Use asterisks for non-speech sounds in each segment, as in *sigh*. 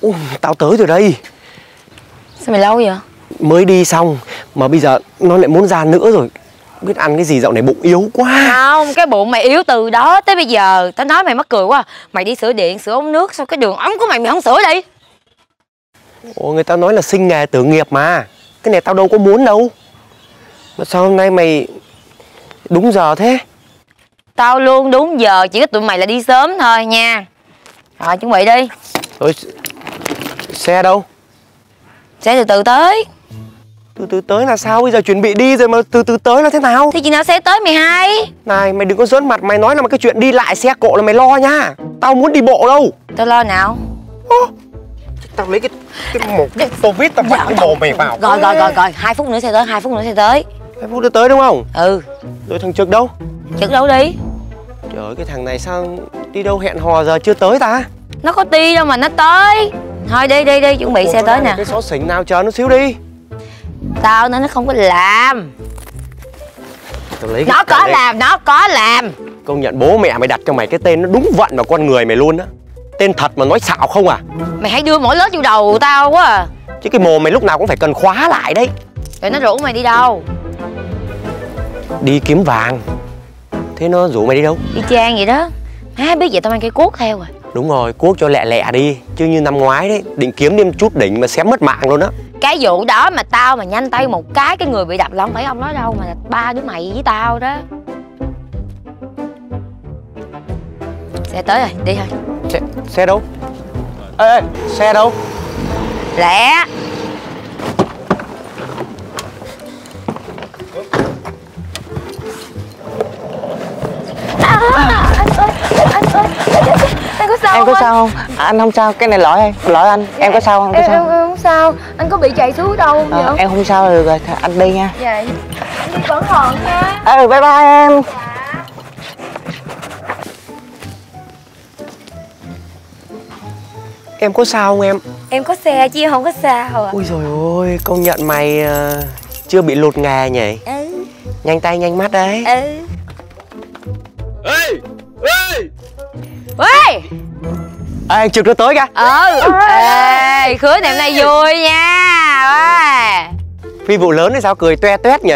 Ui, tao tới rồi đây. Sao mày lâu vậy? Mới đi xong Mà bây giờ nó lại muốn ra nữa rồi. Biết ăn cái gì dạo này bụng yếu quá. Không, cái bụng mày yếu từ đó tới bây giờ. Tao nói mày mắc cười quá. Mày đi sửa điện, sửa ống nước Sao cái đường ống của mày mày không sửa đi Ồ, người ta nói là sinh nghề tử nghiệp mà. Cái này tao đâu có muốn đâu. Mà sao hôm nay mày Đúng giờ thế? Tao luôn đúng giờ Chỉ có tụi mày là đi sớm thôi nha. Rồi chuẩn bị đi. Rồi Xe đâu? Sẽ từ từ tới. Từ từ tới là sao? Bây giờ chuẩn bị đi rồi mà từ từ tới là thế nào? Thì chị nào sẽ tới mày hay Này mày đừng có giỡn mặt Mày nói là cái chuyện đi lại xe cộ là mày lo nha. Tao muốn đi bộ đâu. Tao lo nào. Ô, Tao lấy cái cái một cái tô vít tao vặn cái mồm mày vào. Rồi rồi rồi rồi. Hai phút nữa sẽ tới Hai phút nữa sẽ tới. Hai phút nữa tới đúng không? Ừ. Rồi thằng Trực đâu? Trực đâu đi? Trời ơi cái thằng này sao đi đâu hẹn hò giờ chưa tới ta? Nó có ti đâu mà nó tới Thôi đi đi đi Chuẩn bị xe tới nè. Cái xó xỉnh nào chờ nó xíu đi. Tao nói nó không có làm. Tao lấy cái Nó có làm Nó có làm. Công nhận bố mẹ mày đặt cho mày cái tên nó đúng vận vào con người mày luôn á. Tên thật mà nói xạo không à? Mày hãy đưa mỗi lớp vô đầu tao quá à. Chứ cái mồm mày lúc nào cũng phải cần khóa lại đấy. Rồi nó rủ mày đi đâu? Đi kiếm vàng. Thế nó rủ mày đi đâu? Đi trang vậy đó. Má biết vậy tao mang cây cuốc theo rồi Đúng rồi, cuốc cho lẹ lẹ đi. Chứ như năm ngoái đấy, định kiếm thêm chút đỉnh mà xém mất mạng luôn á. Cái vụ đó mà tao mà nhanh tay một cái Cái người bị đập là không phải ông đó đâu Mà là ba đứa mày với tao đó. Xe tới rồi, đi thôi. Xe, xe đâu? Ê, ê, xe đâu? Lẹ. Anh có sao em có sao không? Anh không sao cái này lỗi em lỗi anh. Em có sao không? Có Em, em, sao em không sao. Anh có bị chạy xuống đâu không Ờ, vậy? em không sao được rồi thôi anh đi nha. Dạ Anh đi cẩn thận nha ừ bye bye em. Em có sao không em? Em có xe chứ không có sao à Ui rồi ôi, công nhận mày ờ, chưa bị lụt nghề nhỉ? Ừ. Nhanh tay nhanh mắt đấy. Ừ. Ê Ê! Ê, anh Trực nó tới kìa. Ừ. Ê Khứa này hôm nay vui nha. Ê. Phi vụ lớn hay sao? Cười toe toét nhỉ?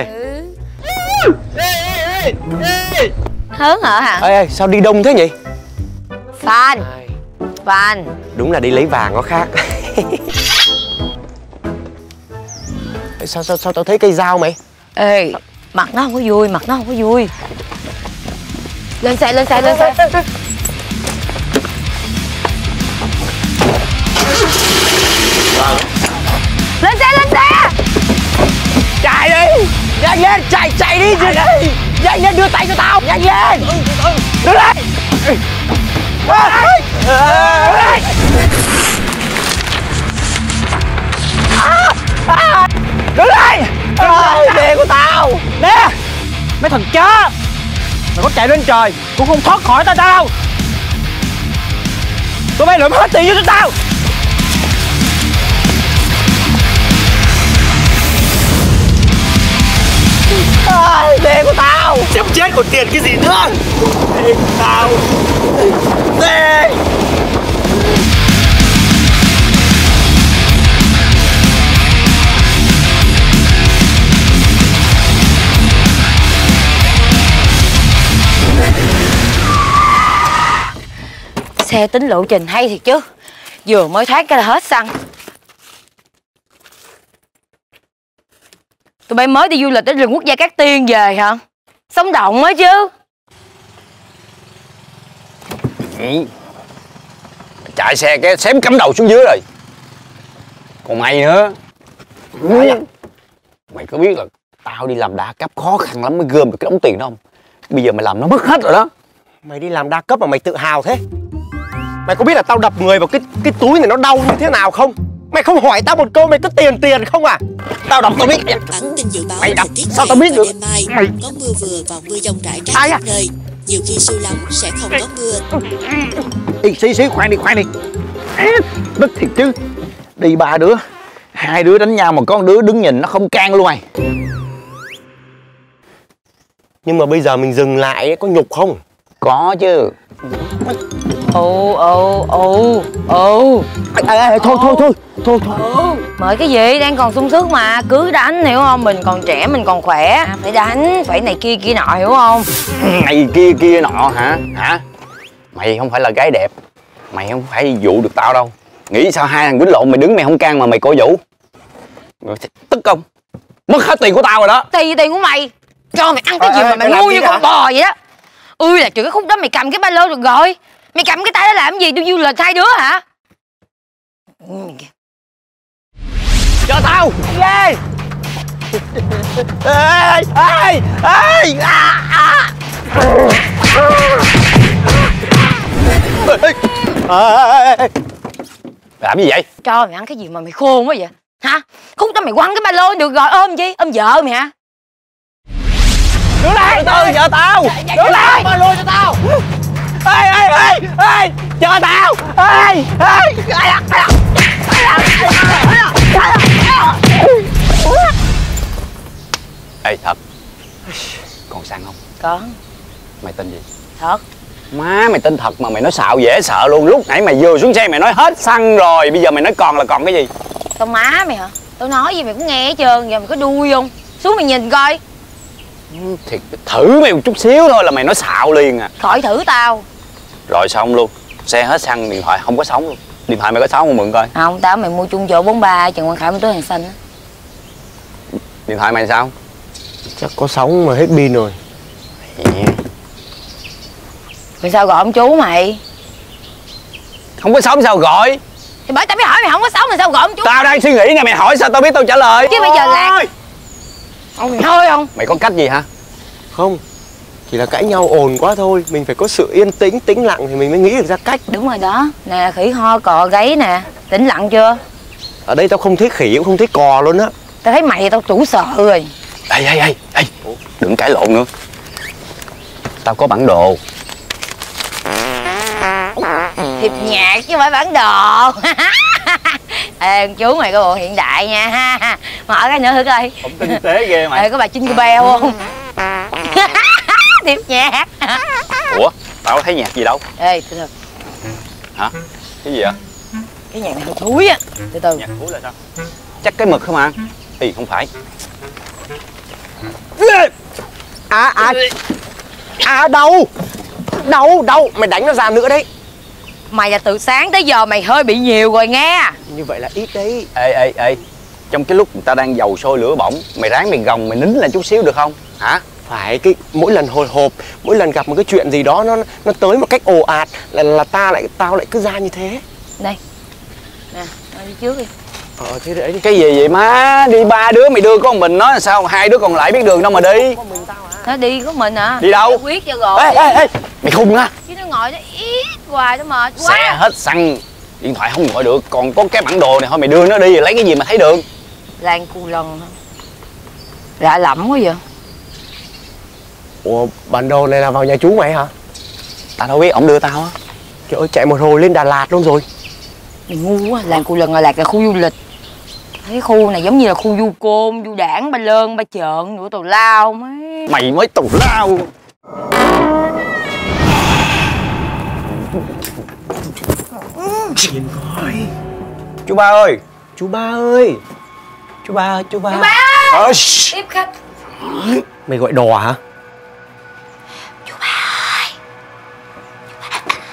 Hớn hở hả? Ê, ê, sao đi đông thế nhỉ? Fan. Fan. Đúng là đi lấy vàng có khác. *laughs* Ê, sao, sao, sao tao thấy cây dao mày? Ê Mặt nó không có vui Mặt nó không có vui. Lên xe lên xe lên xe Lên xe lên xe Chạy đi! Nhanh lên, chạy, chạy đi! Nhanh lên! Nhanh lên, đưa tay cho tao! Nhanh lên! Đưa lên! Đưa lên! Đứng lên! Đề của tao! Nè Mấy thằng chó Mày có chạy lên trời Cũng không thoát khỏi tao đâu Tụi bay lượm hết tiền cho tao Đề của tao! Chém chết còn tiền cái gì nữa! Đề của tao! Đề! Xe tính lộ trình hay thiệt chứ Vừa mới thoát cái là hết xăng Tụi bay mới đi du lịch đến rừng quốc gia Cát Tiên về hả? Sống động mới chứ. Ừ. chạy xe cái xém cắm đầu xuống dưới rồi. Còn mày nữa. Mày có biết là tao đi làm đa cấp khó khăn lắm mới gom được cái đống tiền đó không? Bây giờ mày làm nó mất hết rồi đó. Mày đi làm đa cấp mà mày tự hào thế. Mày có biết là tao đập người vào cái cái túi này nó đau như thế nào không Mày không hỏi tao một câu mày cứ tiền tiền không à? Tao đập tao biết. Bản tin dự báo Mày đọc, thời tiết sao tao biết được? Mày- có mưa vừa và mưa dông rải rác à? nơi. Nhiều khi siêu lắm sẽ không có mưa. Ê, xí xí khoan đi khoan đi. Tức thiệt chứ. Đi ba đứa. Hai đứa đánh nhau mà có một đứa đứng nhìn nó không can luôn mày. Nhưng mà bây giờ mình dừng lại có nhục không? Có chứ ồ ồ ê, ê, thôi thôi thôi thôi thôi. Mời cái gì? Đang còn sung sức mà. Cứ đánh hiểu không? Mình còn trẻ mình còn khỏe. Phải đánh phải này kia kia nọ hiểu không? Này kia kia nọ hả? Hả? Mày không phải là gái đẹp. Mày không phải dụ được tao đâu. Nghĩ sao hai thằng quýnh lộn mày đứng mày không can mà mày cổ vũ? Tức không? Mất hết tiền của tao rồi đó. Tiền tiền của mày. Cho mày ăn cái Ê, gì mà mày ngu như con bò vậy đó ui là trừ cái khúc đó mày cầm cái ba lô được rồi. Mày cầm cái tay đó làm gì? Đi du lịch hai đứa hả? Cho tao. *laughs* Ê ê ê ê à, à. Làm gì vậy? Cho mày ăn cái gì mà mày khôn quá vậy? Hả? Khúc đó mày quăng cái ba lô được rồi. Ôm chi? Ôm vợ mày hả Đưa lại từ vợ tao Đưa lại ba lô cho tao ê ê ê ê chờ tao ê ê à, à, à, à, à. ê thật còn xăng không có mày tin gì thật má mày tin thật mà mày nói xạo dễ sợ luôn lúc nãy mày vừa xuống xe mày nói hết xăng rồi bây giờ mày nói còn là còn cái gì tao má mày hả tao nói gì mày cũng nghe hết trơn giờ mày có đuôi không xuống mày nhìn coi thì thử mày một chút xíu thôi là mày nói xạo liền à. Khỏi thử tao. Rồi xong luôn xe hết xăng điện thoại không có sóng luôn. Điện thoại mày có sóng không mượn coi. Không tao mày mua chung chỗ 43 Trần Quang Khải bên túi hàng xanh á. Điện thoại mày sao? Chắc có sóng mà hết pin rồi. Rồi sao gọi ông chú mày? Không có sóng sao gọi? Thì bởi tao mới hỏi mày không có sống mà sao gọi ông chú tao đang suy nghĩ nghe mày hỏi sao tao biết tao trả lời. Chứ bây giờ lạc Ông mày thôi không? Mày có cách gì hả? Không chỉ là cãi nhau ồn quá thôi. Mình phải có sự yên tĩnh tĩnh lặng thì mình mới nghĩ được ra cách. Đúng rồi đó. Nè khỉ ho cò gáy nè. Tĩnh lặng chưa? Ở đây tao không thấy khỉ cũng không thấy cò luôn á. Tao thấy mày tao tủ sợ rồi. Ê ê ê ê. Đừng cãi lộn nữa. Tao có bản đồ. Thiệp nhạc chứ phải bản đồ *laughs* Ê con chú mày có bộ hiện đại nha Mở cái nữa thử coi. Không tinh tế ghê Ê có bà Jingle Bell không? *laughs* Thiệp nhạc. Ủa tao có thấy nhạc gì đâu? Ê từ từ. Hả? Cái gì vậy? Cái nhạc này hơi thúi á. Từ từ. Nhạc cuối là sao? Chắc cái mực không à? Thì không phải. À à. À đâu? Đâu? Đâu? Mày đánh nó ra nữa đấy Mày là từ sáng tới giờ mày hơi bị nhiều rồi nghe. Như vậy là ít đấy. Ê ê ê trong cái lúc người ta đang dầu sôi lửa bỏng mày ráng mày gồng mày nín lên chút xíu được không? Hả? Phải cái mỗi lần hồi hộp mỗi lần gặp một cái chuyện gì đó nó nó tới một cách ồ ạt là là ta lại tao lại cứ ra như thế. Đây. Nè đi trước đi. Ờ thế đấy đi. Cái gì vậy má? Đi ba đứa mày đưa có một mình nó là sao? Hai đứa còn lại biết đường đâu mà đi. Nó đi của mình hả? Đi đâu? Quyết cho rồi. Ê ê ê mày khùng á Chứ nó ngồi nó ít hoài nó mệt quá. Xe hết xăng điện thoại không gọi được còn có cái bản đồ này thôi mày đưa nó đi lấy cái gì mà thấy đường Lan cu lần Lạ lẫm quá vậy. Ủa bản đồ này là vào nhà chú mày hả? Tao đâu biết ổng đưa tao á. Trời ơi chạy một hồi lên đà lạt luôn rồi. Mày ngu quá Làng Cù Lần là lạc là khu du lịch. Cái khu này giống như là khu du côn, du đảng, ba lơn, ba trợn, nữa tàu lao mấy mày mới tù lao chú ba ơi. Chú ba ơi. Chú ba ơi chú ba. Chú ba Ờ, shh. Tiếp khách. Mày gọi đò hả?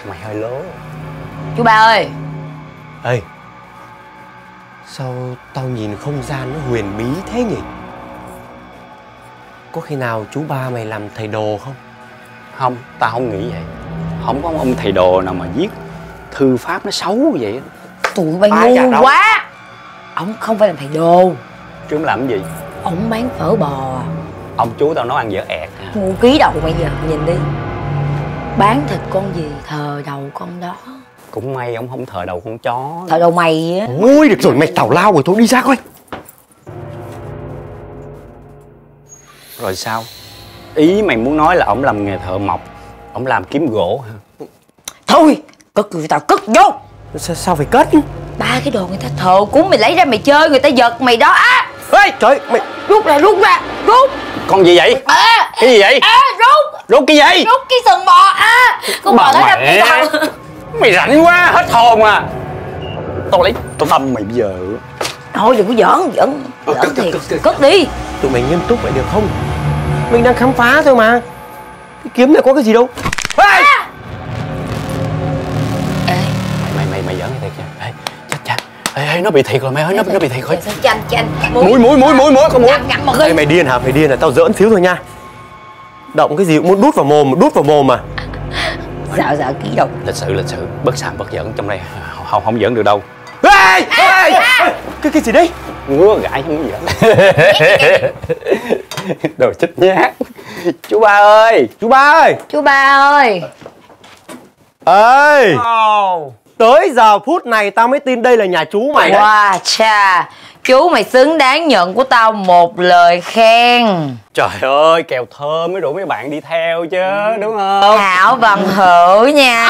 Mày hơi lố. Chú ba ơi. Ê. Sao tao nhìn không gian nó huyền bí thế nhỉ? Có khi nào chú ba mày làm thầy đồ không? Không tao không nghĩ vậy. Không có ông thầy đồ nào mà viết thư pháp nó xấu vậy Tụi bay ngu quá. Ông không phải làm thầy đồ. Chứ ông làm cái gì? Ông bán phở bò. Ông chú tao nói ăn dở ẹt. À. Ngu ký đầu bây giờ Nhìn đi. Bán thịt con gì thờ đầu con đó. Cũng may ông không thờ đầu con chó. Thờ đầu mày á. Ôi được rồi mày tào lao rồi thôi đi ra coi. Rồi sao? Ý mày muốn nói là ông làm nghề thợ mộc ông làm kiếm gỗ hả? Thôi Cất người tao cất vô. Sao, sao phải cất Ba cái đồ người ta thờ cúng mày lấy ra mày chơi Người ta giật mày đó. Á! Ê trời mày Rút ra rút ra Rút. Con gì vậy? À, cái gì vậy? à, Rút. Rút cái gì? Rút cái sừng bò á! Con bò đâm mẹ. cái đầu Mày rảnh quá hết hồn à. Tao lấy Tao đâm mày bây giờ. Thôi đừng có giỡn giỡn. Giỡn thiệt Cất đi. Tụi mày nghiêm túc vậy được không? Mình đang khám phá thôi mà. Cái kiếm này có cái gì đâu? Ê! Ê, ê, nó bị thiệt rồi mày ơi nó, nó bị thiệt rồi. Sao chanh chanh. Mũi mũi mũi mũi mũi con mũi mà Ê, mày điên hả? Mày điên hả? Tao giỡn xíu thôi nha. Động cái gì cũng muốn đút vào mồm đút vào mồm mà. Sợ sợ kỹ đâu Lịch sự lịch sự. Bất xàm bất giỡn trong đây. Không không giỡn được đâu. Ê! Ê! Cái cái gì đấy? Ngứa gãi không giỡn. *laughs* Đồ chết nhát. Chú ba ơi Chú ba ơi. Chú ba ơi. Ơi Tới giờ phút này tao mới tin đây là nhà chú mày đấy. Wow cha. Chú mày xứng đáng nhận của tao một lời khen. Trời ơi kèo thơm mới rủ mấy bạn đi theo chứ đúng không? Hảo bằng hữu nha.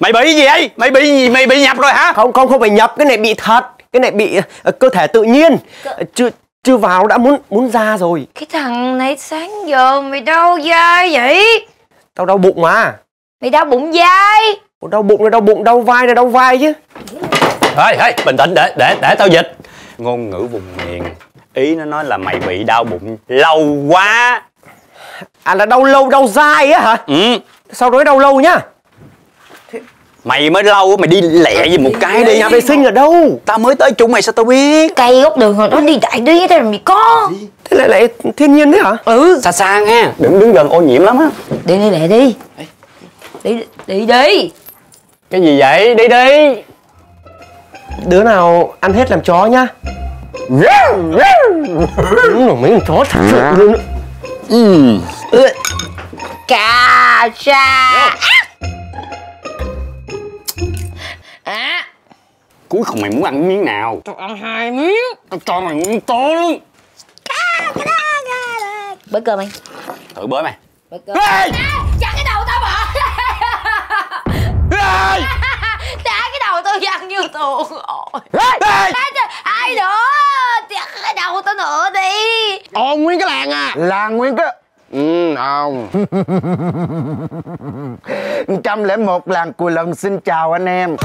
Mày bị gì vậy? Mày bị gì? Mày bị nhập rồi hả? Không không không phải nhập. Cái này bị thật. Cái này bị ờ, cơ thể tự nhiên. Ờ, Chưa chưa vào đã muốn muốn ra rồi. Cái thằng này sáng giờ mày đau vai vậy? Tao đau bụng mà. Mày đau bụng vai Đau bụng là đau bụng, đau vai là đau vai chứ. Ê, ê, bình tĩnh để để để tao dịch. Ngôn ngữ vùng miền. Ý nó nói là mày bị đau bụng lâu quá. À là đau lâu, đau dai á hả? Ừ. Sao nói đau lâu nhá? Mày mới lâu mày đi lẹ gì một cái đi. Nhà vệ sinh ở đâu? Tao mới tới chung mày sao tao biết? Cây góc đường rồi nó đi đại đi thế là mày có. Thế lại lại thiên nhiên thế hả? Ừ. Xa xa nha Đừng đứng gần ô nhiễm lắm á. Đi đi lẹ đi. Đi đi đi Cái gì vậy? Đi đi. Đứa nào ăn hết làm chó nhá. Đúng là mấy con chó thật sự luôn. Ừ. Cà cha À. Cuối cùng mày muốn ăn miếng nào? Tao ăn hai miếng. Tao cho mày miếng to luôn. Bới cơm anh. Thử bới mày. Bới cơm tuồng rồi Ai nữa? Cái đầu tao nữa đi. Ồ nguyên cái làng à. Làng nguyên cái Ừ ông Trăm lẻ một làng cùi lần xin chào anh em.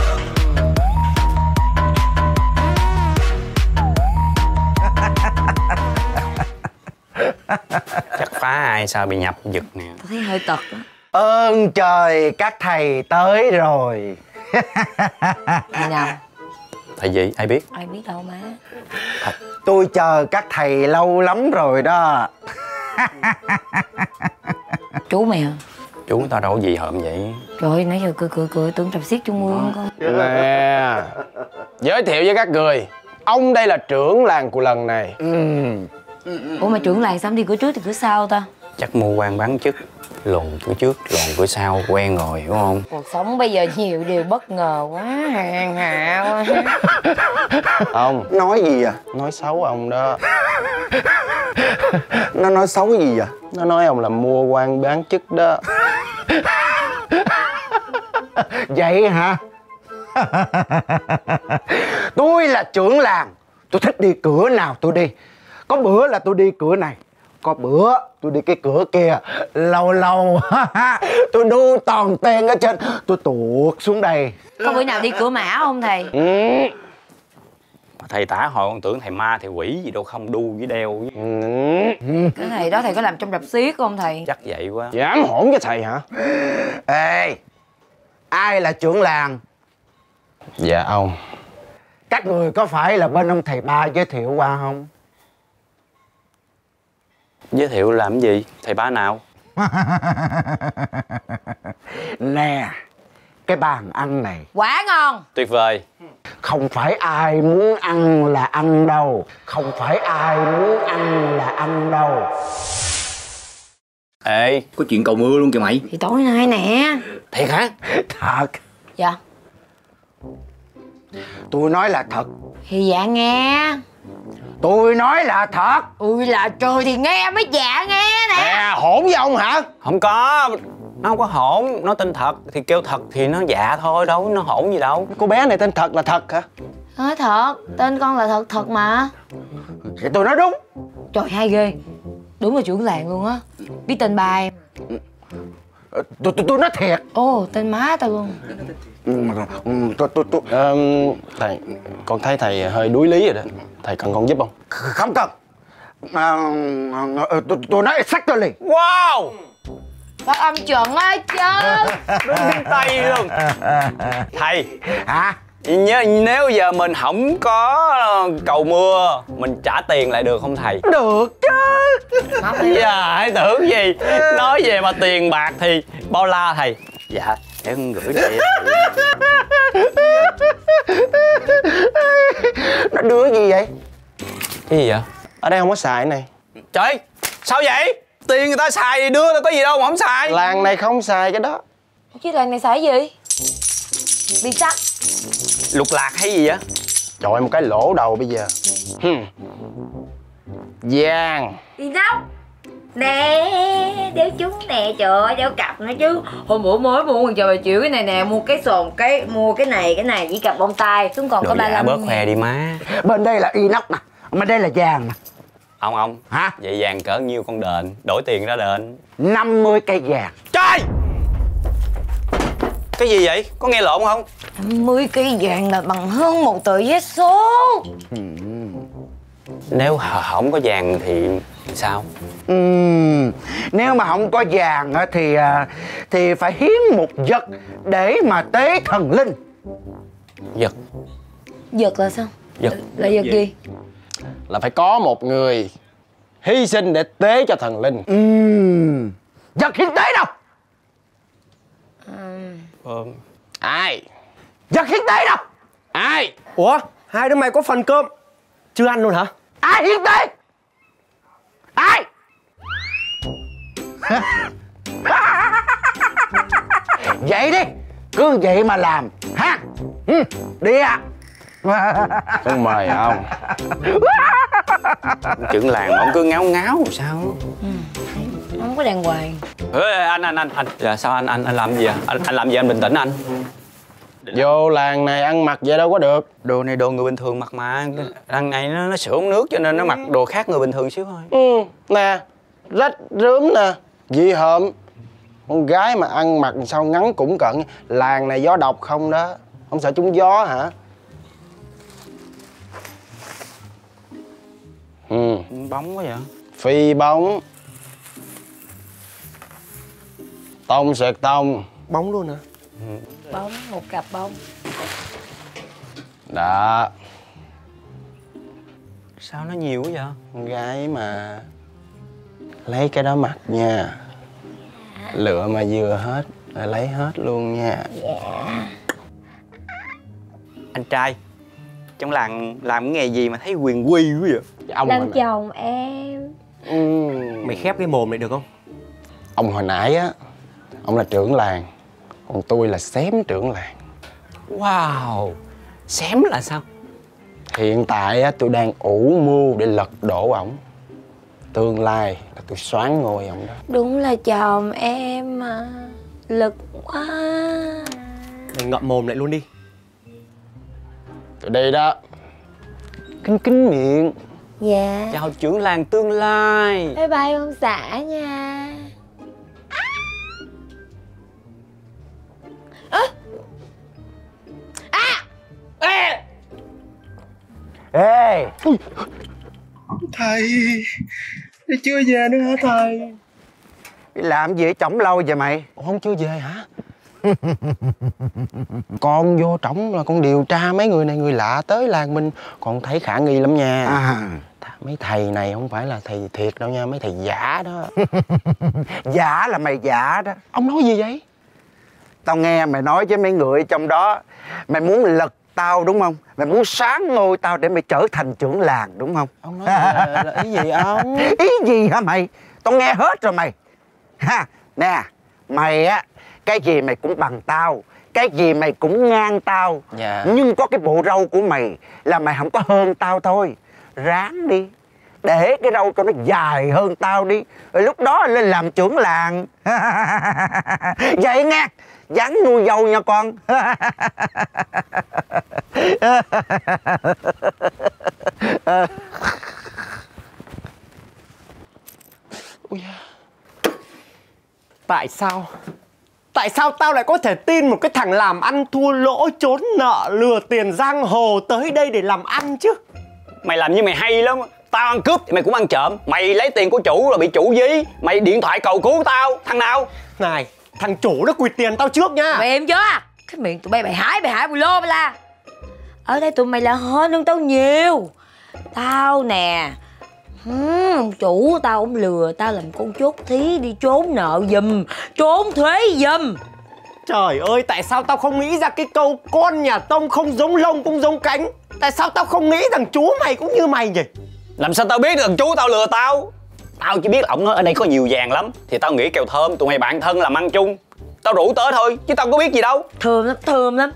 Chắc phá ai sao bị nhập giật nè? Tao thấy hơi tật á. Ơn trời các thầy tới rồi. Ngày nào Thầy gì? Ai biết? Ai biết đâu má. Tôi chờ các thầy lâu lắm rồi đó. *laughs* Chú mày hả Chú tao đâu có gì hợm vậy? Trời ơi nãy giờ cười cười cười tưởng trầm xiết trung ương con. Nè. Giới thiệu với các người. Ông đây là trưởng làng của lần này. Ủa mà trưởng làng sao không đi cửa trước thì cửa sau ta? Chắc mua quan bán chức Lồn cửa trước lồn cửa sau quen rồi hiểu không? Cuộc sống bây giờ nhiều điều bất ngờ quá Hàng hạ quá. Ông. Nói gì à nói xấu ông đó. Nó nói xấu gì à Nó nói ông là mua quan bán chức đó. Vậy hả? Tôi là trưởng làng. Tôi thích đi cửa nào tôi đi. Có bữa là tôi đi cửa này Có bữa tôi đi cái cửa kia Lâu lâu Tôi đu toàn tên ở trên Tôi tuột xuống đây. Có bữa nào đi cửa mã không thầy? Ừ. Thầy tả hồi con tưởng thầy ma thầy quỷ gì đâu không đu với đeo với. Ừ. Cái thầy đó thầy có làm trong rạp xiết không thầy? Chắc vậy quá. Dám hỗn với thầy hả? Ê Ai là trưởng làng? Dạ ông. Các người có phải là bên ông thầy ba giới thiệu qua không Giới thiệu làm cái gì? Thầy ba nào? *laughs* Nè Cái bàn ăn này. Quá ngon. Tuyệt vời. Không phải ai muốn ăn là ăn đâu. Không phải ai muốn ăn là ăn đâu. Ê. Có chuyện cầu mưa luôn kìa mày. Thì tối nay nè. Thiệt hả? Thật. Dạ. Tôi nói là thật. Thì dạ nghe Tôi nói là thật. Ui là trời thì nghe mới dạ nghe nè. À hỗn với ông hả? Không có. Nó không có hỗn Nó tin thật. Thì kêu thật thì nó dạ thôi. Đâu Nó hỗn gì đâu. Cô bé này tên thật là thật hả? Nói thật. Tên con là thật thật mà. Thì tôi nói đúng. Trời hay ghê. Đúng là trưởng làng luôn á. Biết tên em. Ờ, tôi tôi nói thiệt. Ồ tên má tao luôn tôi tôi tôi Ờ, thầy con thấy thầy hơi đuối lý rồi đó. Thầy cần con giúp không? Không cần. À, ờ, tôi, tôi nói exactly Wow! Phát âm chuẩn á chứ Đúng tiếng Tây luôn. Thầy hả? nhớ nếu giờ mình không có cầu mưa mình trả tiền lại được không thầy? Được chứ. Dạ hãy tưởng gì? Nói về mà tiền bạc thì bao la thầy? Dạ em gửi *laughs* đây nó đưa gì vậy? Cái gì vậy? Ở đây không có xài cái này. Trời sao vậy? Tiền người ta xài thì đưa là có gì đâu mà không xài. Làng này không xài cái đó. Chứ lần này xài gì? Bị sắc lục lạc hay gì vậy? Trời ơi, một cái lỗ đầu bây giờ. Hmm. giang. Đi đâu Nè Đeo chúng nè trời ơi đeo cặp nữa chứ. Hôm bữa mới mua một trời bà chịu cái này nè Mua cái sồn cái mua cái này cái này với cặp bông tai. Xuống còn đồ có ba lăm bớt khoe đi má. Bên đây là inox nè bên đây là vàng nè. Ông ông. Hả? Vậy vàng cỡ nhiêu con đền? Đổi tiền ra đền. 50 cây vàng. Trời! Cái gì vậy? Có nghe lộn không? 50 cây vàng là bằng hơn một tờ vé số nếu không có vàng thì sao? Ừm, nếu mà không có vàng á thì à, thì phải hiến một vật để mà tế thần linh. Giật Giật là sao? Giật Là giật gì? Là phải có một người hy sinh để tế cho thần linh. Ừm, vật hiến tế đâu? Ờ, ai? Vật hiến tế đâu? Ai? Ủa hai đứa mày có phần cơm Chưa ăn luôn hả? Ai hiến tế ai? *laughs* Vậy đi cứ vậy mà làm ha? Ừ, đi ạ. Con mời ông. Trưởng làng mà ông cứ ngáo ngáo làm sao Không có đàng hoàng. Ê, anh anh anh anh. Dạ sao anh anh anh làm gì à anh, anh làm gì anh bình tĩnh anh vô làng này ăn mặc vậy đâu có được. Đồ này đồ người bình thường mặc mà. Đằng này nó, nó sửa uống nước cho nên nó mặc đồ khác người bình thường xíu thôi. Ừ, nè rách rướm nè dị hợm con gái mà ăn mặc sao ngắn cũng cận. Làng này gió độc không đó. Không sợ trúng gió hả? Ừ. Bóng quá vậy. Phi bóng. Tông sệt tông. Bóng luôn hả Bông một cặp bông đó. Sao nó nhiều quá vậy? Con gái mà lấy cái đó mặc nha. Lựa mà vừa hết là lấy hết luôn nha. Anh trai trong làng làm cái nghề gì mà thấy quyền quy quá vậy? Ông Làm chồng em. Ừ, Mày khép cái mồm này được không? Ông hồi nãy á ông là trưởng làng còn tôi là xém trưởng làng. Wow xém là sao? Hiện tại á tôi đang ủ mưu để lật đổ ổng. Tương lai là tôi xoán ngôi ổng đó. Đúng là chồng em mà Lực quá. Mày ngậm mồm lại luôn đi. Tôi đi đó kính kính miệng. Dạ. Chào trưởng làng tương lai. Bye bye ông xã nha ê! Thầy chưa về nữa hả thầy? Làm gì ở trống lâu vậy mày? Ủa, không chưa về hả? Con vô trỏng là con điều tra mấy người này người lạ tới làng mình còn thấy khả nghi lắm nha. À. Mấy thầy này không phải là thầy thiệt đâu nha mấy thầy giả đó. *laughs* Giả là mày giả đó. Ông nói gì vậy? Tao nghe mày nói với mấy người trong đó mày muốn lật tao đúng không? Mày muốn sáng ngôi tao để mày trở thành trưởng làng đúng không? Ông nói là, là ý gì ông? *laughs* Ý gì hả mày? Tao nghe hết rồi mày. Ha nè mày á cái gì mày cũng bằng tao cái gì mày cũng ngang tao. Dạ. nhưng có cái bộ râu của mày là mày không có hơn tao thôi. Ráng đi để cái râu cho nó dài hơn tao đi rồi lúc đó lên làm trưởng làng. *laughs* Vậy nghe dáng nuôi dâu nha con. Tại sao? Tại sao tao lại có thể tin một cái thằng làm ăn thua lỗ trốn nợ lừa tiền giang hồ tới đây để làm ăn chứ? Mày làm như mày hay lắm Tao ăn cướp thì mày cũng ăn trộm. Mày lấy tiền của chủ rồi bị chủ dí. Mày điện thoại cầu cứu tao. Thằng nào? Này thằng chủ nó quỵt tiền tao trước nha. Mày im chưa? Cái miệng tụi bay bày hái bày hái bùi lô bày la. Ở đây tụi mày là hơn hơn tao nhiều. Tao nè Hmm, chủ tao cũng lừa tao làm con chốt thí đi trốn nợ giùm trốn thuế giùm. Trời ơi tại sao tao không nghĩ ra cái câu Con nhà tông không giống lông cũng giống cánh? Tại sao tao không nghĩ rằng chú mày cũng như mày nhỉ? Làm sao tao biết được thằng chú tao lừa tao Tao chỉ biết là ổng nói ở đây có nhiều vàng lắm Thì tao nghĩ kèo thơm tụi mày bạn thân làm ăn chung Tao rủ tới thôi chứ tao có biết gì đâu. Thơm lắm thơm lắm.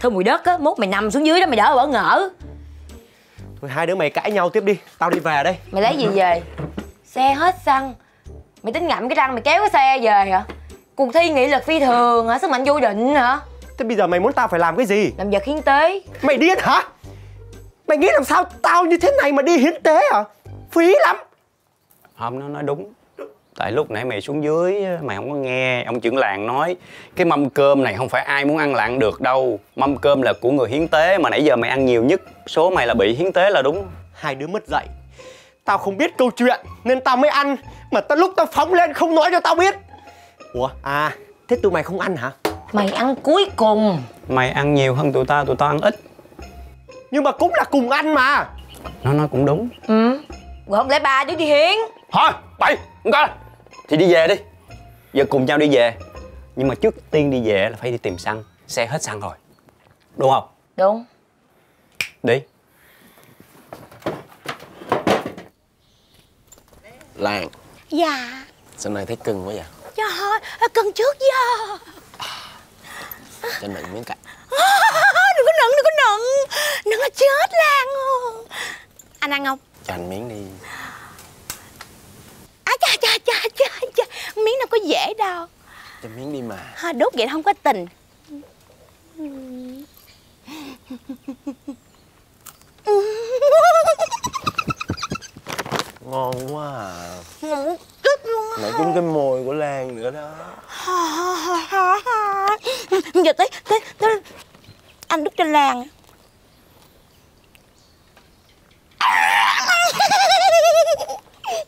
Thơm mùi đất á mốt mày nằm xuống dưới đó mày đỡ bỡ ngỡ. Thôi hai đứa mày cãi nhau tiếp đi Tao đi về đây. Mày lấy gì về? Xe hết xăng. Mày tính ngậm cái răng mày kéo cái xe về hả? Cuộc thi nghị lực phi thường hả? Sức mạnh vô định hả? Thế bây giờ mày muốn tao phải làm cái gì? Làm vật hiến tế. Mày điên hả? Mày nghĩ làm sao tao như thế này mà đi hiến tế hả? Phí lắm Không nó nói đúng. Tại lúc nãy mày xuống dưới mày không có nghe. Ông trưởng làng nói cái mâm cơm này không phải ai muốn ăn ăn được đâu. Mâm cơm là của người hiến tế mà nãy giờ mày ăn nhiều nhất. Số mày là bị hiến tế là đúng. Hai đứa mất dạy. Tao không biết câu chuyện nên tao mới ăn. Mà tao lúc tao phóng lên không nói cho tao biết. Ủa à Thế tụi mày không ăn hả? Mày ăn cuối cùng. Mày ăn nhiều hơn tụi tao tụi tao ăn ít. Nhưng mà cũng là cùng ăn mà. Nó nói cũng đúng. Ừ. Rồi không lẽ ba đứa đi hiến thôi bậy không có. Thì đi về đi. Giờ cùng nhau đi về. Nhưng mà trước tiên đi về là phải đi tìm xăng. Xe hết xăng rồi. Đúng không? Đúng. Đi. Lan. Dạ. Sao nay thấy cưng quá vậy? Trời ơi, cần trước giờ Cho nựng miếng cạnh Đừng có nựng, đừng có nựng. Nựng là chết Lan Anh ăn không? Cho anh miếng đi À cha cha cha cha cha. Miếng nào có dễ đâu. Cho miếng đi mà. À, Đốt vậy không có tình. Ngon quá à. Ngon chết luôn Mẹ chúng cái môi của Lan nữa đó. Giờ tới, tới, tới. Anh đút cho Lan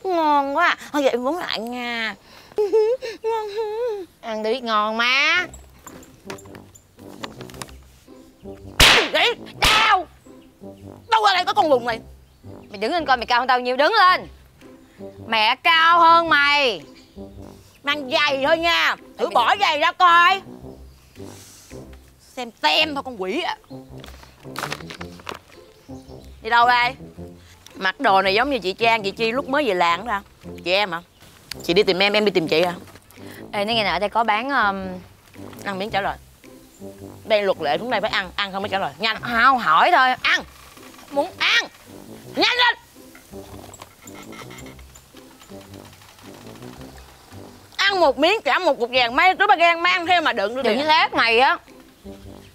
Ngon quá. Thôi vậy muốn lại nha. Ngon ăn đi ngon má. Đi, đau. Đâu ra đây có con lùn này? Mày đứng lên coi mày cao hơn tao nhiều đứng lên. Mẹ cao hơn mày. Mang giày thôi nha. Thử bỏ giày ra coi. Xem xem thôi con quỷ à Đi đâu đây Mặc đồ này giống như chị Trang, chị Chi lúc mới về làng đó. Ra Chị em hả Chị đi tìm em, em đi tìm chị hả ê nói nghe nè ở đây có bán um, Ăn miếng trả lời. Đây luật lệ xuống đây phải ăn, ăn không mới trả lời. Nhanh. Không hỏi thôi. Ăn. Muốn ăn. Nhanh lên. Ăn một miếng trả một cục vàng mấy đứa ba gan mang theo mà đựng đừng như lát mày á.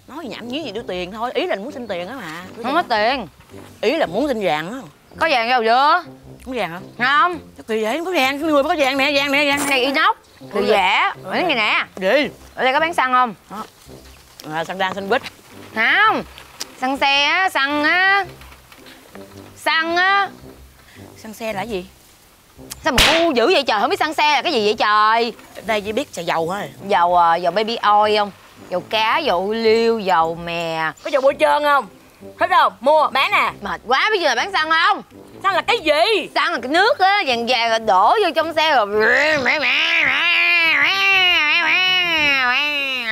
Nói nhảm nhí gì đưa tiền thôi. Ý là muốn xin tiền á mà. Không có tiền. Ý là muốn xin vàng á có vàng đâu chưa muốn vàng hả? Không. Chắc kỳ vậy không có vàng người mới có vàng nè vàng nè vàng này inox từ rẻ nói nghe nè. Đi. Ở đây có bán xăng không? À, xăng đan xăng bít không. Xăng xe á xăng á. Xăng á. Xăng xe là gì? Sao mà ngu dữ vậy trời? Không biết xăng xe là cái gì vậy trời? Đây chỉ biết xài dầu thôi. Dầu à, dầu baby oil không dầu cá dầu liêu dầu mè. Có dầu bôi trơn không thích không mua bán nè. Mệt quá bây giờ là bán xăng không? Xăng là cái gì? Xăng là cái nước á vàng vàng rồi đổ vô trong xe rồi.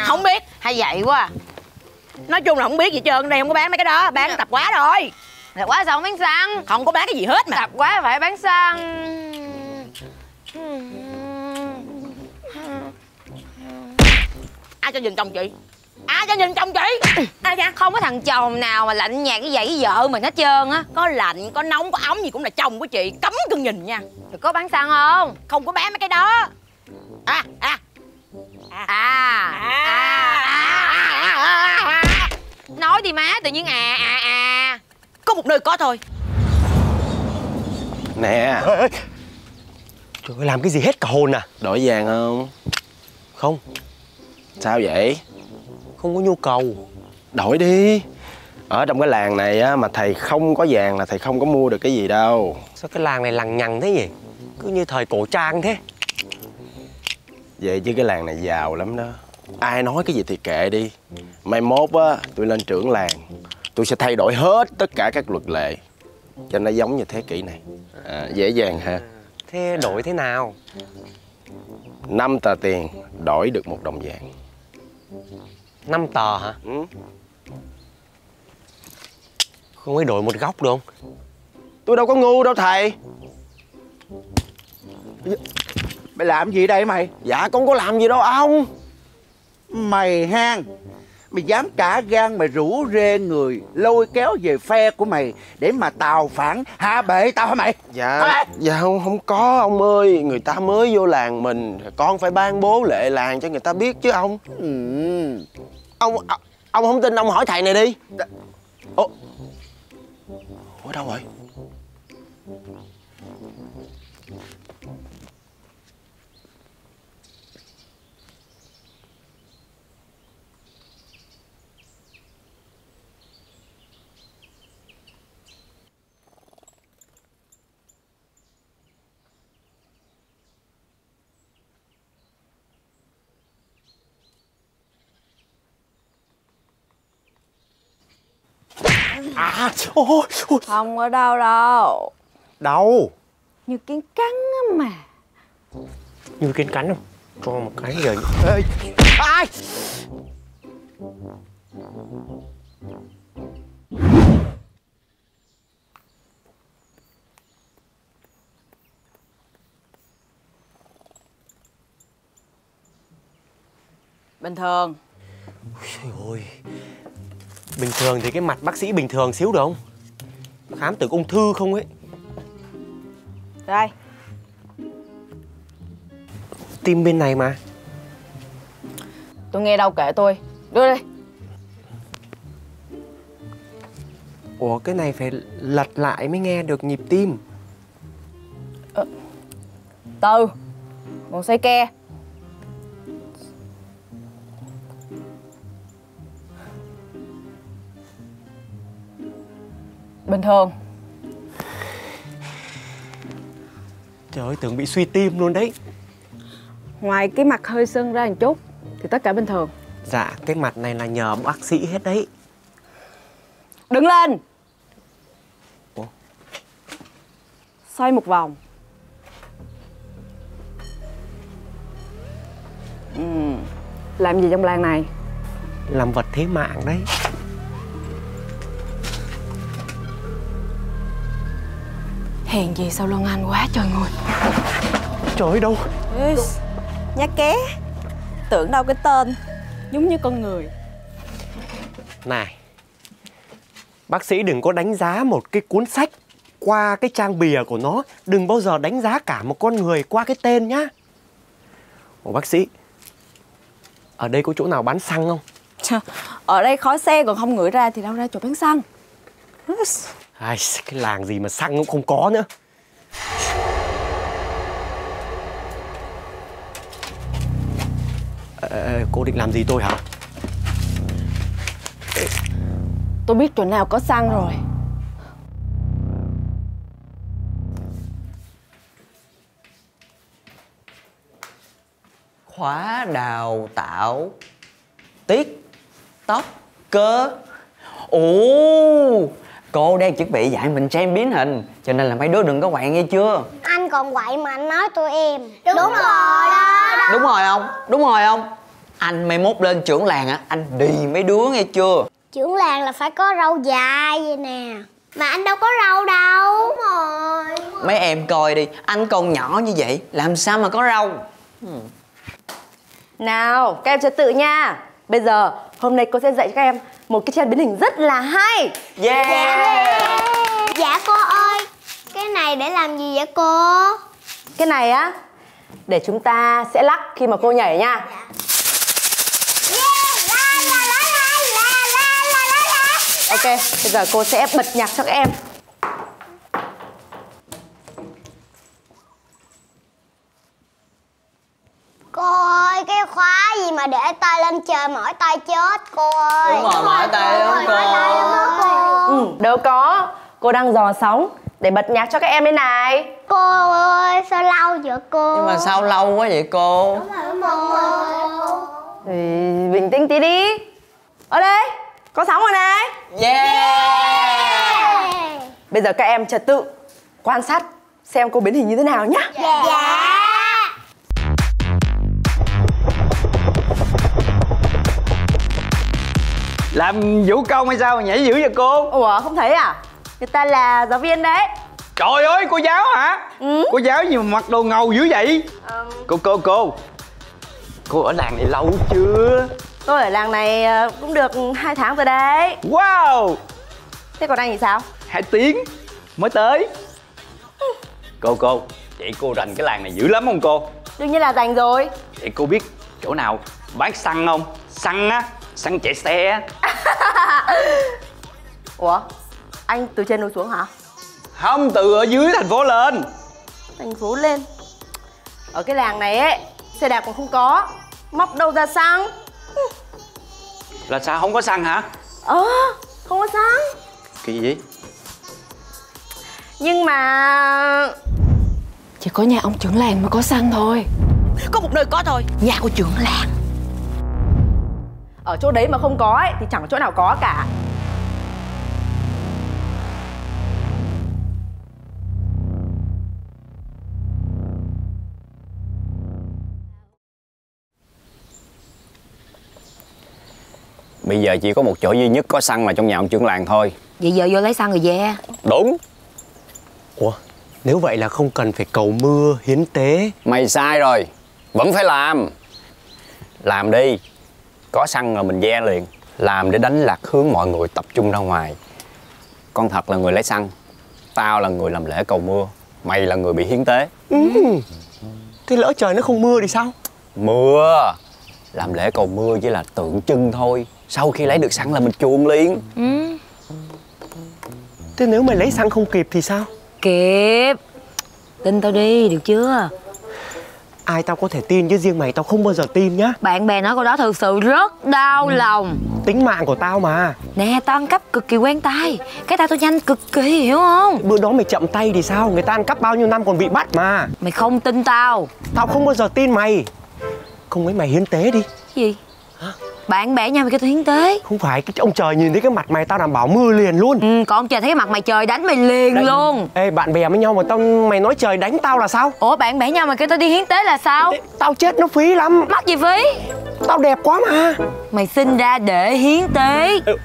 Không biết. Hay vậy quá. Nói chung là không biết gì trơn đây không có bán mấy cái đó bán tập quá rồi. Là quá sao không bán xăng? Không có bán cái gì hết mà. Tập quá phải bán xăng. Ai cho nhìn chồng chị ai cho nhìn chồng chị? Ai cho Không có thằng chồng nào mà lạnh nhạt như vậy với vợ mình hết trơn á. Có lạnh có nóng có ấm gì cũng là chồng của chị. Cấm cưng nhìn nha. Rồi có bán xăng không? không có bán mấy cái đó. À à. À. À. À Nói đi má tự nhiên à à à. Có một nơi có thôi. Nè. Trời ơi làm cái gì hết cả hồn à? Đổi vàng không? Không. Sao vậy? Không có nhu cầu. Đổi đi. Ở trong cái làng này á, mà thầy không có vàng là thầy không có mua được cái gì đâu. Sao cái làng này lằng nhằng thế nhỉ? Cứ như thời cổ trang thế. Vậy chứ cái làng này giàu lắm đó. Ai nói cái gì thì kệ đi. Mai mốt á, tôi lên trưởng làng Tôi sẽ thay đổi hết tất cả các luật lệ. Cho nó giống như thế kỷ này. À, Dễ dàng ha Thế đổi thế nào? Năm tờ tiền đổi được một đồng vàng năm tờ hả? Ừ. Không ấy đổi một góc được không? Tôi đâu có ngu đâu thầy. Mày làm gì đây mày? Dạ con có làm gì đâu ông Mày hang Mày dám cả gan mày rủ rê người Lôi kéo về phe của mày Để mà tào phản hạ bệ tao hả mày? Dạ Hả? Dạ không, không có ông ơi. Người ta mới vô làng mình Con phải ban bố lệ làng cho người ta biết chứ ông. Ừ. Ông ông, không tin ông hỏi thầy này đi. Ủa? Ủa đâu rồi? À ôi, ôi. Không ở đâu đâu. Đâu Như kiến cắn á mà. Như kiên cắn không? Cho một cái rồi Ê, Ai? Bình thường. Trời ơi Bình thường thì cái mặt bác sĩ bình thường xíu được không? Khám tưởng ung thư không ấy. Đây. Tim bên này mà. Tôi nghe đâu kể tôi. Đưa đây Ủa cái này phải lật lại mới nghe được nhịp tim. Từ. Còn xoay ke Bình thường. Trời ơi tưởng bị suy tim luôn đấy. Ngoài cái mặt hơi sưng ra một chút Thì tất cả bình thường. Dạ cái mặt này là nhờ bác sĩ hết đấy. Đứng lên! Ủa? Xoay một vòng. Ừ. Làm gì trong làng này? Làm vật thế mạng đấy Hèn gì sao Luân Anh quá trời người. Trời ơi đâu? Nhá ké Tưởng đâu cái tên Giống như con người. Này Bác sĩ đừng có đánh giá một cái cuốn sách Qua cái trang bìa của nó. Đừng bao giờ đánh giá cả một con người qua cái tên nhá. Ủa bác sĩ Ở đây có chỗ nào bán xăng không? Ở đây khói xe còn không ngửi ra Thì đâu ra chỗ bán xăng Ai, cái làng gì mà xăng cũng không có nữa. Ờ, ờ, cô định làm gì tôi hả? Tôi biết chỗ nào có xăng rồi. Khóa đào tạo tiết tóc cơ. Ồ cô đang chuẩn bị dạy mình xem biến hình cho nên là mấy đứa đừng có quậy nghe chưa? Anh còn quậy mà anh nói tụi em. Đúng, rồi đó, đó. đúng rồi không? Đúng rồi không? Anh mai mốt lên trưởng làng á anh đì mấy đứa nghe chưa? Trưởng làng là phải có râu dài vậy nè. Mà anh đâu có râu đâu. Đúng rồi. Mấy em coi đi anh còn nhỏ như vậy làm sao mà có râu? Nào, các em trật tự nha. Bây giờ, hôm nay cô sẽ dạy cho các em một cái trend biến hình rất là hay. Yeah. Dạ. Cô ơi Cái này để làm gì vậy cô? Cái này á, để chúng ta sẽ lắc khi mà cô nhảy nha. Ok, bây giờ cô sẽ bật nhạc cho các em Cô ơi cái khóa gì mà để tay lên trời mỏi tay chết cô ơi Đúng rồi, mỏi tay lắm, cô. mỏi tay lắm đó cô Ừ, đâu có. Cô đang dò sóng để bật nhạc cho các em đây này. Cô ơi sao lâu vậy cô? Nhưng mà sao lâu quá vậy cô? Thì bình tĩnh tí đi. Ở đây, có sóng rồi này. Yeah! Bây giờ các em trật tự Quan sát xem cô biến hình như thế nào nhá. Dạ Làm vũ công hay sao mà nhảy dữ vậy cô? Ủa không thấy à? Người ta là giáo viên đấy. Trời ơi cô giáo hả? Cô giáo gì mà mặc đồ ngầu dữ vậy? Cô cô cô. Cô ở làng này lâu chưa? Tôi ở làng này ờ, cũng được 2 tháng rồi đấy. Wow! Thế còn anh thì sao? Hai tiếng mới tới. Cô cô Vậy cô rành cái làng này dữ lắm không cô? Đương nhiên là dành rồi. Vậy cô biết chỗ nào bán xăng không? Xăng á Xăng chạy xe *laughs* Ủa? Anh từ trên núi xuống hả? Không từ ở dưới thành phố lên. Thành phố lên. Ở cái làng này ấy Xe đạp còn không có. Móc đâu ra xăng. Là sao? Không có xăng hả? Ờ Không có xăng. Kỳ gì Nhưng mà Chỉ có nhà ông trưởng làng mới có xăng thôi. Có một nơi có thôi. Nhà của trưởng làng Ở chỗ đấy mà không có ấy Thì chẳng chỗ nào có cả. Bây giờ chỉ có một chỗ duy nhất có xăng là trong nhà ông trưởng làng thôi. Vậy giờ vô lấy xăng rồi về Đúng. Ủa nếu vậy là không cần phải cầu mưa hiến tế. Mày sai rồi. Vẫn phải làm. Làm đi Có xăng là mình ve liền Làm để đánh lạc hướng mọi người tập trung ra ngoài. Con thật là người lấy xăng Tao là người làm lễ cầu mưa Mày là người bị hiến tế. Ừ. Thế lỡ trời nó không mưa thì sao? Mưa Làm lễ cầu mưa chỉ là tượng trưng thôi Sau khi lấy được xăng là mình chuông liền. Ừ. Thế nếu mày lấy xăng không kịp thì sao? Kịp. Tin tao đi được chưa Ai tao có thể tin chứ riêng mày tao không bao giờ tin nhá. Bạn bè nói câu đó thực sự rất đau lòng. Tính mạng của tao mà. Nè tao ăn cắp cực kỳ quen tay. Cái tay tao nhanh cực kỳ hiểu không? Bữa đó mày chậm tay thì sao? Người ta ăn cắp bao nhiêu năm còn bị bắt mà. Mày không tin tao. Tao không bao giờ tin mày. Không mấy mày hiến tế đi. Gì Bạn bè nhau mày kêu tao hiến tế Không phải cái ông trời nhìn thấy cái mặt mày tao đảm bảo mưa liền luôn. Ừ, Còn trời thấy cái mặt mày trời đánh mày liền Đấy. luôn. Ê bạn bè với nhau mà tao mày nói trời đánh tao là sao? Ủa bạn bè nhau mày kêu tao đi hiến tế là sao? Ê, Tao chết nó phí lắm. Mắc gì phí? Tao đẹp quá mà. Mày sinh ra để hiến tế. Ừ.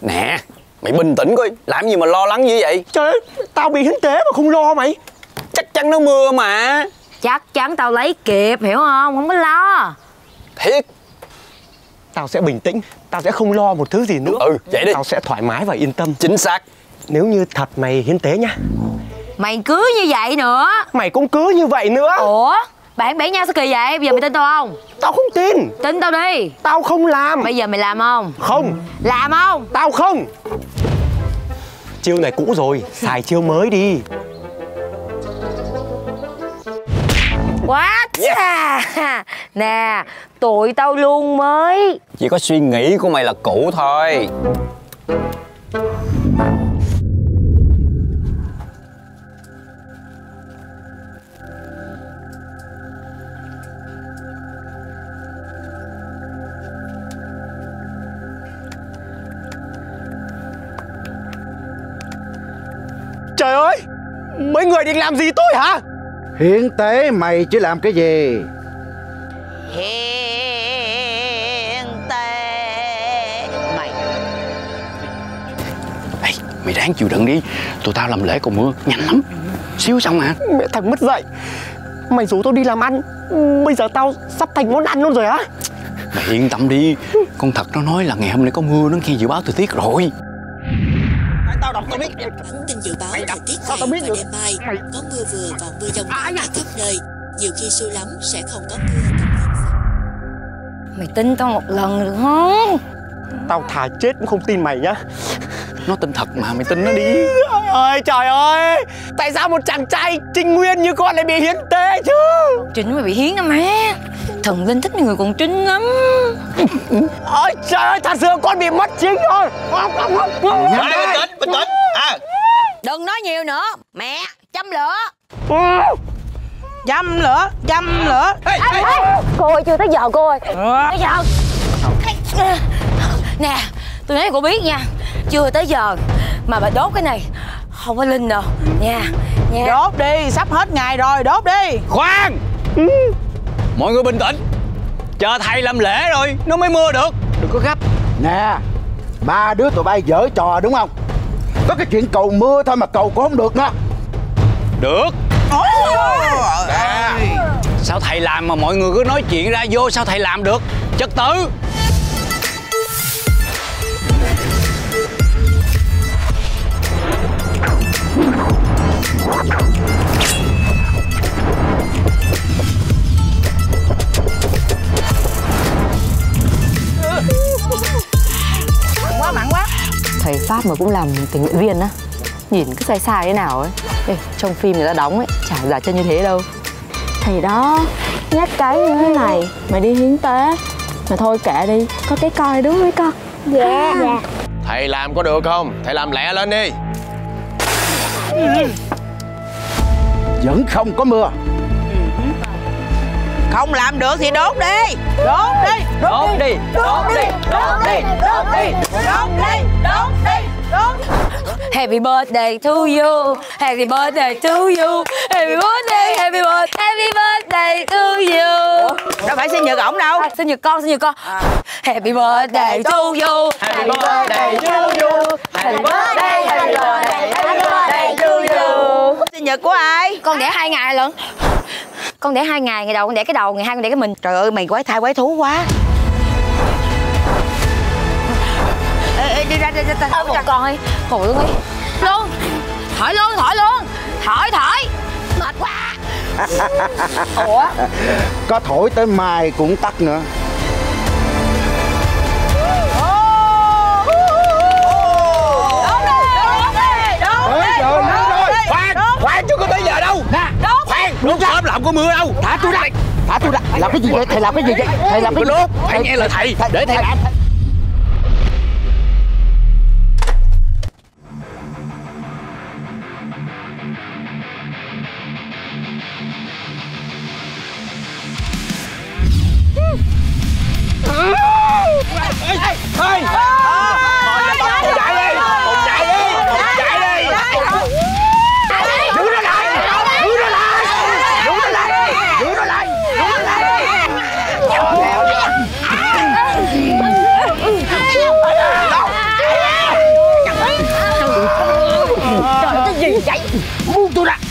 Nè Mày bình tĩnh coi Làm gì mà lo lắng như vậy? Trời ơi Tao bị hiến tế mà không lo mày. Chắc chắn nó mưa mà. Chắc chắn tao lấy kịp hiểu không? Không có lo. Thiệt Tao sẽ bình tĩnh Tao sẽ không lo một thứ gì nữa. Ừ vậy đi. Tao sẽ thoải mái và yên tâm. Chính xác. Nếu như thật mày hiến tế nhá Mày cứ như vậy nữa. Mày cũng cứ như vậy nữa. Ủa? Bạn bè nhau sao kỳ vậy? Bây giờ mày tin tao không? Tao không tin. Tin tao đi. Tao không làm. Bây giờ mày làm không? Không. Làm không? Tao không. Chiêu này cũ rồi Xài chiêu mới đi Quá chà. Nè Tụi tao luôn mới. Chỉ có suy nghĩ của mày là cũ thôi. Trời ơi Mấy người định làm gì tôi hả Hiến tế mày chứ làm cái gì? Hiền tế Mày. Ê, mày ráng chịu đựng đi. Tụi tao làm lễ cầu mưa nhanh lắm. Xíu xong hả Mẹ thằng mất dạy. Mày rủ tao đi làm ăn. Bây giờ tao sắp thành món ăn luôn rồi á. Mày yên tâm đi. Con thật nó nói là ngày hôm nay có mưa Nó nghe dự báo thời tiết rồi Tao đọc tao biết. Bản tin dự báo thời tiết ngày và đêm mai có mưa vừa và mưa dông rải rác khắp nơi. Nhiều khi xui lắm sẽ không có mưa. Mày tin tao một lần được không Tao thà chết cũng không tin mày nhá. Nó tin thật mà mày tin nó đi. Trời ơi trời ơi. Tại sao một chàng trai trinh nguyên như con lại bị hiến tế chứ? Chính mày bị hiến đó má. Thần linh thích mấy người còn trinh lắm. Ôi trời ơi, thật sự con bị mất chính rồi. Không, không, không, không. Ê, bình tĩnh bình tĩnh à. Đừng nói nhiều nữa. Mẹ châm lửa. Dâm lửa, dâm lửa. Cô ơi chưa tới giờ cô ơi. Tới giờ Nè tôi nói cho cô biết nha. Chưa tới giờ Mà bà đốt cái này. Không có linh đâu. Nha Nha. Đốt đi, sắp hết ngày rồi, đốt đi. Khoan! Mọi người bình tĩnh. Chờ thầy làm lễ rồi Nó mới mưa được. Đừng có gấp. Nè Ba đứa tụi bay dở trò đúng không? Có cái chuyện cầu mưa thôi mà cầu cũng không được nữa. Được. À, Sao thầy làm mà mọi người cứ nói chuyện ra vô Sao thầy làm được? Trật tự Quá mặn quá. Thầy Pháp mà cũng làm tình nguyện viên á. Nhìn cứ sai sai thế nào ấy. Ê, Trong phim người ta đóng ấy Chả giả chân như thế đâu. Thầy đó Nhát cái như thế này Mày đi hiến tế. Mà thôi kệ đi Có cái coi đúng với con Dạ Dạ. Thầy làm có được không? Thầy làm lẹ lên đi. Vẫn không có mưa. Không làm được thì đốt đi. Đốt đi Đốt đi. Đốt đi Đốt đi Đốt đi. Đốt đi Đốt đi Đốt Happy birthday to you. Happy birthday to you. Happy birthday Happy birthday Happy birthday to you. Đâu phải sinh nhật ổng đâu. À, sinh nhật con sinh nhật con. Happy birthday to you. Happy birthday to you. Happy birthday Happy birthday Happy birthday to you. Sinh nhật của ai? Con đẻ hai ngày lận. Con đẻ hai ngày Ngày đầu con đẻ cái đầu Ngày hai con đẻ cái mình. Trời ơi mày quái thai quái thú quá Đi ra đi ra ta Một con ơi Hồi luôn đi. Luôn. Thổi luôn thổi luôn. Thổi thổi Mệt quá. *laughs* Ủa? Có thổi tới mai cũng tắt nữa. Khoan Khoan chứ có tới giờ đâu. Nè Khoan Đốt sớm làm có mưa đâu. Thả tôi ra. Thả tôi ra. Làm cái gì vậy Thầy làm cái gì vậy? Thầy làm cái gì? Phải nghe lời thầy. Để thầy làm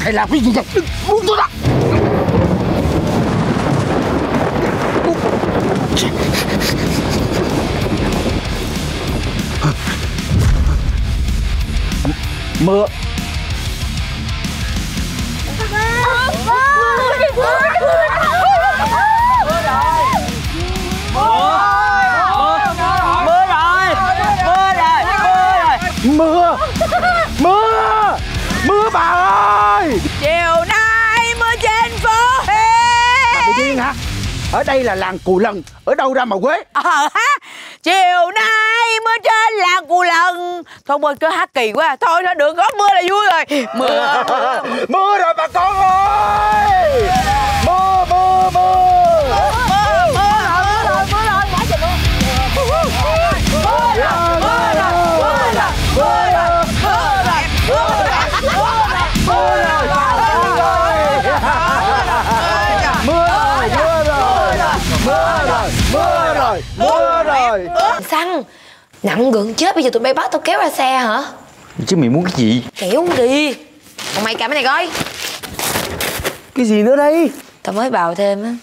Mày làm cái gì vậy? Đừng buông tôi ra Mưa Ở đây là làng Cù Lần Ở đâu ra mà quế Ờ ha. Chiều nay mưa trên làng Cù Lần. Thôi ơi cứ hát kỳ quá Thôi nó được có mưa là vui rồi. Mưa. *laughs* Mưa rồi bà con ơi! Mưa mưa mưa Mưa Nặng gần chết bây giờ tụi bay bắt tao kéo ra xe hả? Chứ mày muốn cái gì? Kéo đi. Còn mày cầm cái này coi. Cái gì nữa đây? Tao mới bào thêm á.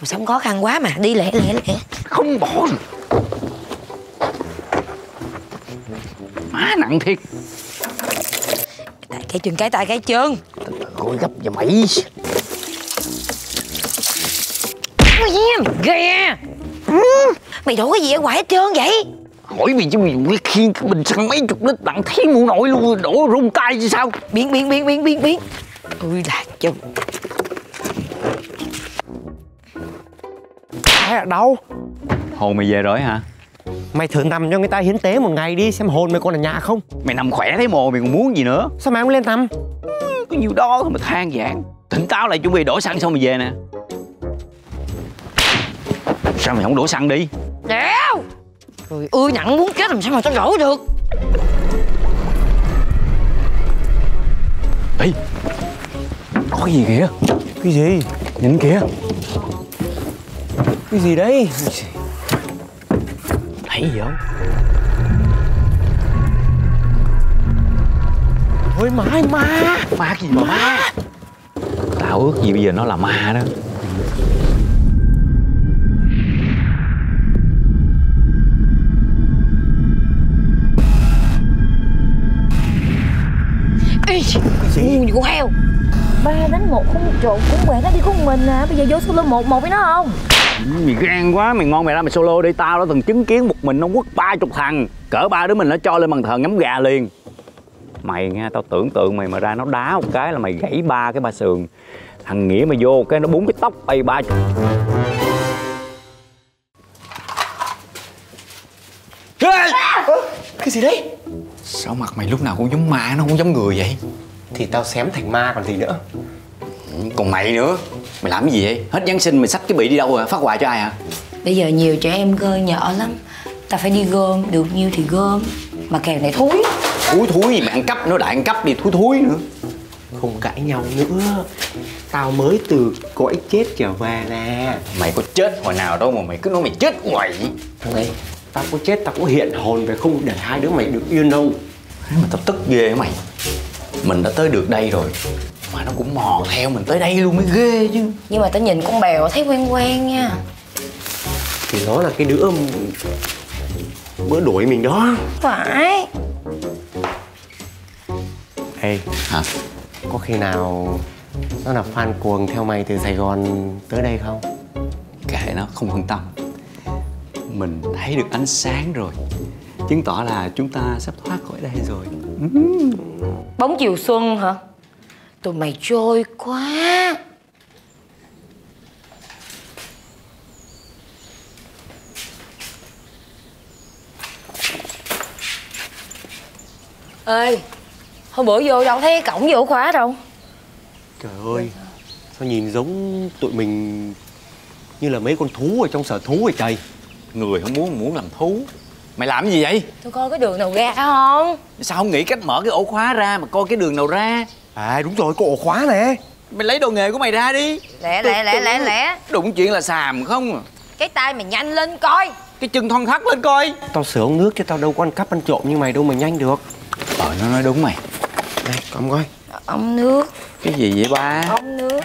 Cuộc sống khó khăn quá mà Đi lẹ lẹ lẹ. Không bỏ. Má nặng thiệt. Tại cái chân cái tại cái chân. Gọi gấp cho mày. Ghê. Mày đổ cái gì ở ngoài hết trơn vậy Hỏi vì chứ mày dùng cái khiên cái bình xăng mấy chục lít tặng thấy mụ nội luôn đổ rung tay chứ sao? Biến biến biến biến biến biến. Ui là chừng ai ở đâu? Hồn mày về rồi hả? Mày thử nằm cho người ta hiến tế một ngày đi Xem hồn mày còn ở nhà không. Mày nằm khỏe thấy mồ mày còn muốn gì nữa? Sao mày không lên nằm? Có nhiều đó thôi mà than vãn. Tỉnh táo lại chuẩn bị đổ xăng xong mày về nè. Sao mày không đổ xăng đi? Đéo Trời ơi nặng muốn chết làm sao mà tao đổ được? Ê Có cái gì kìa? Cái gì? Nhìn kìa. Cái gì đấy Thấy gì không? Thôi mãi ma Ma gì mà ma Tao ước gì bây giờ nó là ma đó Ê Ngu như con heo. Ba đánh một không trộn cũng quẹt nó đi của mình à. Bây giờ vô solo một một với nó không? Mày gan quá, mày ngon mày ra mày solo đi. Tao đã từng chứng kiến một mình nó quất ba chục thằng. Cỡ ba đứa mình nó cho lên bàn thờ ngắm gà liền. Mày nghe, tao tưởng tượng mày mà ra nó đá một cái là mày gãy ba cái ba sườn. Thằng Nghĩa mày vô cái nó búng cái tóc bay ba chục. Cái gì đấy Sao mặt mày lúc nào cũng giống ma nó không giống người vậy? Thì tao xém thành ma còn gì nữa. Còn mày nữa. Mày làm cái gì vậy? Hết Giáng sinh mày xách cái bị đi đâu rồi? Phát quà cho ai hả? Bây giờ nhiều trẻ em cơ nhỏ lắm. Ta phải đi gom, được nhiêu thì gom. Mà kèo này thúi. Thúi thúi gì mày ăn cắp nữa đại ăn cắp đi thúi thúi nữa. Không cãi nhau nữa. Tao mới từ cõi chết trở về nè. Mày có chết hồi nào đâu mà mày cứ nói mày chết hoài. Thằng Tao có chết tao có hiện hồn về không để hai đứa mày được yên đâu Mà tao tức ghê mày. Mình đã tới được đây rồi Mà nó cũng mò theo mình tới đây luôn mới ghê chứ. Nhưng mà tao nhìn con bèo thấy quen quen nha. Thì nó là cái đứa Bữa đuổi mình đó. Phải. Ê Hả? Có khi nào Nó là fan cuồng theo mày từ Sài Gòn tới đây không? Kệ nó không quan tâm Mình thấy được ánh sáng rồi. Chứng tỏ là chúng ta sắp thoát khỏi đây rồi. Bóng chiều xuân hả? Tụi mày trôi quá. Ê Hôm bữa vô đâu thấy cổng vô khóa đâu? Trời ơi Sao nhìn giống tụi mình Như là mấy con thú ở trong sở thú vậy trời Người không muốn muốn làm thú. Mày làm cái gì vậy? Tôi coi cái đường nào ra không? Sao không nghĩ cách mở cái ổ khóa ra mà coi cái đường nào ra? À đúng rồi, có ổ khóa nè. Mày lấy đồ nghề của mày ra đi. Lẹ lẹ lẹ lẹ lẹ. Đụng chuyện là xàm không? À. Cái tay mày nhanh lên coi. Cái chân thon thắt lên coi. Tao sửa ống nước chứ tao đâu có ăn cắp ăn trộm như mày đâu mà nhanh được. Ờ nó nói đúng mày. Đây, cầm coi. Ống nước. Cái gì vậy ba? Ống nước.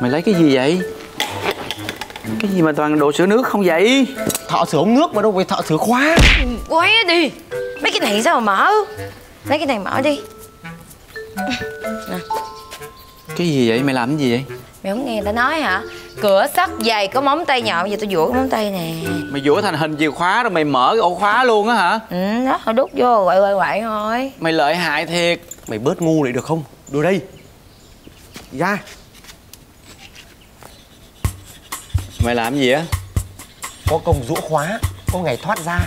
Mày lấy cái gì vậy? Cái gì mà toàn đồ sửa nước không vậy? Thợ sửa ống nước mà đâu phải thợ sửa khóa Quay đi Mấy cái này sao mà mở Lấy cái này mở đi Cái gì vậy? Mày làm cái gì vậy? Mày không nghe người ta nói hả Cửa sắt dày có móng tay nhọn Giờ tao vũa cái móng tay nè Mày vũa thành hình chìa khóa rồi mày mở cái ổ khóa luôn á hả? Ừ đó thôi đút vô quậy quậy quậy thôi Mày lợi hại thiệt Mày bớt ngu lại được không? Đưa đây Ra Mày làm gì á? Có công rũ khóa Có ngày thoát ra.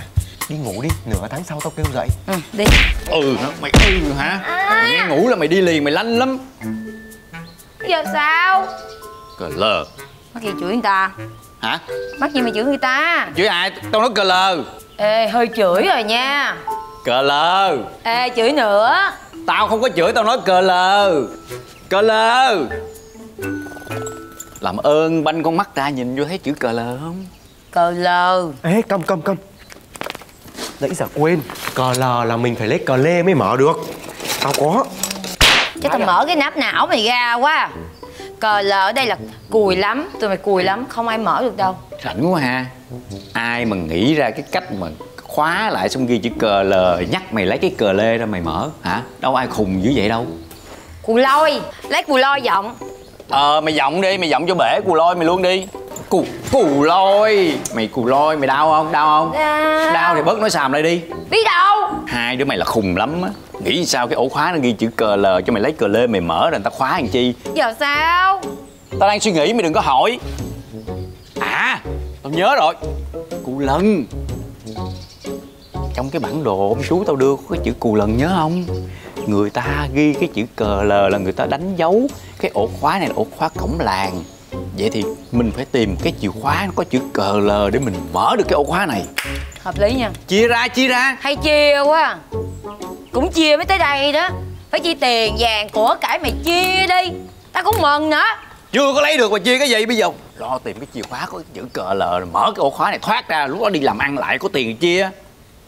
Đi ngủ đi, nửa tháng sau tao kêu dậy. Ừ đi. Ừ? Mày ừ hả? Mày nghe ngủ là mày đi liền mày lanh lắm. Giờ sao? Cờ lờ. Mắc gì chửi người ta? Hả? Mắc gì mày chửi người ta? Chửi ai? Tao nói cờ lờ. Ê hơi chửi rồi nha. Cờ lờ. Ê chửi nữa. Tao không có chửi tao nói cờ lờ. Cờ lờ Làm ơn banh con mắt ra nhìn vô thấy chữ cờ lờ không? Cờ lờ. Ê, cầm cầm cầm Nãy giờ quên. Cờ lờ là mình phải lấy cờ lê mới mở được. Tao có. Chứ tao mở cái nắp não mày ra quá. Cờ lờ ở đây là cùi lắm. Tụi mày cùi lắm Không ai mở được đâu. Rảnh quá ha. Ai mà nghĩ ra cái cách mà khóa lại xong ghi chữ cờ lờ Nhắc mày lấy cái cờ lê ra mày mở hả? Đâu ai khùng dữ vậy đâu. Cù lôi. Lấy cù lôi giọng Ờ mày giọng đi mày giọng cho bể cù lôi mày luôn đi. Cù, cù lôi. Mày cù lôi mày đau không? Đau không? Đau. Đau thì bớt nói xàm lại đi. Đi đâu. Hai đứa mày là khùng lắm á. Nghĩ sao cái ổ khóa nó ghi chữ cờ lờ cho mày lấy cờ lê mày mở rồi người ta khóa làm chi? Giờ sao? Tao đang suy nghĩ mày đừng có hỏi. À Tao nhớ rồi. Cù lần. Trong cái bản đồ ông chú tao đưa có cái chữ cù lần nhớ không Người ta ghi cái chữ cờ lờ là người ta đánh dấu Cái ổ khóa này là ổ khóa cổng làng. Vậy thì mình phải tìm cái chìa khóa nó có chữ cờ lờ để mình mở được cái ổ khóa này. Hợp lý nha. Chia ra chia ra. Hay chia quá Cũng chia mới tới đây đó. Phải chia tiền vàng của cải mày chia đi. Tao cũng mừng nữa. Chưa có lấy được mà chia cái gì bây giờ? Lo tìm cái chìa khóa có chữ cờ lờ rồi Mở cái ổ khóa này thoát ra. Lúc đó đi làm ăn lại có tiền chia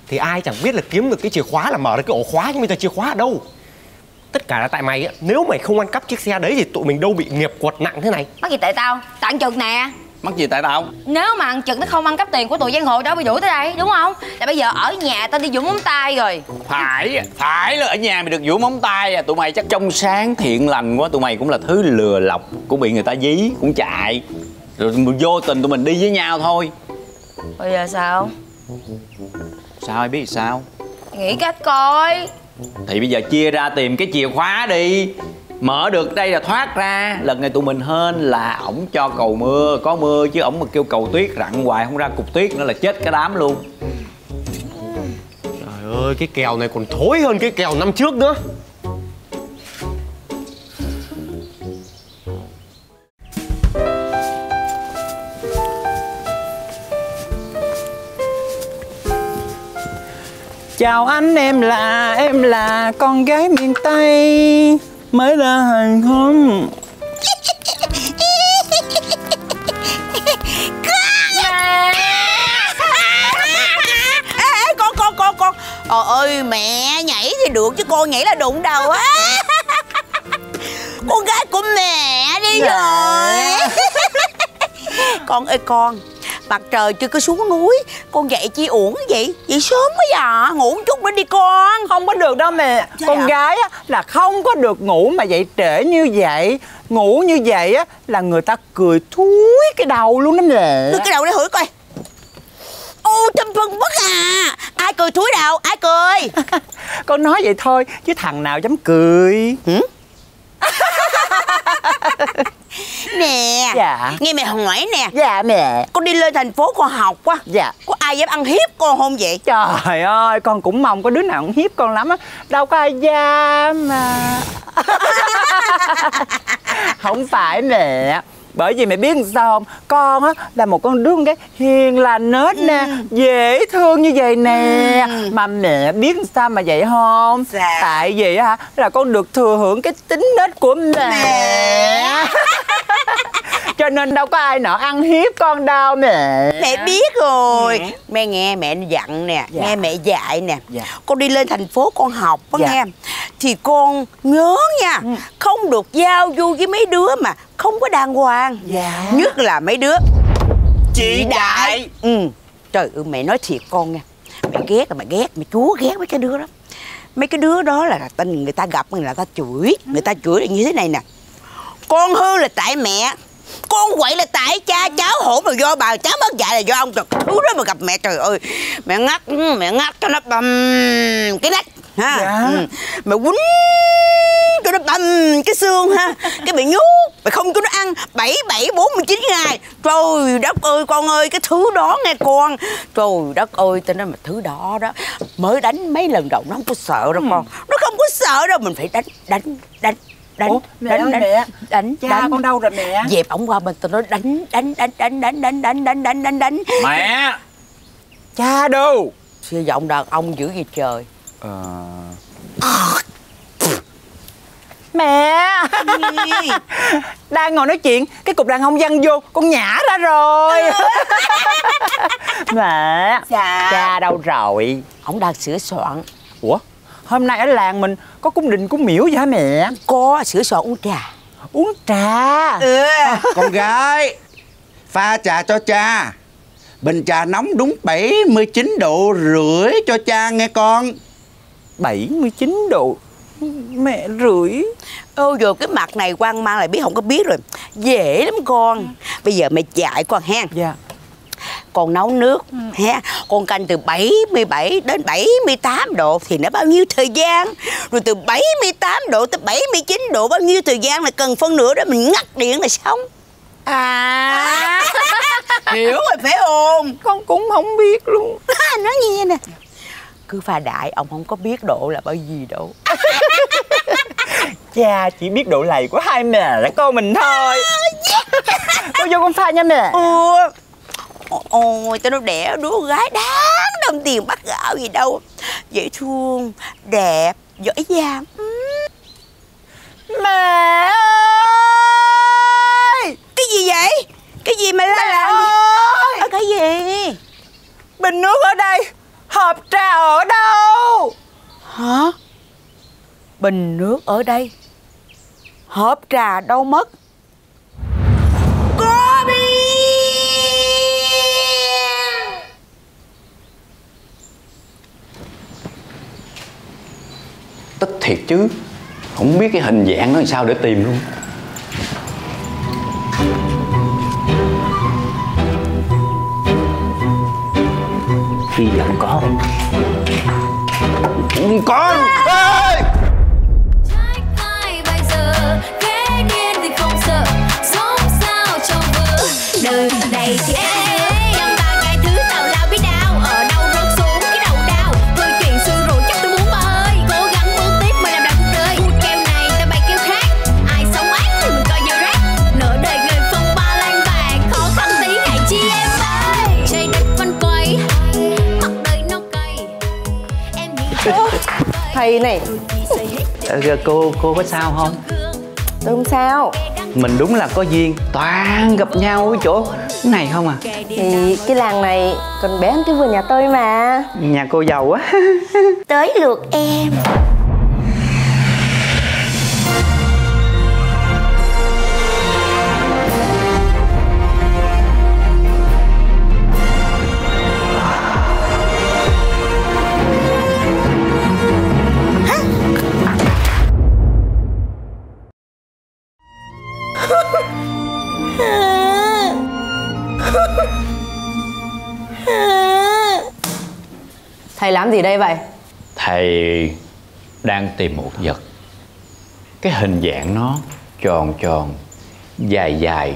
Thì ai chẳng biết là kiếm được cái chìa khóa là mở được cái ổ khóa Nhưng bây giờ chìa khóa ở đâu. Tất cả là tại mày á Nếu mày không ăn cắp chiếc xe đấy Thì tụi mình đâu bị nghiệp quật nặng thế này. Mắc gì tại tao? Tao ăn chừng nè. Mắc gì tại tao? Nếu mà ăn chừng nó không ăn cắp tiền của tụi giang hồ đâu bị đuổi tới đây đúng không? Là bây giờ ở nhà tao đi dụng móng tay rồi. Phải Phải là ở nhà mày được vũ móng tay à. Tụi mày chắc trong sáng thiện lành quá Tụi mày cũng là thứ lừa lọc Cũng bị người ta dí Cũng chạy. Rồi vô tình tụi mình đi với nhau thôi. Bây giờ sao Sao ai biết sao? Nghĩ cách coi. Thì bây giờ chia ra tìm cái chìa khóa đi. Mở được đây là thoát ra. Lần này tụi mình hên là ổng cho cầu mưa. Có mưa chứ ổng mà kêu cầu tuyết rặn hoài Không ra cục tuyết nữa là chết cả đám luôn. Trời ơi cái kèo này còn thối hơn cái kèo năm trước nữa Chào anh em là em là con gái miền Tây. Mới ra hành không ê, ê, con con con con. Trời ơi mẹ nhảy thì được chứ con nhảy là đụng đầu á. Con gái của mẹ đi Dạ. rồi. Con ơi con mặt trời chưa có xuống núi con dậy chi uổng vậy? Vậy sớm quá à? Ngủ một chút nữa đi con. Không có được đâu mẹ. Sao Con vậy? gái á, là không có được ngủ mà dậy trễ như vậy. Ngủ như vậy á là người ta cười thúi cái đầu luôn đó mẹ. Đưa cái đầu để hửi coi. Ô châm phân bất à. Ai cười thúi đầu? Ai cười? *laughs* Con nói vậy thôi chứ thằng nào dám cười *laughs* nè Dạ. nghe mẹ hỏi nè. Dạ mẹ. Con đi lên thành phố con học quá. Dạ. Có ai dám ăn hiếp con không vậy? Trời ơi con cũng mong có đứa nào cũng hiếp con lắm á. Đâu có ai dám mà. *laughs* Không phải mẹ bởi vì mẹ biết sao không? Con á là một con đứa con gái hiền lành nết nè Dễ thương như vậy nè. Mà mẹ biết sao mà vậy không? Sao? Tại vì á là con được thừa hưởng cái tính nết của mẹ. *laughs* Cho nên đâu có ai nọ ăn hiếp con đâu mẹ. Mẹ biết rồi. Mẹ. Nghe mẹ dặn nè Dạ. nghe mẹ dạy nè. Dạ. con đi lên thành phố con học á Dạ. nghe. Thì con nhớ nha không được giao du với mấy đứa mà không có đàng hoàng. Dạ. nhất là mấy đứa. Chị Đại. ừ. Trời ơi mẹ nói thiệt con nha. Mẹ ghét là mẹ ghét mẹ chúa ghét mấy cái đứa đó. Mấy cái đứa đó là tên người ta gặp người ta chửi người ta chửi là như thế này nè. Con hư là tại mẹ con quậy là tại cha cháu hổn là do bà cháu mất dạy là do ông trời. Thứ đó mà gặp mẹ trời ơi. Mẹ ngắt mẹ ngắt cho nó bầm cái nách ha. Dạ. ừ. mẹ quýnh cho nó bầm cái xương ha. Cái mẹ nhốt mẹ không cho nó ăn. Bảy bảy bốn mươi chín ngày. Trời đất ơi con ơi cái thứ đó nghe con. Trời đất ơi tên nó mà thứ đó đó mới đánh mấy lần đầu nó không có sợ đâu con. Nó không có sợ đâu mình phải đánh đánh đánh đánh Ủa, mẹ đánh ơi, đánh mẹ. đánh Cha đánh con đâu rồi mẹ dẹp ổng qua bên tụi nó đánh đánh đánh đánh đánh đánh đánh đánh đánh đánh đánh Mẹ Cha đâu Sư giọng đàn ông dữ gì trời Mẹ Đang ngồi nói chuyện Cái cục đàn ông văng vô Con nhả ra rồi Mẹ Dạ. Cha đâu rồi ổng đang sửa soạn Ủa Hôm nay ở làng mình Có cung đình cung miễu vậy hả mẹ? Có sửa soạn uống trà. Uống trà? Ừ. Con gái Pha trà cho cha. Bình trà nóng đúng 79 độ rưỡi cho cha nghe con. 79 độ Mẹ rưỡi. Ôi rồi cái mặt này quan mang lại biết không có biết rồi. Dễ lắm con. Bây giờ mẹ dạy con ha. Dạ Con nấu nước ha Con canh từ 77 đến 78 độ Thì nó bao nhiêu thời gian? Rồi từ 78 độ tới 79 độ Bao nhiêu thời gian là cần phân nửa đó Mình ngắt điện là xong? À. *laughs* Hiểu rồi phải không? Con cũng không biết luôn. *laughs* Nói nghe nè. Cứ pha đại ông không có biết độ là bao gì đâu *laughs* cha chỉ biết độ lầy của hai mẹ là con mình thôi. Con vô con pha nha mẹ. Ừ ôi tao nó đẻ đứa gái đáng đồng tiền bắt gạo gì đâu. Dễ thương đẹp giỏi giang. Mẹ ơi! Cái gì vậy? Cái gì mà la là ơi! Cái gì? Bình nước ở đây hộp trà ở đâu? Hả? Bình nước ở đây hộp trà đâu mất? Có Tức thiệt chứ. Không biết cái hình dạng nó làm sao để tìm luôn. Hy vọng có Không? Có. Không cho vừa đời này thì em Thầy này. Ờ, cô cô có sao không? Tôi không sao. Mình đúng là có duyên toàn gặp nhau ở chỗ này không à? Thì cái làng này còn bé hơn cái vườn nhà tôi mà. Nhà cô giàu á *laughs* Tới lượt em Thầy làm gì đây vậy? Thầy đang tìm một vật. Cái hình dạng nó tròn tròn Dài dài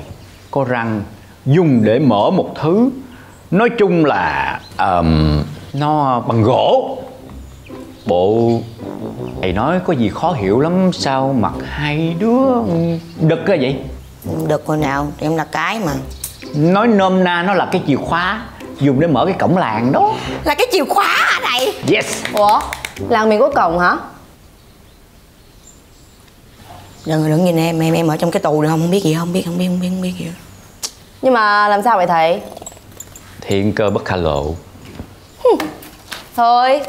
Có răng Dùng để mở một thứ. Nói chung là ờm, Nó bằng gỗ. Bộ Thầy nói có gì khó hiểu lắm Sao mặt hai đứa Đực ra vậy? Được hồi nào em là cái mà. Nói nôm na nó là cái chìa khóa Dùng để mở cái cổng làng đó. Là cái chìa khóa hả này Yes. Ủa? Làng mình có cổng hả? Đừng đừng nhìn em em em ở trong cái tù được không không biết gì không biết không biết không biết không biết gì. Nhưng mà làm sao vậy thầy? Thiên cơ bất khả lộ. Thôi,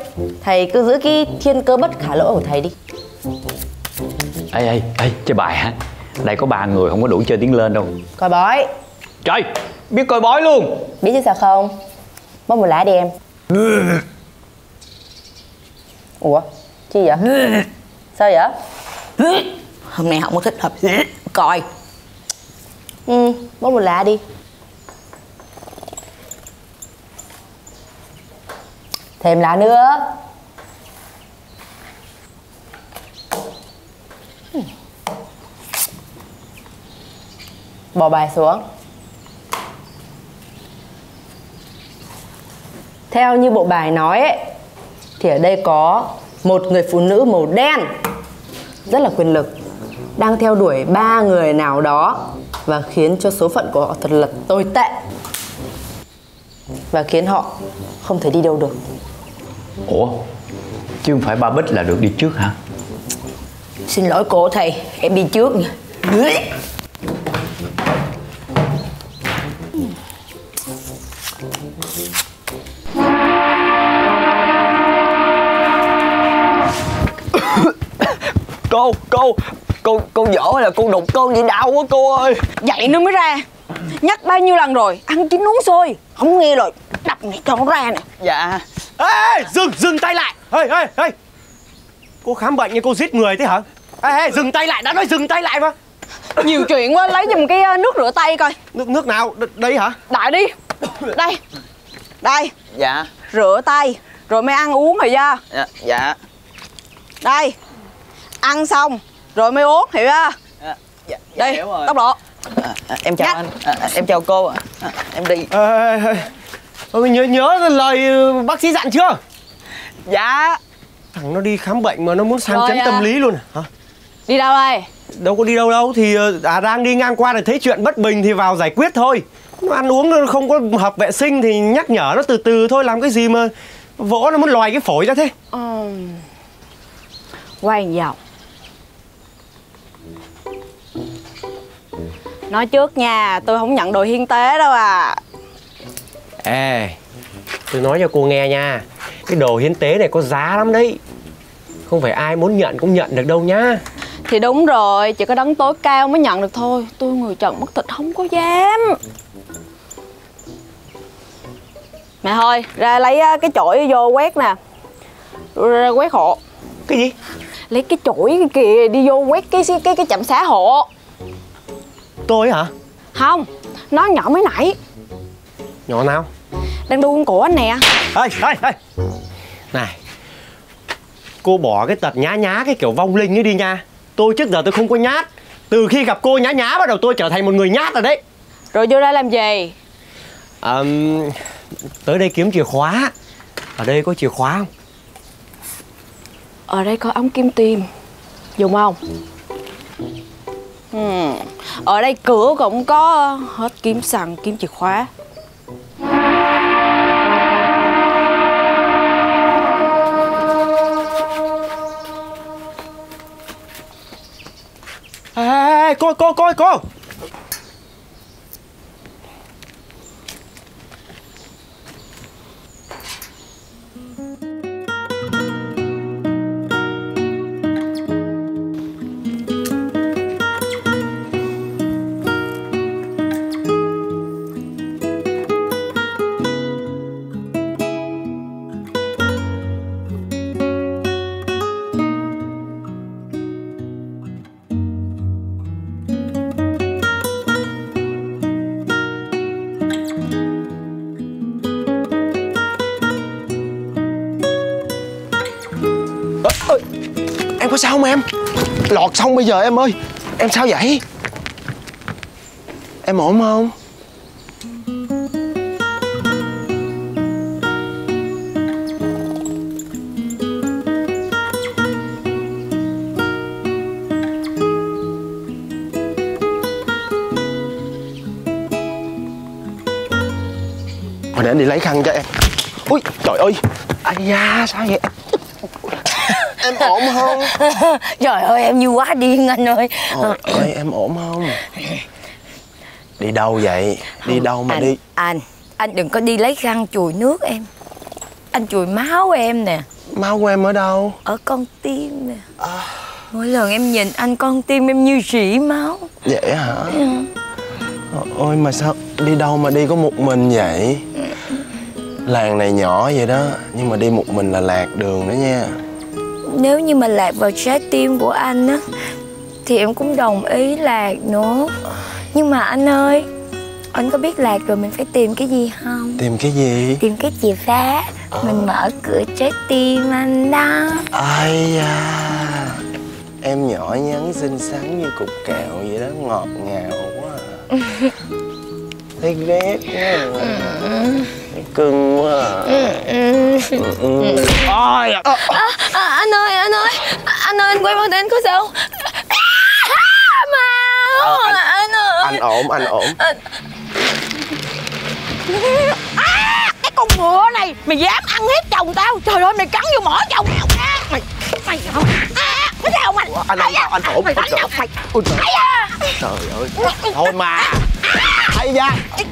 thầy cứ giữ cái thiên cơ bất khả lỗ của thầy đi. Ê ê ê chơi bài hả? Đây có ba người không có đủ chơi tiếng lên đâu. Coi bói. Trời biết coi bói luôn Biết chứ sao không? Bóp một lá đi em Ủa? Chi vậy? Sao vậy? Hôm nay không có thích hợp Coi Ừ, bóp một lá đi Thêm lá nữa Bỏ bài xuống Theo như bộ bài nói ấy Thì ở đây có một người phụ nữ màu đen Rất là quyền lực Đang theo đuổi ba người nào đó Và khiến cho số phận của họ thật là tồi tệ Và khiến họ không thể đi đâu được. Ủa? Chứ không phải ba bích là được đi trước hả? Xin lỗi cô thầy Em đi trước nha cô cô cô dỗ hay là cô đục con gì đau quá cô ơi? Vậy nó mới ra. Nhắc bao nhiêu lần rồi Ăn chín uống sôi Không nghe rồi Đập này cho nó ra nè. Dạ. Ê, dừng, dừng tay lại. Ê, ê, ê. Cô khám bệnh như cô giết người thế hả? Ê, ê, dừng tay lại, đã nói dừng tay lại mà. Nhiều chuyện quá, lấy giùm cái ờ, nước rửa tay coi. Nước, nước nào, Đ đây hả? Đại đi. Đây. Đây, dạ. Rửa tay Rồi mới ăn uống rồi chưa dạ dạ. Đây Ăn xong Rồi mới uống, hiểu chưa? Dạ. Đi, tốc độ. À, em chào anh. À, à, em chào cô à, em đi. Ê, ê, ê, nhớ nhớ lời ờ, bác sĩ dặn chưa? Dạ. Thằng nó đi khám bệnh mà nó muốn sang chấn à. tâm lý luôn à? hả? Đi đâu đây? đâu có đi đâu đâu thì ờ, à đang đi ngang qua thì thấy chuyện bất bình thì vào giải quyết thôi. Nó ăn uống nó không có hợp vệ sinh thì nhắc nhở nó từ từ thôi làm cái gì mà vỗ nó muốn lòi cái phổi ra thế. Quan trọng Nói trước nha, tôi không nhận đồ hiến tế đâu à. Ê tôi nói cho cô nghe nha. Cái đồ hiến tế này có giá lắm đấy. Không phải ai muốn nhận cũng nhận được đâu nhá. Thì đúng rồi, chỉ có đấng tối cao mới nhận được thôi. Tôi người trần mất thịt không có dám. Mẹ thôi, ra lấy cái chổi vô quét nè. Ra quét hộ. Cái gì? Lấy cái chổi kìa đi vô quét cái cái cái chậm xá hộ tôi hả? Không, nó nhỏ mới nãy. Nhỏ nào? Đang đu con cổ anh nè. Ê ê ê. Này cô bỏ cái tật nhá nhá cái kiểu vong linh ấy đi nha. Tôi trước giờ tôi không có nhát. Từ khi gặp cô nhá nhá bắt đầu tôi trở thành một người nhát rồi đấy. Rồi vô đây làm gì? À, tới đây kiếm chìa khóa. Ở đây có chìa khóa không? Ở đây có ống kim tiêm Dùng không ừ. Ở đây cửa cũng có hết kiếm sằn, kiếm chìa khóa ê, ê, ê, cô cô cô cô sao không em? Lọt xong bây giờ em ơi. Em sao vậy? Em ổn không? Hồi để anh đi lấy khăn cho em. Ui, trời ơi. Ây da, sao vậy? Em ổn không? *laughs* Trời ơi em như quá điên anh ơi. Trời ơi em ổn không? Đi đâu vậy? Đi đâu mà anh, đi? Anh Anh đừng có đi lấy khăn chùi nước em. Anh chùi máu em nè. Máu của em ở đâu? Ở con tim nè. Mỗi lần em nhìn anh con tim em như rỉ máu. Vậy hả? Ôi mà sao Đi đâu mà đi có một mình vậy? Làng này nhỏ vậy đó Nhưng mà đi một mình là lạc đường đó nha Nếu như mà lạc vào trái tim của anh á Thì em cũng đồng ý lạc nữa. Nhưng mà anh ơi Anh có biết lạc rồi mình phải tìm cái gì không? Tìm cái gì? Tìm cái chìa khóa. Mình mở cửa trái tim anh đó. Ai da. Em nhỏ nhắn xinh xắn như cục kẹo vậy đó Ngọt ngào quá à. *laughs* Thấy ghét quá à. Cưng quá à. Ừ, ừ. Ôi, à. à, à, Anh ơi, anh ơi. Anh ơi, anh quay mặt đến có sao Máu Ờ, anh- Anh ơi. Anh ổn, anh ổn. À, cái con ngựa này Mày dám ăn hiếp chồng tao? Trời ơi mày cắn vô mỏ chồng tao. À, Mày Mày không à, Cái sao mày? Anh anh sao anh ổn. Mày đánh Trời- nhau mày. Ôi trời. Ai Trời ơi. Thôi mà. Ây da. Ây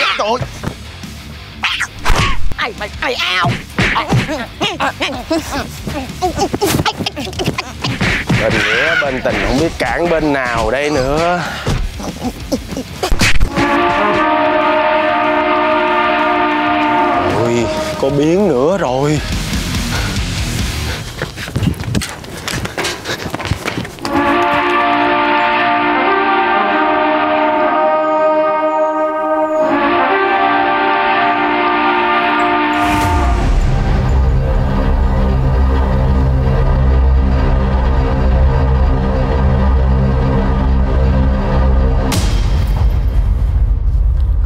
da, trời ai Mày mày mày ao. Bên nghĩa bên tình không biết cản bên nào đây nữa. Ôi, có biến nữa rồi.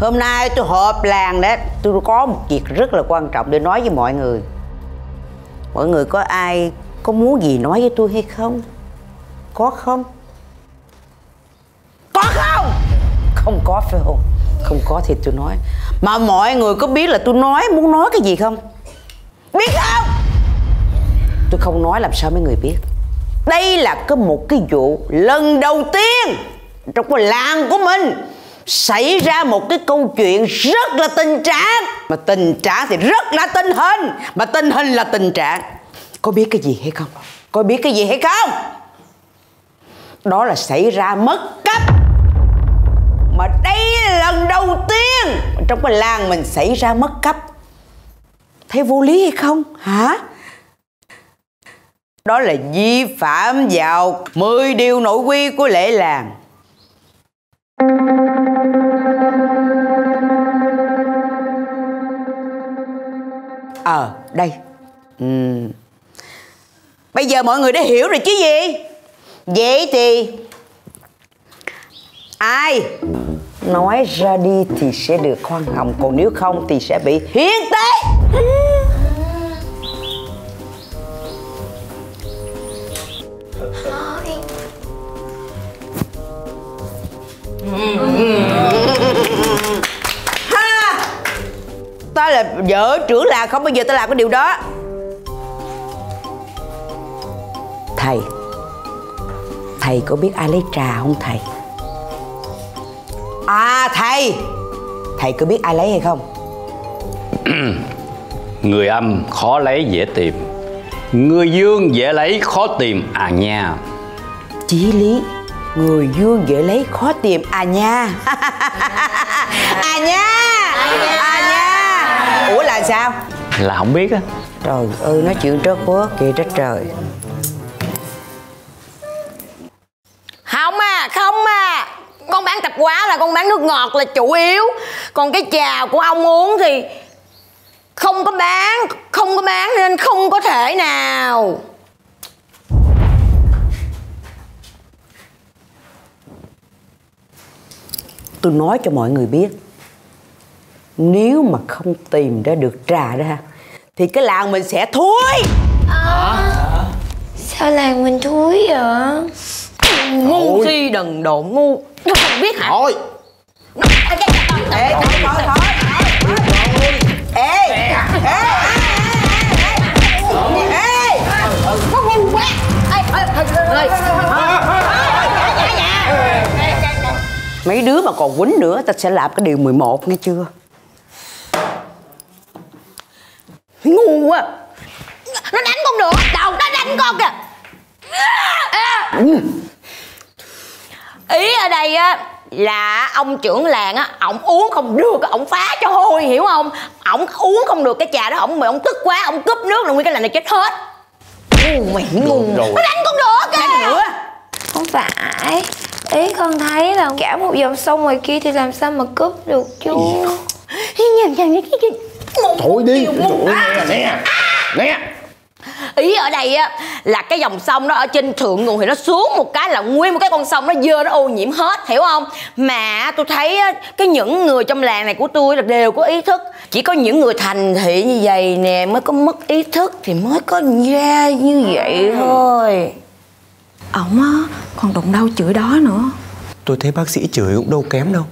Hôm nay tôi họp làng đó Tôi có một việc rất là quan trọng để nói với mọi người Mọi người có ai có muốn gì nói với tôi hay không? Có không? Có không? Không có phải không? Không có thì tôi nói Mà mọi người có biết là tôi nói, muốn nói cái gì không? Biết không? Tôi không nói làm sao mấy người biết Đây là có một cái vụ lần đầu tiên Trong cái làng của mình Xảy ra một cái câu chuyện rất là tình trạng Mà tình trạng thì rất là tình hình Mà tình hình là tình trạng Có biết cái gì hay không? Có biết cái gì hay không? Đó là xảy ra mất cấp Mà đây là lần đầu tiên Trong cái làng mình xảy ra mất cấp Thấy vô lý hay không? Hả? Đó là vi phạm vào 10 điều nội quy của lễ làng Ờ, đây. Ừm. Bây giờ mọi người đã hiểu rồi chứ gì? Vậy thì Ai Nói ra đi thì sẽ được khoan hồng Còn nếu không thì sẽ bị hiến tế. Ha ta là vợ trưởng làng không bao giờ ta làm cái điều đó. Thầy thầy có biết ai lấy trà không thầy? À thầy. Thầy có biết ai lấy hay không? *clears throat* Người âm khó lấy dễ tìm. Người dương dễ lấy khó tìm. À nha. Chí lý người dương dễ lấy khó tìm. À nha. *laughs* À nha. À nha ủa là sao? Là không biết á. Trời ơi nói chuyện trớt quá kìa trách trời. Không à, không à. Con bán tạp hóa là con bán nước ngọt là chủ yếu. Còn cái trà của ông uống thì Không có bán Không có bán nên không có thể nào. Tôi nói cho mọi người biết nếu mà không tìm ra được trà ra thì cái làng mình sẽ thối Sao làng mình thúi vậy? Ngu si đần độn ngu Nó không biết hả Thôi ê thôi thôi thôi ê ê ê Nó ngu quá Ê, ê, ê, ê. mấy đứa mà còn quýnh nữa ta sẽ làm cái điều 11 nghe chưa ngu quá. Nó đánh con được. Đầu nó đánh con kìa. Ý ở đây á là ông trưởng làng á ổng uống không được ổng phá cho hôi hiểu không? Ổng uống không được cái trà đó ổng mà ổng tức quá ổng cúp nước là nguyên cái làng này chết hết. Ngu mày ngu. Nó đánh con được kìa. Nữa. Không phải. Ý con thấy là cả một dòng sông ngoài kia thì làm sao mà cướp được chú Thôi đi. Nè nè. Nè. Ý ở đây á là cái dòng sông đó ở trên thượng nguồn thì nó xuống một cái là nguyên một cái con sông nó dơ nó ô nhiễm hết hiểu không? Mà tôi thấy á, cái những người trong làng này của tôi là đều có ý thức. Chỉ có những người thành thị như vậy nè mới có mất ý thức thì mới có ra như vậy thôi. Ổng á còn đụng đâu chửi đó nữa. Tôi thấy bác sĩ chửi cũng đâu kém đâu.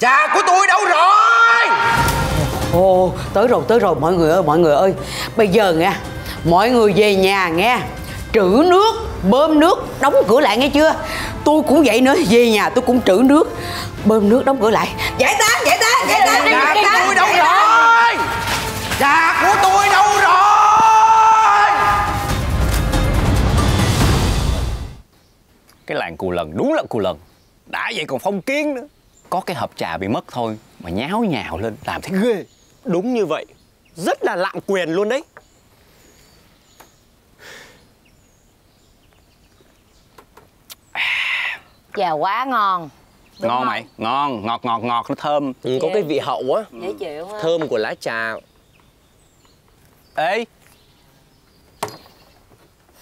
Trà của tôi đâu rồi ồ tới rồi tới rồi mọi người ơi mọi người ơi. Bây giờ nha mọi người về nhà nghe. Trữ nước bơm nước đóng cửa lại nghe chưa? Tôi cũng vậy nữa về nhà tôi cũng trữ nước bơm nước đóng cửa lại. Giải tán giải tán giải tán. Trà giải của tán. Tôi đâu rồi Trà của tôi đâu rồi? Cái làng cù lần đúng là cù lần. Đã vậy còn phong kiến nữa. Có cái hộp trà bị mất thôi Mà nháo nhào lên làm thấy ghê Đúng như vậy. Rất là lạm quyền luôn đấy. Chà quá ngon. Ngon mày Ngon Ngọt ngọt ngọt nó thơm. Ừ, Có cái vị hậu á. Dễ chịu ha Thơm của lá trà. Ê.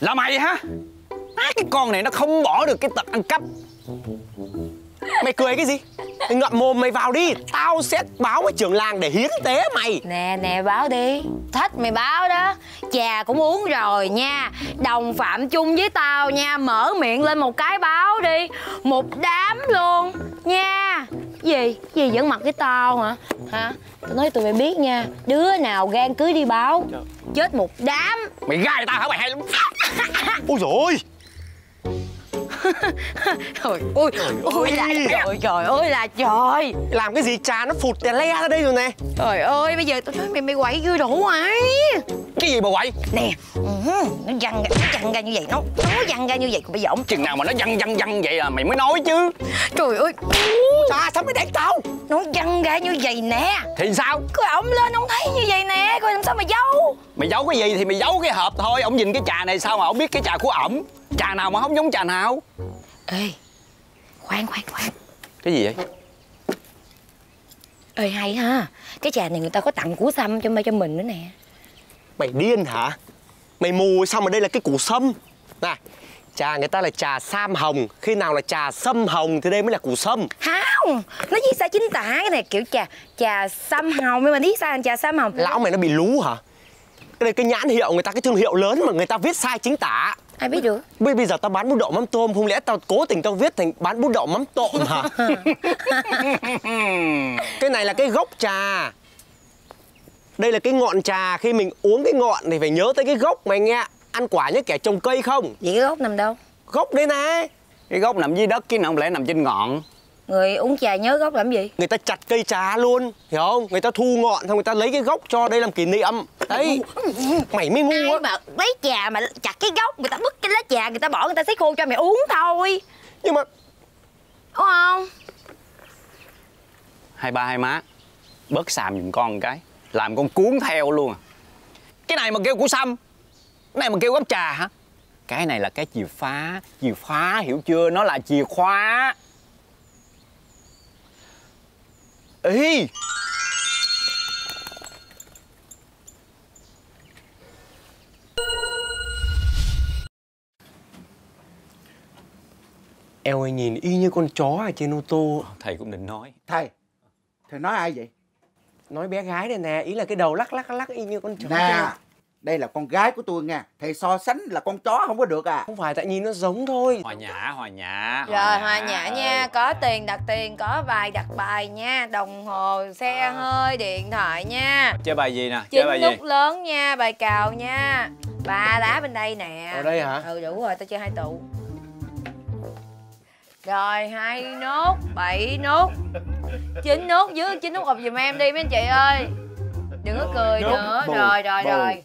Là mày hả? Á, Cái con này nó không bỏ được cái tật ăn cắp Mày cười cái gì? Mày ngậm mồm mày vào đi. Tao sẽ báo với trưởng làng để hiến tế mày. Nè nè báo đi. Thích mày báo đó. Trà cũng uống rồi nha. Đồng phạm chung với tao nha. Mở miệng lên một cái báo đi. Một đám luôn. Nha. Gì? Gì giỡn mặt với tao hả? Hả? Tao nói tụi mày biết nha. Đứa nào gan cưới đi báo. Chết một đám. Mày gai tao hả? Mày hay lắm. Ôi dồi *laughs* Trời ôi Ôi là trời trời ơi là trời. Làm cái gì trà nó phụt tè le ra đây rồi nè. Trời ơi bây giờ tao nói mày mày quậy ghê đủ ấy. Cái gì mà quậy Nè ừ, Nó văng ra Nó văng ra như vậy Nó nó văng ra như vậy Còn bây giờ ổng Chừng nào mà nó văng văng văng vậy là mày mới nói chứ. Trời ơi. Sao sao mày đánh tao Nó văng ra như vậy nè. Thì sao? Coi ổng lên ông thấy như vậy nè Coi làm sao mà giấu. Mày giấu cái gì thì mày giấu cái hộp thôi. Ông nhìn cái trà này sao mà ông biết cái trà của ổng Trà nào mà không giống trà nào? Ê Khoan khoan khoan. Cái gì vậy? Ê hay ha. Cái trà này người ta có tặng củ sâm cho cho mình nữa nè. Mày điên hả? Mày mù sao mà đây là cái củ sâm. Này Trà người ta là trà sam hồng. Khi nào là trà sâm hồng thì đây mới là củ sâm. Không Nó viết sai chính tả cái này kiểu trà Trà sâm hồng. Nhưng mà viết sai là trà sâm hồng. Lão mày nó bị lú hả Cái này cái nhãn hiệu người ta cái thương hiệu lớn mà người ta viết sai chính tả. Ai biết được? Bây bây giờ tao bán bún đậu mắm tôm Không lẽ tao cố tình tao viết thành bán bún đậu mắm tôm hả? *laughs* Cái này là cái gốc trà. Đây là cái ngọn trà Khi mình uống cái ngọn thì phải nhớ tới cái gốc mày nghe. Ăn quả như kẻ trồng cây không? Vậy cái gốc nằm đâu? Gốc đây nè Cái gốc nằm dưới đất chứ không lẽ nằm trên ngọn Người uống trà nhớ gốc làm gì? Người ta chặt cây trà luôn Hiểu không? Người ta thu ngọn xong người ta lấy cái gốc cho đây làm kỷ niệm. Đấy. Mày mới ngu Ai á. mà lấy trà mà chặt cái gốc Người ta bứt cái lá trà Người ta bỏ người ta sấy khô cho mày uống thôi. Nhưng mà Đúng không? Hai ba hai má Bớt xàm giùm con một cái Làm con cuốn theo luôn à. Cái này mà kêu củ sâm Cái này mà kêu gốc trà hả? Cái này là cái chìa phá Chìa khóa hiểu chưa? Nó là chìa khóa Ê! Eo ơi nhìn y như con chó ở trên ô tô. Thầy cũng định nói. Thầy Thầy nói ai vậy? Nói bé gái đây nè Ý là cái đầu lắc lắc lắc y như con chó Nè Đây là con gái của tôi nha Thầy so sánh là con chó không có được à. Không phải tại nhìn nó giống thôi. Hòa nhã hòa nhã Rồi hoa nhã nha Có tiền đặt tiền Có bài đặt bài nha Đồng hồ xe hơi điện thoại nha. Chơi bài gì nè? Chơi bài gì? nút lớn nha Bài cào nha. Ba lá bên đây nè. Ở đây hả? Ừ đủ rồi tao chơi hai tụ. Rồi hai nốt Bảy nốt. Chín nốt dưới chín nốt học giùm em đi mấy anh chị ơi. Đừng có cười nữa. Rồi rồi rồi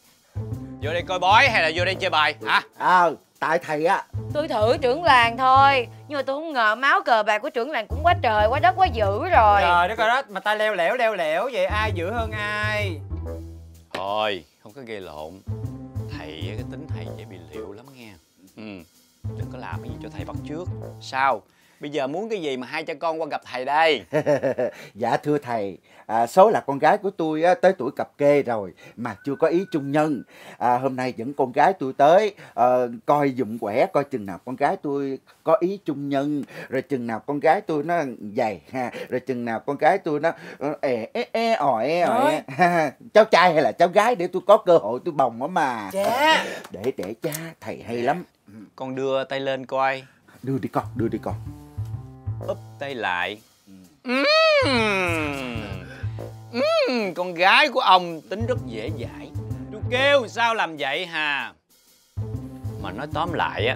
Vô đây coi bói hay là vô đây chơi bài hả? Ờ Tại thầy á. Tôi thử trưởng làng thôi Nhưng mà tôi không ngờ máu cờ bạc của trưởng làng cũng quá trời Quá đất quá dữ rồi. Trời đất ơi đó mà ta leo lẻo leo lẻo vậy ai dữ hơn ai? Thôi không có gây lộn. Thầy cái tính thầy dễ bị liệu lắm nghe. Ừ. Đừng có làm cái gì cho thầy bắt trước. Sao Bây giờ muốn cái gì mà hai cha con qua gặp thầy đây? *laughs* Dạ thưa thầy. À, Số là con gái của tôi á, tới tuổi cặp kê rồi Mà chưa có ý chung nhân. À, Hôm nay dẫn con gái tôi tới ờ, Coi dụng quẻ Coi chừng nào con gái tôi có ý chung nhân Rồi chừng nào con gái tôi nó dày ha Rồi chừng nào con gái tôi nó ờ, ế ò ế ò ế ha. Cháu trai hay là cháu gái Để tôi có cơ hội tôi bồng á mà. Cha. Để để cha Thầy hay lắm. Con đưa tay lên coi. Đưa đi con Đưa đi con Úp tay lại. Ừm. Ừm, Con gái của ông tính rất dễ dãi. Tôi kêu sao làm vậy hà? Mà nói tóm lại á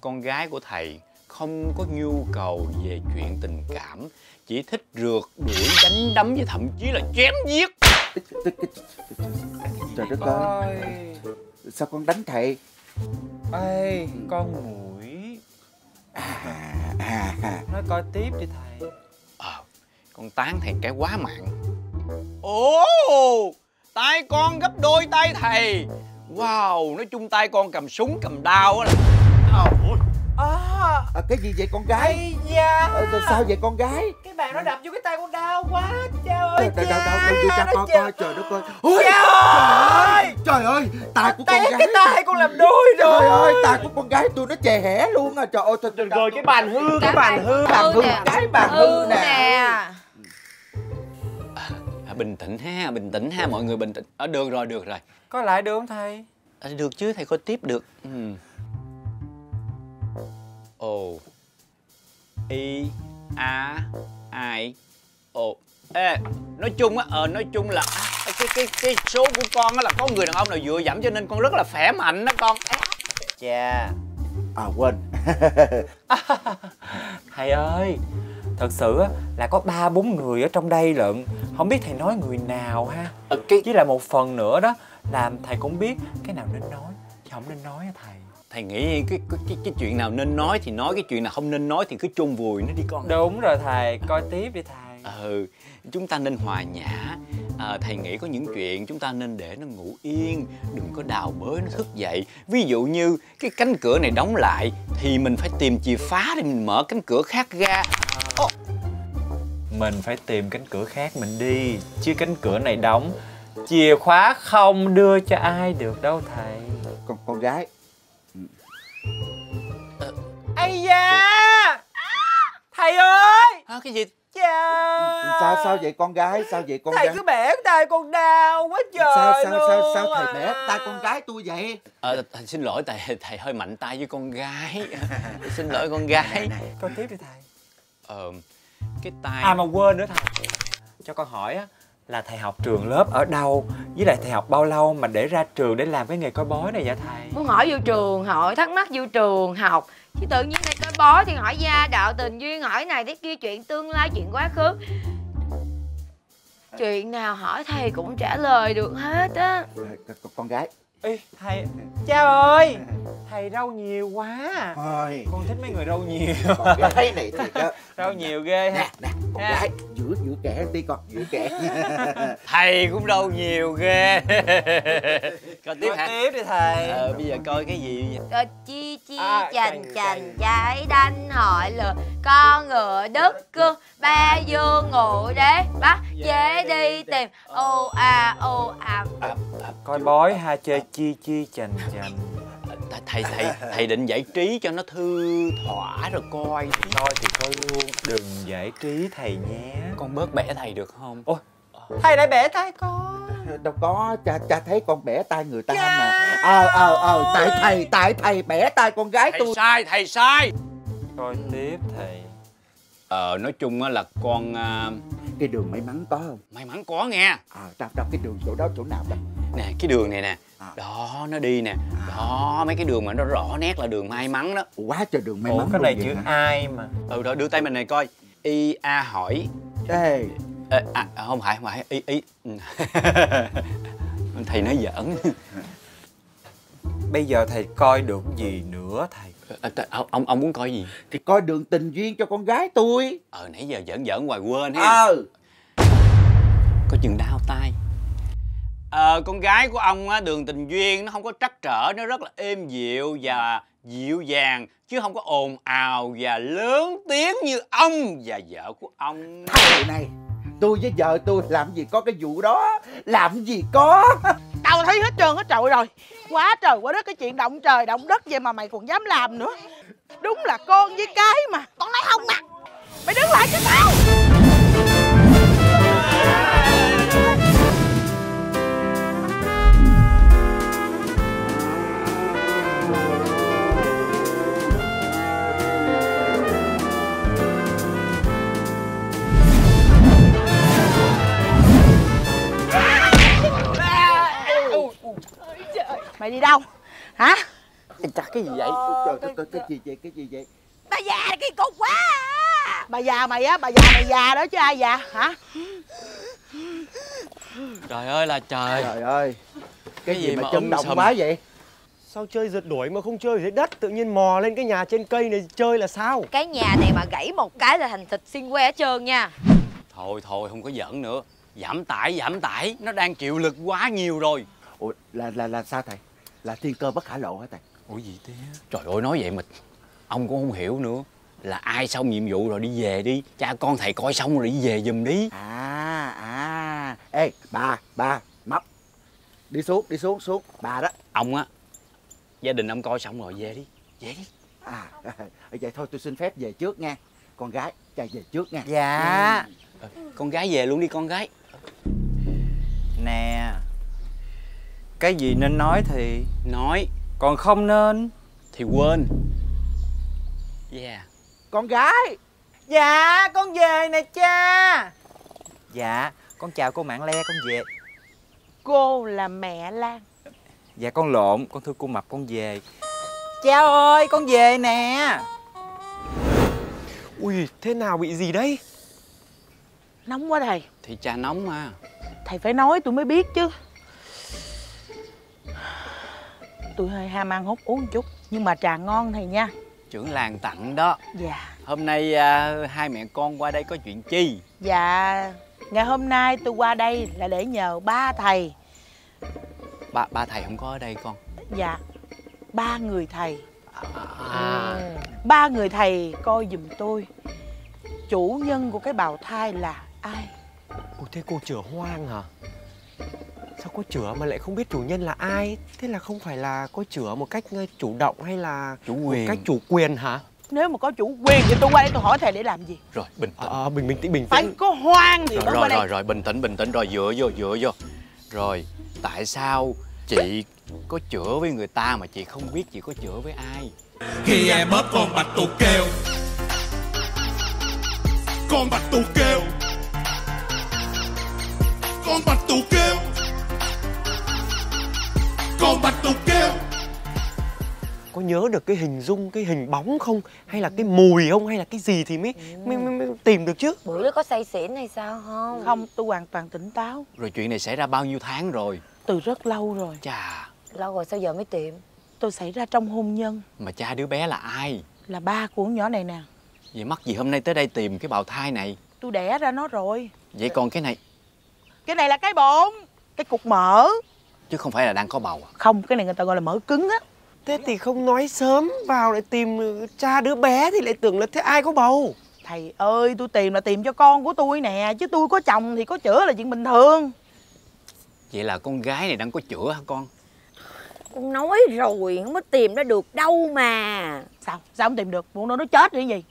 Con gái của thầy không có nhu cầu về chuyện tình cảm Chỉ thích rượt đuổi đánh đấm và thậm chí là chém giết. Trời đất ơi. Sao con đánh thầy? Ê con mũi à, à. Nói coi tiếp đi thầy. Con tán thầy cái quá mạng. Ồ Tay con gấp đôi tay thầy. Wow Nói chung tay con cầm súng cầm đao á là à, à, cái gì vậy con gái? Ây da. Ờ, sao vậy con gái? Cái bàn nó đập vô cái tay con đau quá Cha ơi đâu đâu cha đâu đưa cha coi coi trời đất ơi. Ôi, Cha ơi trời ơi tay của con gái. cái tay con làm đôi rồi. trời ơi tay của con gái tôi nó chè hẻ luôn à. Trời ơi trời, trời, rồi cái bàn hư cái bàn hư bàn hư cái bàn hư nè. À, bình tĩnh ha bình tĩnh ha mọi người bình tĩnh. À, được rồi được rồi. Có lại được không thầy? À, được chứ thầy coi tiếp được. Ừ. ồ. Y a ai ồ ê nói chung á ờ nói chung là cái cái cái số của con á là có người đàn ông nào dựa dẫm cho nên con rất là khỏe mạnh đó con. Cha à quên. *laughs* Thầy ơi Thật sự á, là có ba bốn người ở trong đây lận. Không biết thầy nói người nào ha? Với lại một phần nữa đó Làm thầy cũng biết cái nào nên nói Chứ không nên nói á thầy. Thầy nghĩ cái cái, cái cái chuyện nào nên nói thì nói cái chuyện nào không nên nói thì cứ chôn vùi nó đi con. Đúng rồi thầy, coi tiếp đi thầy ừ chúng ta nên hòa nhã. À, thầy nghĩ có những chuyện chúng ta nên để nó ngủ yên đừng có đào bới nó thức dậy. Ví dụ như cái cánh cửa này đóng lại thì mình phải tìm chìa phá để mình mở cánh cửa khác ra. Ồ, Mình phải tìm cánh cửa khác mình đi Chứ cánh cửa này đóng. Chìa khóa không đưa cho ai được đâu thầy. Con con gái. Ây da! Thầy ơi! À, cái gì Cha sao sao vậy con gái? Sao vậy con Thầy gái? cứ bẻ tay con đau quá trời sao sao sao luôn sao thầy à. bẻ tay con gái tôi vậy? Ờ, thầy xin lỗi thầy thầy hơi mạnh tay với con gái. *laughs* Xin lỗi con gái. Coi tiếp đi thầy. Ờ, cái tay À mà quên nữa thầy. Cho con hỏi á Là thầy học trường lớp ở đâu? Với lại thầy học bao lâu mà để ra trường để làm cái nghề coi bói này vậy thầy? Muốn hỏi vô trường hỏi thắc mắc vô trường học Chứ tự nhiên này coi bói thì hỏi gia đạo tình duyên hỏi này thế kia chuyện tương lai chuyện quá khứ. Chuyện nào hỏi thầy cũng trả lời được hết á. Con, con gái. Ê thầy Cha ơi Thầy rau nhiều quá thôi Con thích mấy người rau nhiều. Con gái này thiệt á. *laughs* Rau nhiều ghê ha. Nè con gái giữa giữa kẻ đi con giữa kẻ *laughs* thầy cũng đâu nhiều ghê. *laughs* Coi tiếp hả? tiếp đi thầy. Ờ, bây giờ coi cái gì Cờ chi chi À, chành chành, trái đanh hỏi lừa. Con ngựa đất cương ba dương ngụ đế. Bắt dễ đi tìm. Ô à ô à Coi bói ha chơi chi chi chành chành. Thầy thầy thầy định giải trí cho nó thư thỏa rồi coi Coi thì coi luôn. Đừng giải trí thầy nhé. Con bớt bẻ thầy được không? Ôi. Thầy lại bẻ tay con. *laughs* Đâu có cha cha thấy con bẻ tay người ta mà. Ờ ờ ờ tại thầy tại thầy bẻ tay con gái thầy tôi. sai thầy sai. Coi tiếp thầy. Ờ nói chung á là con à, cái đường may mắn có không? may mắn có nghe. À đâu đâu cái đường chỗ đó chỗ nào đó nè cái đường này nè. Đó nó đi nè. Đó mấy cái đường mà nó rõ nét là đường may mắn đó. Quá trời đường may Ủa mắn cái này chữ ai mà? Ừ đó đưa tay mình này coi. Y a hỏi. Ê, Ê, à, à, không phải không phải. Ý ý *laughs* thầy nói giỡn. Bây giờ thầy coi được gì nữa thầy? À, ông ông muốn coi gì? Thì coi đường tình duyên cho con gái tôi. Ờ nãy giờ giỡn giỡn hoài quên ha ờ. Có chừng đau tay ờ con gái của ông á đường tình duyên nó không có trắc trở nó rất là êm dịu và dịu dàng chứ không có ồn ào và lớn tiếng như ông và vợ của ông. Thầy này tôi với vợ tôi làm gì có cái vụ đó? Làm gì có? Tao thấy hết trơn hết trọi rồi Quá trời quá đất cái chuyện động trời động đất vậy mà mày còn dám làm nữa. Đúng là con với cái mà. Con nói không mà Mày đứng lại cho tao đi đâu. Hả? Chắc cái gì vậy? Trời trời trời cái gì vậy? Cái gì vậy? Bà già cái cục quá à. Bà già mày á Bà già mày già đó chứ ai già hả? Trời ơi là trời. Trời ơi cái, gì, mà um chấn động sùm? quá vậy? Sao chơi rượt đuổi mà không chơi dưới đất? Tự nhiên mò lên cái nhà trên cây này chơi là sao? Cái nhà này mà gãy một cái là thành thịt xiên que hết trơn nha. Thôi thôi không có giỡn nữa. Giảm tải giảm tải. Nó đang chịu lực quá nhiều rồi. Ủa là là là sao thầy là thiên cơ bất khả lộ hả thầy? Ủa gì thế? Trời ơi nói vậy mà ông cũng không hiểu nữa. Là ai xong nhiệm vụ rồi đi về đi. Cha con thầy coi xong rồi đi về giùm đi. À à. Ê bà bà mập đi xuống đi xuống xuống. Bà đó. Ông á gia đình ông coi xong rồi về đi. Về đi. À *laughs* vậy thôi tôi xin phép về trước nha. Con gái cha về trước nha. Dạ. Ờ, con gái về luôn đi con gái. Nè Cái gì nên nói thì Nói. Còn không nên Thì quên. Yeah. Con gái. Dạ con về nè cha. Dạ con chào cô Mạng Le con về. Cô là mẹ Lan. Dạ con lộn con thưa cô Mập con về. Cha ơi con về nè. Ui thế nào bị gì đấy? Nóng quá thầy. Thì cha nóng mà. Thầy phải nói tôi mới biết chứ Tôi hơi ham ăn hút uống một chút Nhưng mà trà ngon thầy nha. Trưởng làng tặng đó. Dạ. Hôm nay à, hai mẹ con qua đây có chuyện chi? Dạ Ngày hôm nay tôi qua đây là để nhờ ba thầy. Ba ba thầy không có ở đây con? Dạ Ba người thầy. À. Ba người thầy coi giùm tôi. Chủ nhân của cái bào thai là ai? Ủa thế cô chữa hoang hả Sao cô chữa mà lại không biết chủ nhân là ai? Thế là không phải là cô chữa một cách ờ, chủ động hay là Chủ một quyền. cách chủ quyền hả? Nếu mà có chủ quyền thì tôi qua đây tôi hỏi thầy để làm gì? Rồi bình tĩnh. À, bình bình tĩnh bình Phải tĩnh. có hoang thì rồi mới rồi qua đây. rồi rồi bình tĩnh bình tĩnh. Rồi dựa vô dựa vô. Rồi tại sao chị có chữa với người ta mà chị không biết chị có chữa với ai? Khi em bóp con bạch tuộc kêu. Con bạch tuộc kêu. Con bạch tuộc kêu Con bạch tuộc kêu. Có nhớ được cái hình dung, cái hình bóng không? Hay là cái mùi không? Hay là cái gì thì mới, mới, mới, mới tìm được chứ? Bữa đó có say xỉn hay sao không? Không tôi hoàn toàn tỉnh táo. Rồi chuyện này xảy ra bao nhiêu tháng rồi? Từ rất lâu rồi. Chà. Lâu rồi sao giờ mới tìm? Tôi xảy ra trong hôn nhân. Mà cha đứa bé là ai? Là ba của con nhỏ này nè. Vậy mắc gì hôm nay tới đây tìm cái bào thai này? Tôi đẻ ra nó rồi. Vậy còn cái này? Cái này là cái bụng. Cái cục mỡ chứ không phải là đang có bầu à? Không cái này người ta gọi là mỡ cứng á. Thế thì không nói sớm vào để tìm cha đứa bé Thì lại tưởng là thế ai có bầu. Thầy ơi tôi tìm là tìm cho con của tôi nè Chứ tôi có chồng thì có chữa là chuyện bình thường. Vậy là con gái này đang có chữa hả con? Con nói rồi không có tìm ra được đâu mà. Sao? Sao không tìm được? Bộ nó nó chết rồi gì?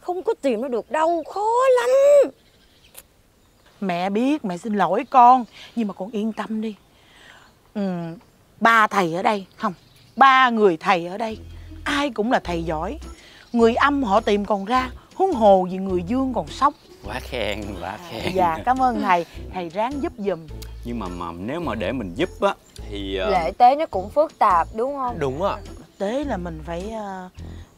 Không có tìm ra được đâu khó lắm. Mẹ biết mẹ xin lỗi con Nhưng mà con yên tâm đi ừ, Ba thầy ở đây Không Ba người thầy ở đây. Ai cũng là thầy giỏi. Người âm họ tìm còn ra Huống hồ gì người dương còn sống. Quá khen quá khen. Dạ cảm ơn thầy. Thầy ráng giúp giùm. Nhưng mà, mà nếu mà để mình giúp á thì ờ, Lễ tế nó cũng phức tạp đúng không? Đúng ạ. Tế là mình phải ờ,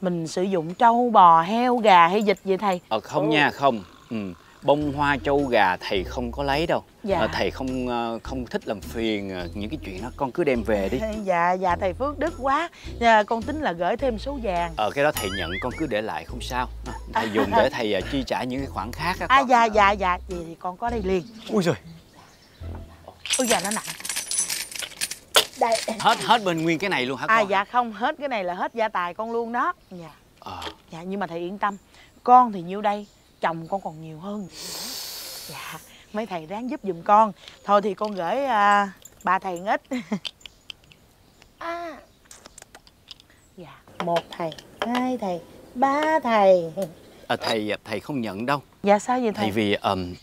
Mình sử dụng trâu bò heo gà hay vịt vậy thầy? Ờ, không nha không. Ừ. bông hoa châu gà thầy không có lấy đâu. Dạ. Ờ, thầy không ờ, không thích làm phiền ờ, những cái chuyện đó. Con cứ đem về đi. *laughs* Dạ dạ thầy Phước Đức quá. Dạ, Con tính là gửi thêm số vàng. Ờ cái đó thầy nhận con cứ để lại không sao. Ờ, thầy dùng để *laughs* thầy chi trả những cái khoản khác á À dạ dạ dạ. Vậy thì con có đây liền. Ui giời. Ôi dạ nó nặng. Đây. Hết hết bên nguyên cái này luôn hả À con? dạ không hết cái này là hết gia tài con luôn đó. Dạ. Ờ, Dạ nhưng mà thầy yên tâm. Con thì nhiêu đây Chồng con còn nhiều hơn Dạ mấy thầy ráng giúp giùm con. Thôi thì con gửi à, ba thầy ít. À, Dạ. Một thầy Hai thầy Ba thầy. Ờ, thầy thầy không nhận đâu. Dạ sao vậy thầy? Thầy vì ờm,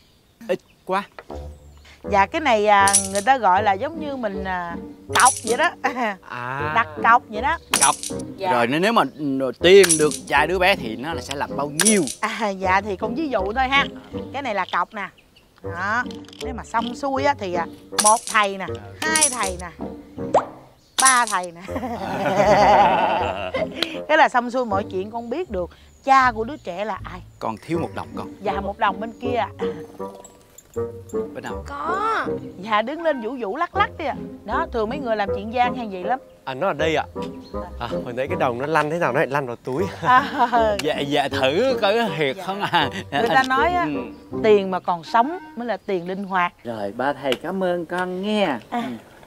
ít quá Dạ cái này à, người ta gọi là giống như mình à, cọc vậy đó. *laughs* À. Đặt cọc vậy đó. Cọc. Dạ. rồi nếu mà ừ, tìm được cha đứa bé thì nó sẽ là bao nhiêu? À, Dạ thì con ví dụ thôi ha. Cái này là cọc nè. Đó. Nếu mà xong xuôi á thì à, một thầy nè Hai thầy nè Ba thầy nè. *laughs* Cái là xong xuôi mọi chuyện con biết được. Cha của đứa trẻ là ai? Còn thiếu một đồng con. Dạ một đồng bên kia. Bên nào? Có. Dạ đứng lên vũ vũ lắc lắc đi à. Đó thường mấy người làm chuyện gian hay gì lắm. À nó ở đây ạ. À hồi nãy cái đồng nó lăn thế nào nó lại lăn vào túi. *laughs* À, *laughs* dạ dạ thử coi thiệt không à. Người ta nói á Ừ. Tiền mà còn sống mới là tiền linh hoạt. Rồi ba thầy cảm ơn con nghe. À,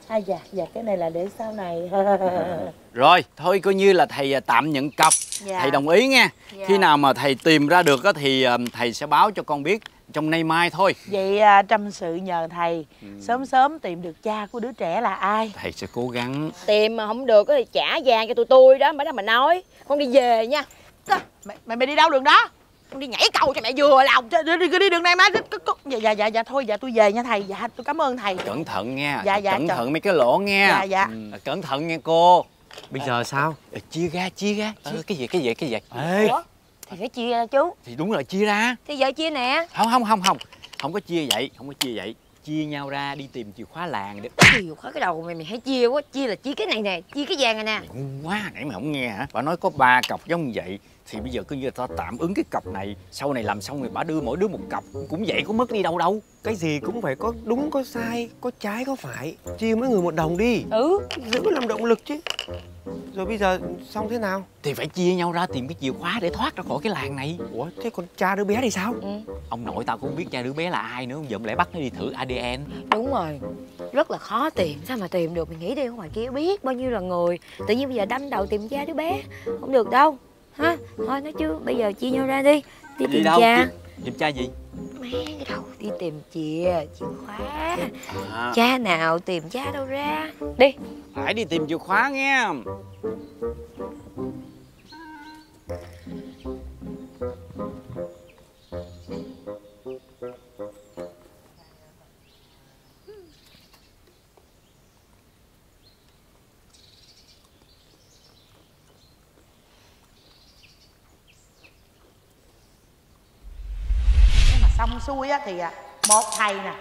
à dạ dạ cái này là để sau này. *laughs* Rồi, thôi coi như là thầy à, tạm nhận cọc. Dạ. Thầy đồng ý nha Dạ. Khi nào mà thầy tìm ra được á, thì à, thầy sẽ báo cho con biết trong nay mai thôi. Vậy à, trăm sự nhờ thầy. Sớm sớm tìm được cha của đứa trẻ là ai? Thầy sẽ cố gắng. Tìm mà không được á thì trả vàng cho tụi tôi đó Mới đó mà nói. Con đi về nha. Mày, mày, mày đi đâu đường đó? Con đi nhảy cầu cho mẹ vừa lòng. Đi, đi, đi, đi đường này má dạ, dạ dạ dạ thôi dạ tôi về nha thầy. Dạ tôi cảm ơn thầy. Cẩn thận nha. Dạ, dạ, Cẩn trời. thận mấy cái lỗ nha. Dạ, dạ. Ừ, Cẩn thận nha cô. Bây giờ sao? Ờ, Chia ra, chia ra. Chia, Cái gì, cái gì, cái gì? Ê, Ủa? Thì phải chia ra chú. Thì đúng rồi, chia ra. Thì giờ chia nè. Không, không, không, không. Không có chia vậy, không có chia vậy. Chia nhau ra đi tìm chìa khóa làng đi Nhiều khó cái đầu mày mày hay chia quá. Chia là chia cái này nè Chia cái vàng này nè. Ngu quá nãy mày không nghe hả? Bà nói có ba cọc giống vậy thì bây giờ cứ như ta tạm ứng cái cọc này. Sau này làm xong rồi bà đưa mỗi đứa một cọc cũng vậy có mất đi đâu đâu. Cái gì cũng phải có đúng có sai, có trái có phải. Chia mỗi người một đồng đi. Ừ. Giữ làm động lực chứ. Rồi bây giờ xong thế nào? thì phải chia nhau ra tìm cái chìa khóa để thoát ra khỏi cái làng này. Ủa thế còn cha đứa bé thì sao? Ông nội tao cũng không biết cha đứa bé là ai nữa giờ lẽ bắt nó đi thử adn Đúng rồi. Rất là khó tìm. Sao mà tìm được? Mày nghĩ đi ở ngoài kia biết bao nhiêu là người. Tự nhiên bây giờ đâm đầu tìm cha đứa bé. Không được đâu. Ha Thôi nói chứ Bây giờ chia nhau ra đi. Đi đi tìm đâu? cha tìm, cha gì? Mẹ cái đầu Đi tìm chìa Chìa khóa. À, Cha nào tìm cha đâu ra? Đi. Phải đi tìm chìa khóa nghe xong xuôi á thì à, một thầy nè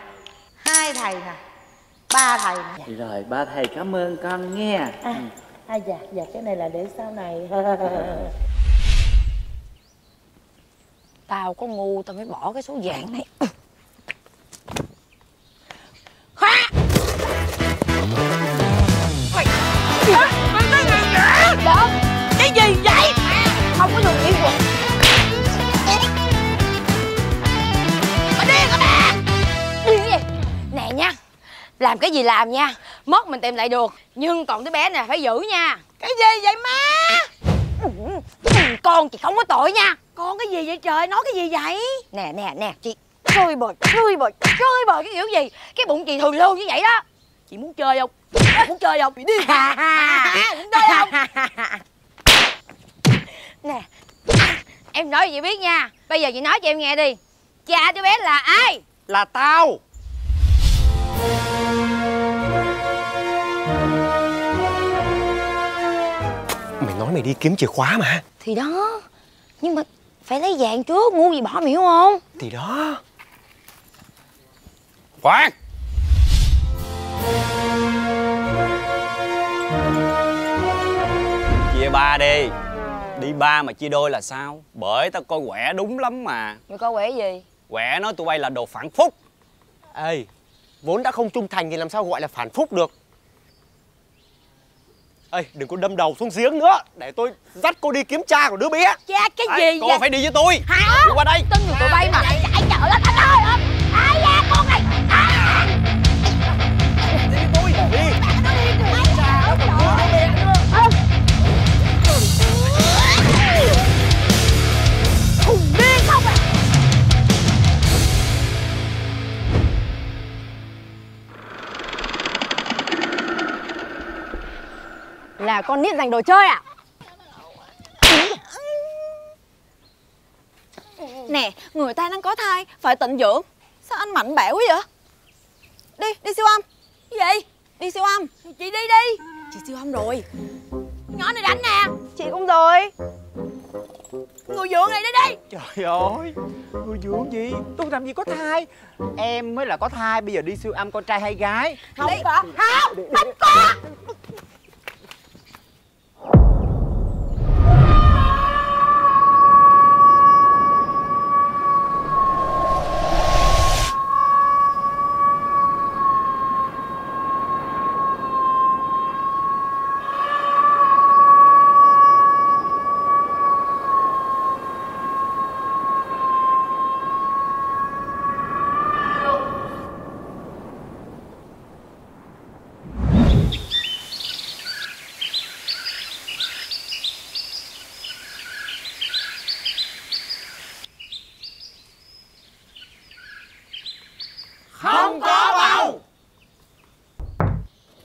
hai thầy nè ba thầy nè. Rồi ba thầy cảm ơn con nghe. À, à dạ dạ cái này là để sau này. *laughs* Tao có ngu tao mới bỏ cái số vàng này. Đó Cái gì vậy? Không có dùng nghĩa quật. Có Làm cái gì làm nha? Mất mình tìm lại được Nhưng còn đứa bé này phải giữ nha. Cái gì vậy má? Con chị không có tội nha. Con cái gì vậy trời? Nói cái gì vậy? Nè nè nè chị. Chơi bời Chơi bời Chơi bời cái kiểu gì? Cái bụng chị thường luôn như vậy đó. Chị muốn chơi không? Muốn chơi không? Chị đi. Muốn chơi không? *laughs* Nè. Em nói chị biết nha. Bây giờ chị nói cho em nghe đi. Cha đứa bé là ai? Là tao Mày nói mày đi kiếm chìa khóa mà. Thì đó Nhưng mà phải lấy vàng trước Ngu gì bỏ mày hiểu không? Thì đó. Khoan chia ba đi. Đi ba mà chia đôi là sao? Bởi tao coi quẻ đúng lắm mà. Mày coi quẻ gì? Quẻ nói tụi bay là đồ phản phúc. Ê Vốn đã không trung thành thì làm sao gọi là phản phúc được Ê đừng có đâm đầu xuống giếng nữa. Để tôi dắt cô đi kiếm cha của đứa bé. Cha cái Ê, gì cô vậy? phải đi với tôi. Hả? Đi qua đây. Tin người tụi bay mà. Chạy chợ lên anh ơi Là con nít giành đồ chơi à? Nè, người ta đang có thai, phải tịnh dưỡng Sao anh mạnh bạo quá vậy? Đi, đi siêu âm. Cái gì? Đi siêu âm. Chị đi đi. Chị siêu âm rồi. Nhỏ này đánh nè. Chị cũng rồi. Người dưỡng này đi đi. Trời ơi Người dưỡng gì? Tôi làm gì có thai? Em mới là có thai Bây giờ đi siêu âm con trai hay gái. Không. có Không Không có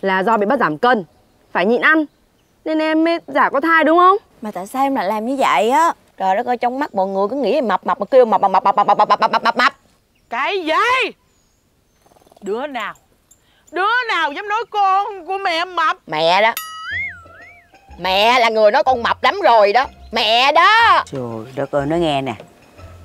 là do bị bắt giảm cân Phải nhịn ăn Nên em mới giả có thai đúng không? Mà tại sao em lại làm như vậy á Trời đất ơi trong mắt mọi người cứ nghĩ em mập mập mà kêu mập mập mập mập mập mập mập mập mập mập mập Cái gì Đứa nào Đứa nào dám nói con của mẹ mập Mẹ đó Mẹ là người nói con mập lắm rồi đó Mẹ đó Trời đất ơi nó nghe nè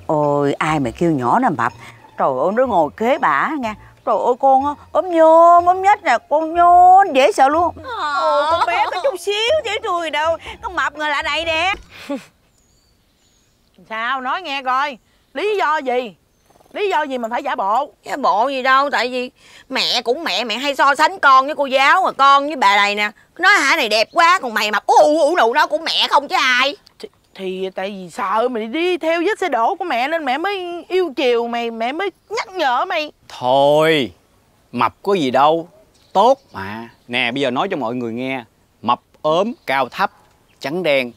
Ôi ai mà kêu nhỏ nó mập Trời ơi nó ngồi kế bả nghe Trời ơi con á, ốm nhôm ốm nhách nè Con nhôn dễ sợ luôn. Ôi con bé có chút xíu dễ thương đâu. Nó mập người lại này nè. *laughs* Sao nói nghe coi. Lý do gì? Lý do gì mà phải giả bộ? Giả bộ gì đâu Tại vì mẹ cũng mẹ Mẹ hay so sánh con với cô giáo Mà con với bà này nè. Nói hả này đẹp quá Còn mày mập. Ú ụ nụ nó cũng mẹ không chứ ai thì, tại vì sợ mày đi theo vết xe đổ của mẹ Nên mẹ mới yêu chiều mày Mẹ mới nhắc nhở mày. Thôi Mập có gì đâu. Tốt mà. Nè bây giờ nói cho mọi người nghe. Mập ốm cao thấp Trắng đen.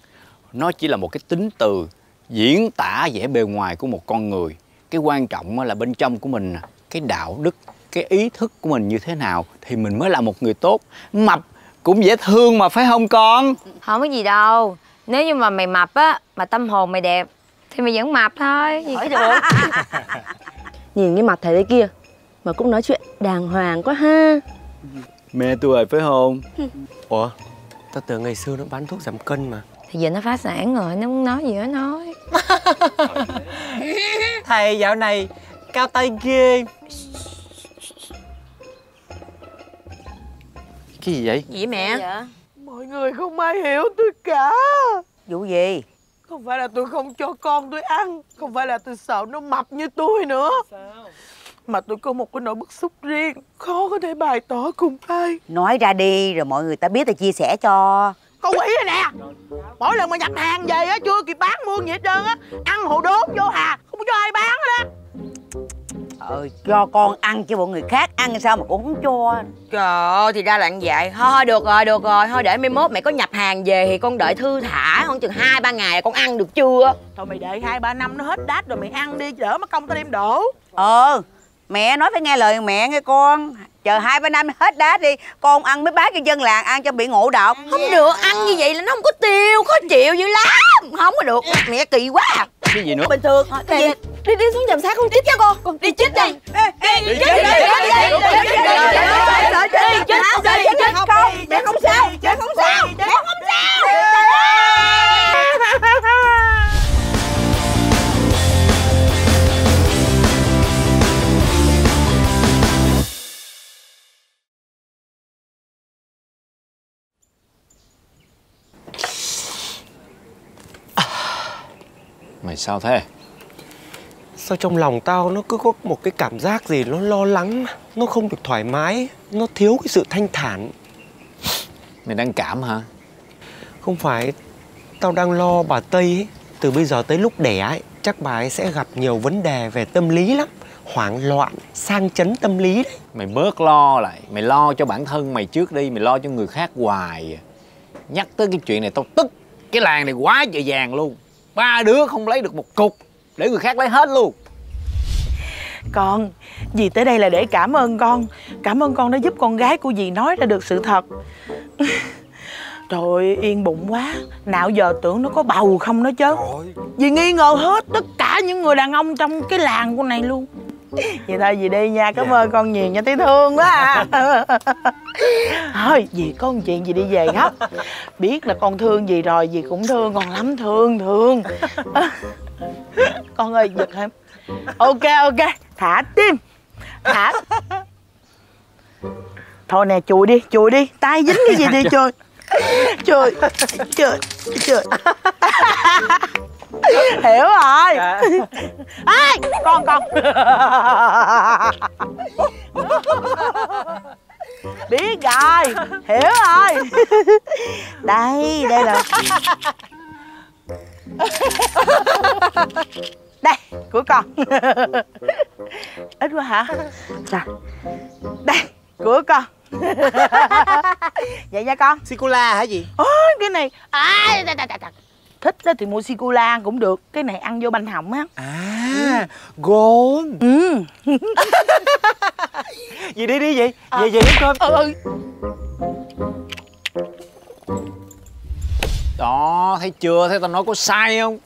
Nó chỉ là một cái tính từ Diễn tả vẻ bề ngoài của một con người. Cái quan trọng á là bên trong của mình Cái đạo đức Cái ý thức của mình như thế nào Thì mình mới là một người tốt. Mập cũng dễ thương mà phải không con? Không có gì đâu Nếu như mà mày mập á Mà tâm hồn mày đẹp Thì mày vẫn mập thôi. Gì Hỏi được. *laughs* Nhìn cái mặt thầy đấy kia Mà cũng nói chuyện đàng hoàng quá ha. Mẹ tôi rồi phải không? *laughs* Ủa? Tao tưởng ngày xưa nó bán thuốc giảm cân mà. Thì giờ nó phá sản rồi Nó muốn nói gì nó nói. *laughs* Thầy dạo này cao tay ghê. Cái gì vậy? Gì mẹ Mọi người không ai hiểu tôi cả. Vụ gì? Không phải là tôi không cho con tôi ăn Không phải là tôi sợ nó mập như tôi nữa. Mà tôi có một cái nỗi bức xúc riêng Khó có thể bày tỏ cùng ai. Nói ra đi rồi mọi người ta biết ta chia sẻ cho. Con quỷ này nè. Mỗi lần mà nhập hàng về á Chưa kịp bán mua gì hết trơn á Ăn hồ đốt vô hà Không có cho ai bán hết á Ờ cho con ăn cho mọi người khác ăn sao mà cũng không cho Trời ơi thì ra là như vậy. Thôi thôi được rồi được rồi. Thôi để mai mốt mẹ có nhập hàng về Thì con đợi thư thả. Khoảng chừng hai ba ngày con ăn được chưa? Thôi mày đợi hai ba năm nó hết đát rồi mày ăn đi Đỡ mất công tao đem đổ. Ờ mẹ nói phải nghe lời mẹ nghe con. Chờ hai ba năm hết đá đi con ăn mới bán cho dân làng ăn cho bị ngộ độc. Không được ăn như vậy là nó không có tiêu Khó chịu dữ lắm. Không có được. Mẹ kỳ quá. À. Cái gì nữa? Bình thường. Cái gì Đi đi xuống dầm sát con chích cho con Con đi chích đi. Đi. Chích đi, đi, chích đi, chích không, chích không sao, chích không sao, chích không sao. Mày sao thế Sao trong lòng tao nó cứ có một cái cảm giác gì nó lo lắng Nó không được thoải mái Nó thiếu cái sự thanh thản? Mày đang cảm hả? Không phải Tao đang lo bà Tây ấy. Từ bây giờ tới lúc đẻ ấy Chắc bà ấy sẽ gặp nhiều vấn đề về tâm lý lắm. Hoảng loạn, sang chấn tâm lý đấy. Mày bớt lo lại. Mày lo cho bản thân mày trước đi Mày lo cho người khác hoài. Nhắc tới cái chuyện này tao tức. Cái làng này quá trời vàng luôn. Ba đứa không lấy được một cục Để người khác lấy hết luôn. Con, dì tới đây là để cảm ơn con. Cảm ơn con đã giúp con gái của dì nói ra được sự thật. *laughs* Trời ơi, yên bụng quá. Nào giờ tưởng nó có bầu không đó chứ? Dì nghi ngờ hết tất cả những người đàn ông trong cái làng của này luôn *laughs* Vậy thôi dì đi nha, cảm ơn con nhiều nha, thấy thương quá à. *laughs* Thôi, dì có một chuyện gì đi về gấp. Biết là con thương dì rồi, dì cũng thương con lắm, thương, thương. *laughs* Con ơi, giật em. Ok, ok, thả tim. Thả. Thôi nè, chùi đi, chùi đi. Tay dính cái gì đi, chùi Chùi, chùi, chùi *laughs* Hiểu rồi. *laughs* Ai, con, con. *laughs* Biết rồi, hiểu rồi. Đây, đây là Đây, của con. Ít quá hả? Rồi Đây, của con. Vậy nha con. Sô-cô-la hả gì? Ôi, cái này à, đà, đà, đà, đà. Thích á thì mua sô-cô-la cũng được. Cái này ăn vô banh họng á. À, gốm. Ừ. *laughs* Vậy đi đi vậy? Về về nấu cơm. Ừ. Đó thấy chưa? Thấy tao nói có sai không?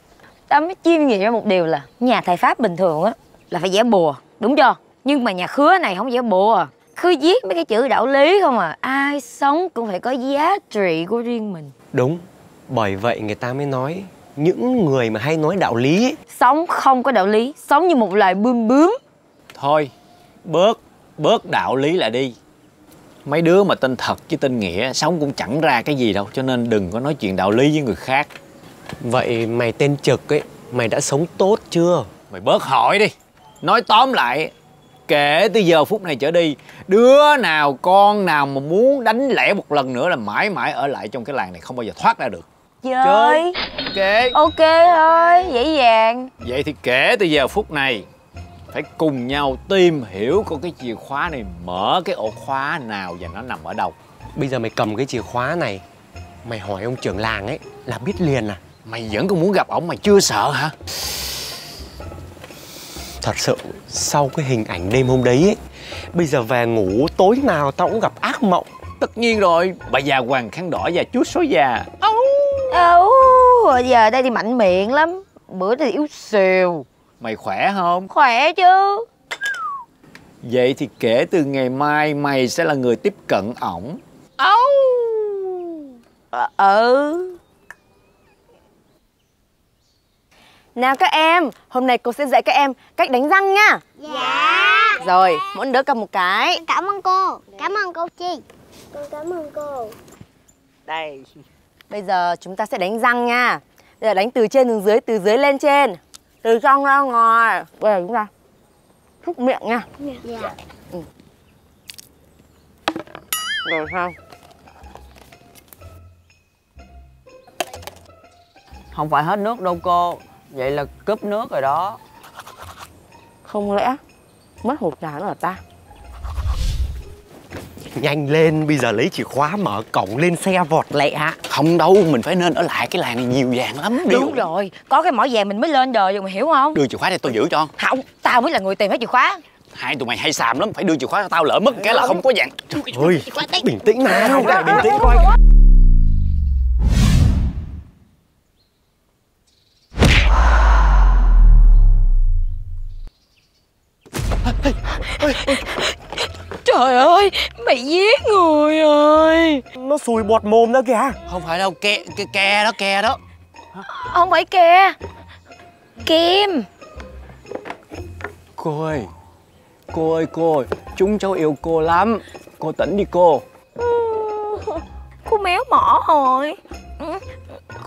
Tao mới chiêm nghiệm ra một điều là Nhà thầy Pháp bình thường á Là phải vẽ bùa. Đúng chưa? Nhưng mà nhà khứa này không vẽ bùa. Khứa viết mấy cái chữ đạo lý không à. Ai sống cũng phải có giá trị của riêng mình. Đúng Bởi vậy người ta mới nói Những người mà hay nói đạo lý ấy, Sống không có đạo lý Sống như một loài bươm bướm. Thôi bớt Bớt đạo lý lại đi. Mấy đứa mà tên thật với tên nghĩa Sống cũng chẳng ra cái gì đâu Cho nên đừng có nói chuyện đạo lý với người khác. Vậy mày tên Trực ấy Mày đã sống tốt chưa? Mày bớt hỏi đi. Nói tóm lại Kể từ giờ phút này trở đi Đứa nào con nào mà muốn đánh lẻ một lần nữa Là mãi mãi ở lại trong cái làng này Không bao giờ thoát ra được Chơi. Ok Ok thôi Dễ dàng. Vậy thì kể từ giờ phút này Phải cùng nhau tìm hiểu Coi cái chìa khóa này mở cái ổ khóa nào Và nó nằm ở đâu. Bây giờ mày cầm cái chìa khóa này Mày hỏi ông trưởng làng ấy Là biết liền à? Mày vẫn còn muốn gặp ổng mày chưa sợ hả? Thật sự sau cái hình ảnh đêm hôm đấy ấy Bây giờ về ngủ tối nào tao cũng gặp ác mộng. Tất nhiên rồi Bà già hoàng khăn đỏ và chú số già. Ấu Giờ đây thì mạnh miệng lắm. Bữa thì yếu xìu. Mày khỏe không? Khỏe chứ. Vậy thì kể từ ngày mai Mày sẽ là người tiếp cận ổng. Ấu. Ừ. Nào các em, hôm nay cô sẽ dạy các em cách đánh răng nha. Dạ. Rồi, mỗi đứa cầm một cái. Cảm ơn cô. Cảm ơn cô Chi. Con cảm ơn cô. Đây Bây giờ chúng ta sẽ đánh răng nha. Bây giờ đánh từ trên xuống dưới, từ dưới lên trên. Từ trong ra ngoài. Bây giờ chúng ta Phúc miệng nha. Dạ. Rồi sao Không phải hết nước đâu cô. Vậy là cúp nước rồi đó. Không lẽ Mất hột trà nữa hả ta Nhanh lên bây giờ lấy chìa khóa mở cổng lên xe vọt lẹ Không đâu Mình phải nên ở lại cái làng này nhiều vàng lắm đi Đúng rồi Có cái mỏ vàng mình mới lên đời rồi mày hiểu không? Đưa chìa khóa đây tôi giữ cho. Không Tao mới là người tìm hết chìa khóa. Hai tụi mày hay xàm lắm Phải đưa chìa khóa cho tao lỡ mất cái là không có vàng. Ôi bình tĩnh nào này bình tĩnh coi Trời ơi Mày giết người rồi. Nó sùi bọt mồm đó kìa. Không phải đâu ke ke, ke đó ke đó. Không phải kìa Kim. Cô ơi Cô ơi cô ơi Chúng cháu yêu cô lắm. Cô tỉnh đi cô. Cô méo mỏ rồi. Ừ,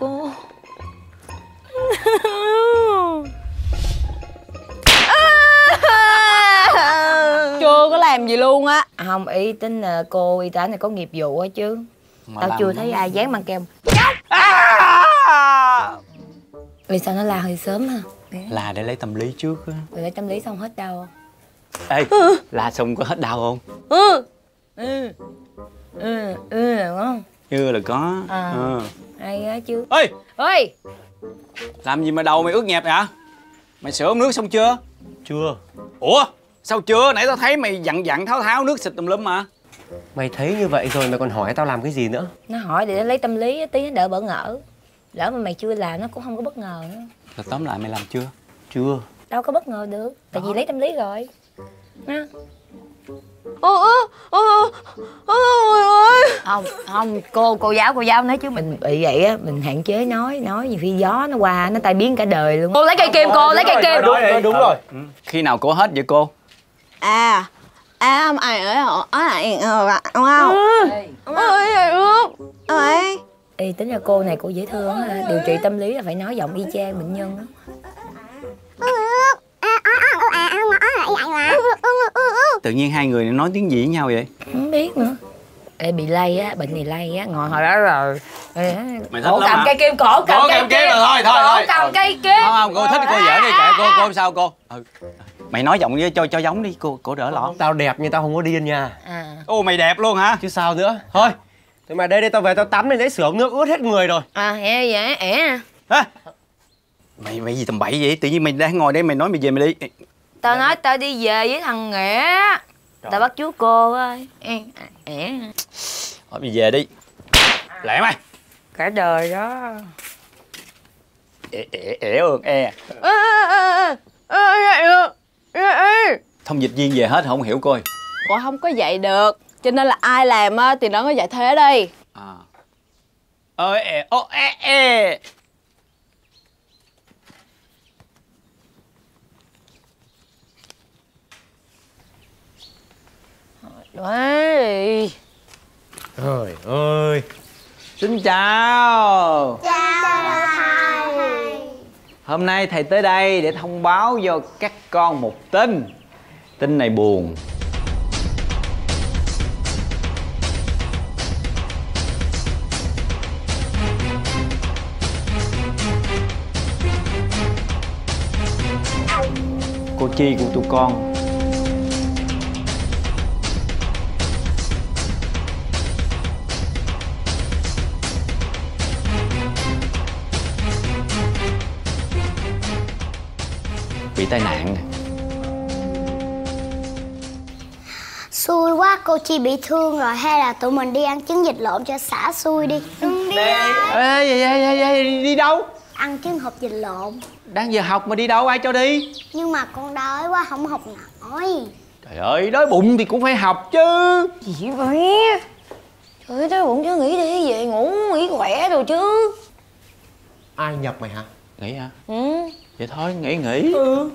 Cô Chưa có làm gì luôn á. Không ý tính là cô y tá này có nghiệp vụ á chứ. Mà Tao chưa thấy ai dán băng keo Vì sao nó la hơi sớm ha Là để lấy tâm lý trước á. Rồi lấy tâm lý xong hết đau Ê, là xong có hết đau không? Ừ. Ừ. Ừ Ừ đúng không? Như là có. À. Ờ. Hay á chứ. Ê! Ơi Làm gì mà đầu mày ướt nhẹp vậy hả? Mày sửa ống nước xong chưa? Chưa. Ủa Sao chưa? Nãy tao thấy mày dặn dặn tháo tháo nước xịt tùm lum mà. Mày thấy như vậy rồi mày còn hỏi tao làm cái gì nữa? Nó hỏi để nó lấy tâm lý á, tí nó đỡ bỡ ngỡ. Lỡ mà mày chưa làm nó cũng không có bất ngờ nữa. Rồi tóm lại mày làm chưa? Chưa. Đâu có bất ngờ được Tại vì lấy tâm lý rồi. Nha. không không cô cô giáo cô giáo nói chứ mình bị vậy á mình hạn chế nói nói nhiều khi gió nó qua nó tai biến cả đời luôn. Cô lấy cây kim cô lấy cây kim. đúng rồi Khi nào cô hết vậy cô? À À ông ai ở ở ở lại ờ, ông không Ôi ướt Ôi Ê, tính ra cô này cô dễ thương ha. điều trị tâm lý là phải nói giọng y chang bệnh nhân á Tự nhiên hai người nói tiếng gì với nhau vậy? không biết nữa Ê, bị lây á bệnh này lây á ngồi hồi đó rồi. Ê, Mày thích cổ cầm hả? cây kim cổ cầm Cổ cây cầm kim rồi, thôi, thôi, cổ thôi. cầm cây kim Không không, cô thích cô giỡn đi kệ cô, cô sao cô? Ừ. Mày nói giọng đi cho cho giống đi, cô cô đỡ lo Tao đẹp nhưng tao không có điên nha. À. Ô mày đẹp luôn hả? Chứ sao nữa? Thôi Thế mà đây đây tao về tao tắm lên đấy sửa ống nước ướt hết người rồi. À vậy vậy ẻ Mày mày gì tầm bậy vậy? Tự nhiên mày đang ngồi đây mày nói mày về mày đi. Tao nói tao đi về với thằng nghĩa ta bắt chúa cô ơi. Thôi đi về đi. Lẹ mày. Cả đời đó. Ẻ ẻ ẻ ương e Thông dịch viên về hết không hiểu coi. Cô không có dạy được. Cho nên là ai làm á thì nó có dạy thế đi À. Ơ ẻ ô e e Đấy Trời ơi. Xin chào. Chào thầy. Hôm nay thầy tới đây để thông báo cho các con một tin. Tin này buồn. Cô Chi của tụi con Bị tai nạn nè Xui quá cô Chi bị thương rồi Hay là tụi mình đi ăn trứng vịt lộn cho xả xui đi. Đừng đi Ê, ê, ê, ê, ê, đi đâu? Ăn trứng hộp vịt lộn. Đang giờ học mà đi đâu? Ai cho đi? Nhưng mà con đói quá không học nổi. Trời ơi, đói bụng thì cũng phải học chứ. Gì vậy Trời ơi đói bụng chứ nghỉ đi về ngủ nghỉ khỏe rồi chứ. Ai nhập mày hả? Nghỉ hả? Ừ Vậy thôi, nghỉ nghỉ Ừ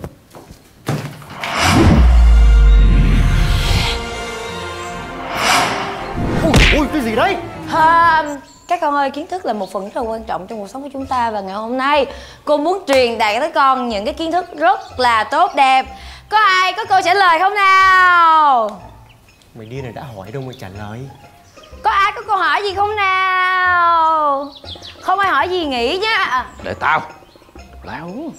Ui, cái gì đấy? À, các con ơi, kiến thức là một phần rất là quan trọng trong cuộc sống của chúng ta và ngày hôm nay cô muốn truyền đạt tới con những cái kiến thức rất là tốt đẹp. Có ai có câu trả lời không nào? Mày đi này đã hỏi đâu mày trả lời Có ai có câu hỏi gì không nào? Không ai hỏi gì nghỉ nhá. Đợi tao Lão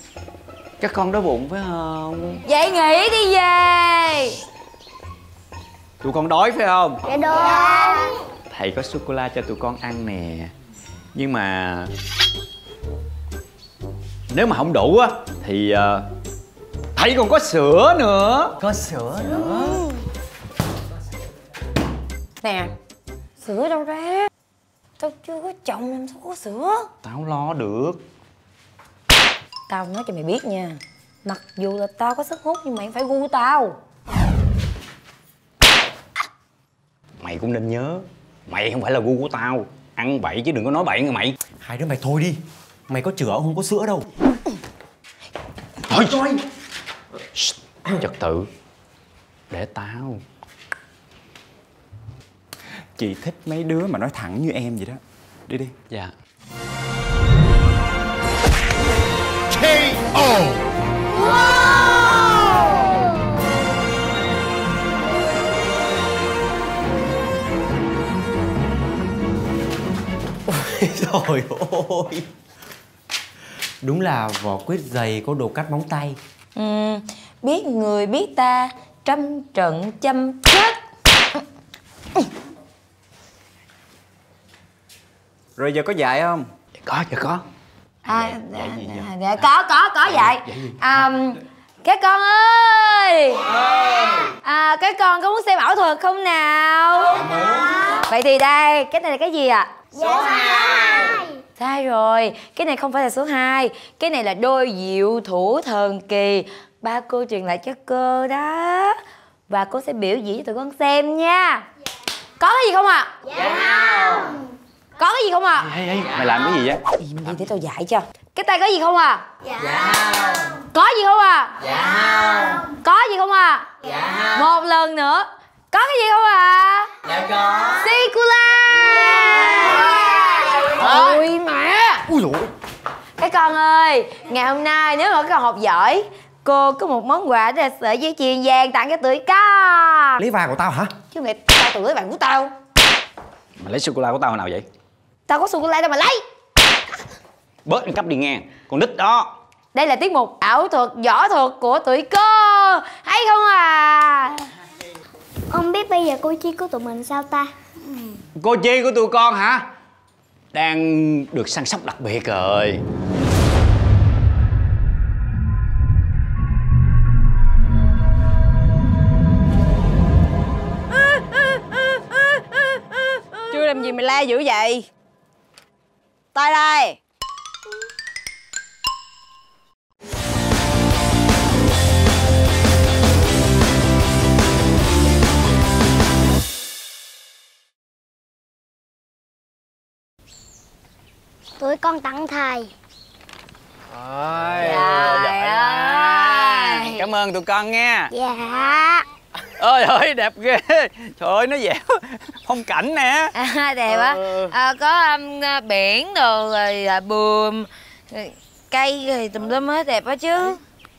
Các con đói bụng phải không? Vậy nghỉ đi về. Tụi con đói phải không? Dạ đúng Thầy có sô-cô-la cho tụi con ăn nè Nhưng mà Nếu mà không đủ á Thì ờ, Thầy còn có sữa nữa Có sữa nữa Nè, sữa đâu ra? Tao chưa có chồng làm sao có sữa? Tao lo được Tao nói cho mày biết nha Mặc dù là tao có sức hút nhưng mày phải gu tao. Mày cũng nên nhớ Mày không phải là gu của tao. Ăn bậy chứ đừng có nói bậy nghe mày. Hai đứa mày thôi đi Mày có chữa không có sữa đâu. Thôi thôi. Trật tự. Để tao. Chị thích mấy đứa mà nói thẳng như em vậy đó. Đi đi. Dạ KO Trời ơi. Đúng là vỏ quyết dày có đồ cắt móng tay. Ừ, Biết người biết ta Trăm trận chăm chết. Rồi giờ có dạy không? Có, giờ có à, dạ, dạ, dạ, Có, có, có vậy. à, Các con ơi! À, Các con có muốn xem ảo thuật không nào? Vậy thì đây Cái này là cái gì ạ? Sai rồi, cái này không phải là số 2 Cái này là đôi diệu thủ thần kỳ. Ba cô truyền lại cho cô đó. Và cô sẽ biểu diễn cho tụi con xem nha. Có cái gì không ạ? Dạ Có cái gì không ạ? Ê, ê, mày làm cái gì vậy? Im đi để tao dạy cho Cái tay có gì không à? Dạ Có gì không à? Dạ Có gì không à? Dạ Một lần nữa Có cái gì không à? Dạ có Sikula Ôi mẹ Ui dồi Các con ơi Ngày hôm nay nếu mà các con học giỏi Cô có một món quà đó là sợi dây chuyền vàng tặng cho tụi con Lấy vàng của tao hả? Chứ mẹ tao tự lấy vàng của tao Mày lấy sô-cô-la của tao hồi nào vậy? tao có xu lấy đâu mà lấy. Bớt ăn cắp đi nghe con nít đó. Đây là tiết mục ảo thuật võ thuật của tuổi cơ. Hay không à? Ông biết bây giờ cô chi của tụi mình sao ta? Cô chi của tụi con hả? Đang được săn sóc đặc biệt rồi. Chưa làm gì mày la dữ vậy? Tay đây. Tụi con tặng thầy. Trời ơi. Cảm ơn tụi con nha. Dạ Ôi ơi đẹp ghê. Trời ơi nó dẻo. Phong cảnh nè. À, đẹp á. À, có um, biển đồ rồi à, bườm rồi cây rồi tùm lum hết đẹp á chứ.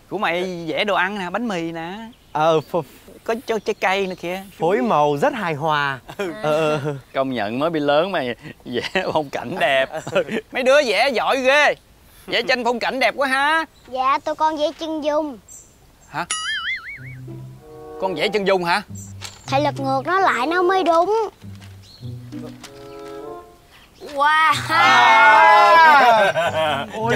Của mày vẽ đồ ăn nè Bánh mì nè. Ờ ph- Có cho trái cây nữa kìa. Phối màu rất hài hòa. Ờ Công nhận mới bị lớn mà vẽ phong cảnh đẹp. *laughs* Mấy đứa vẽ giỏi ghê. Vẽ tranh phong cảnh đẹp quá ha. Dạ tụi con vẽ chân dung. Hả? Con vẽ chân dung hả? Thầy lật ngược nó lại nó mới đúng. Wow. *laughs* Ôi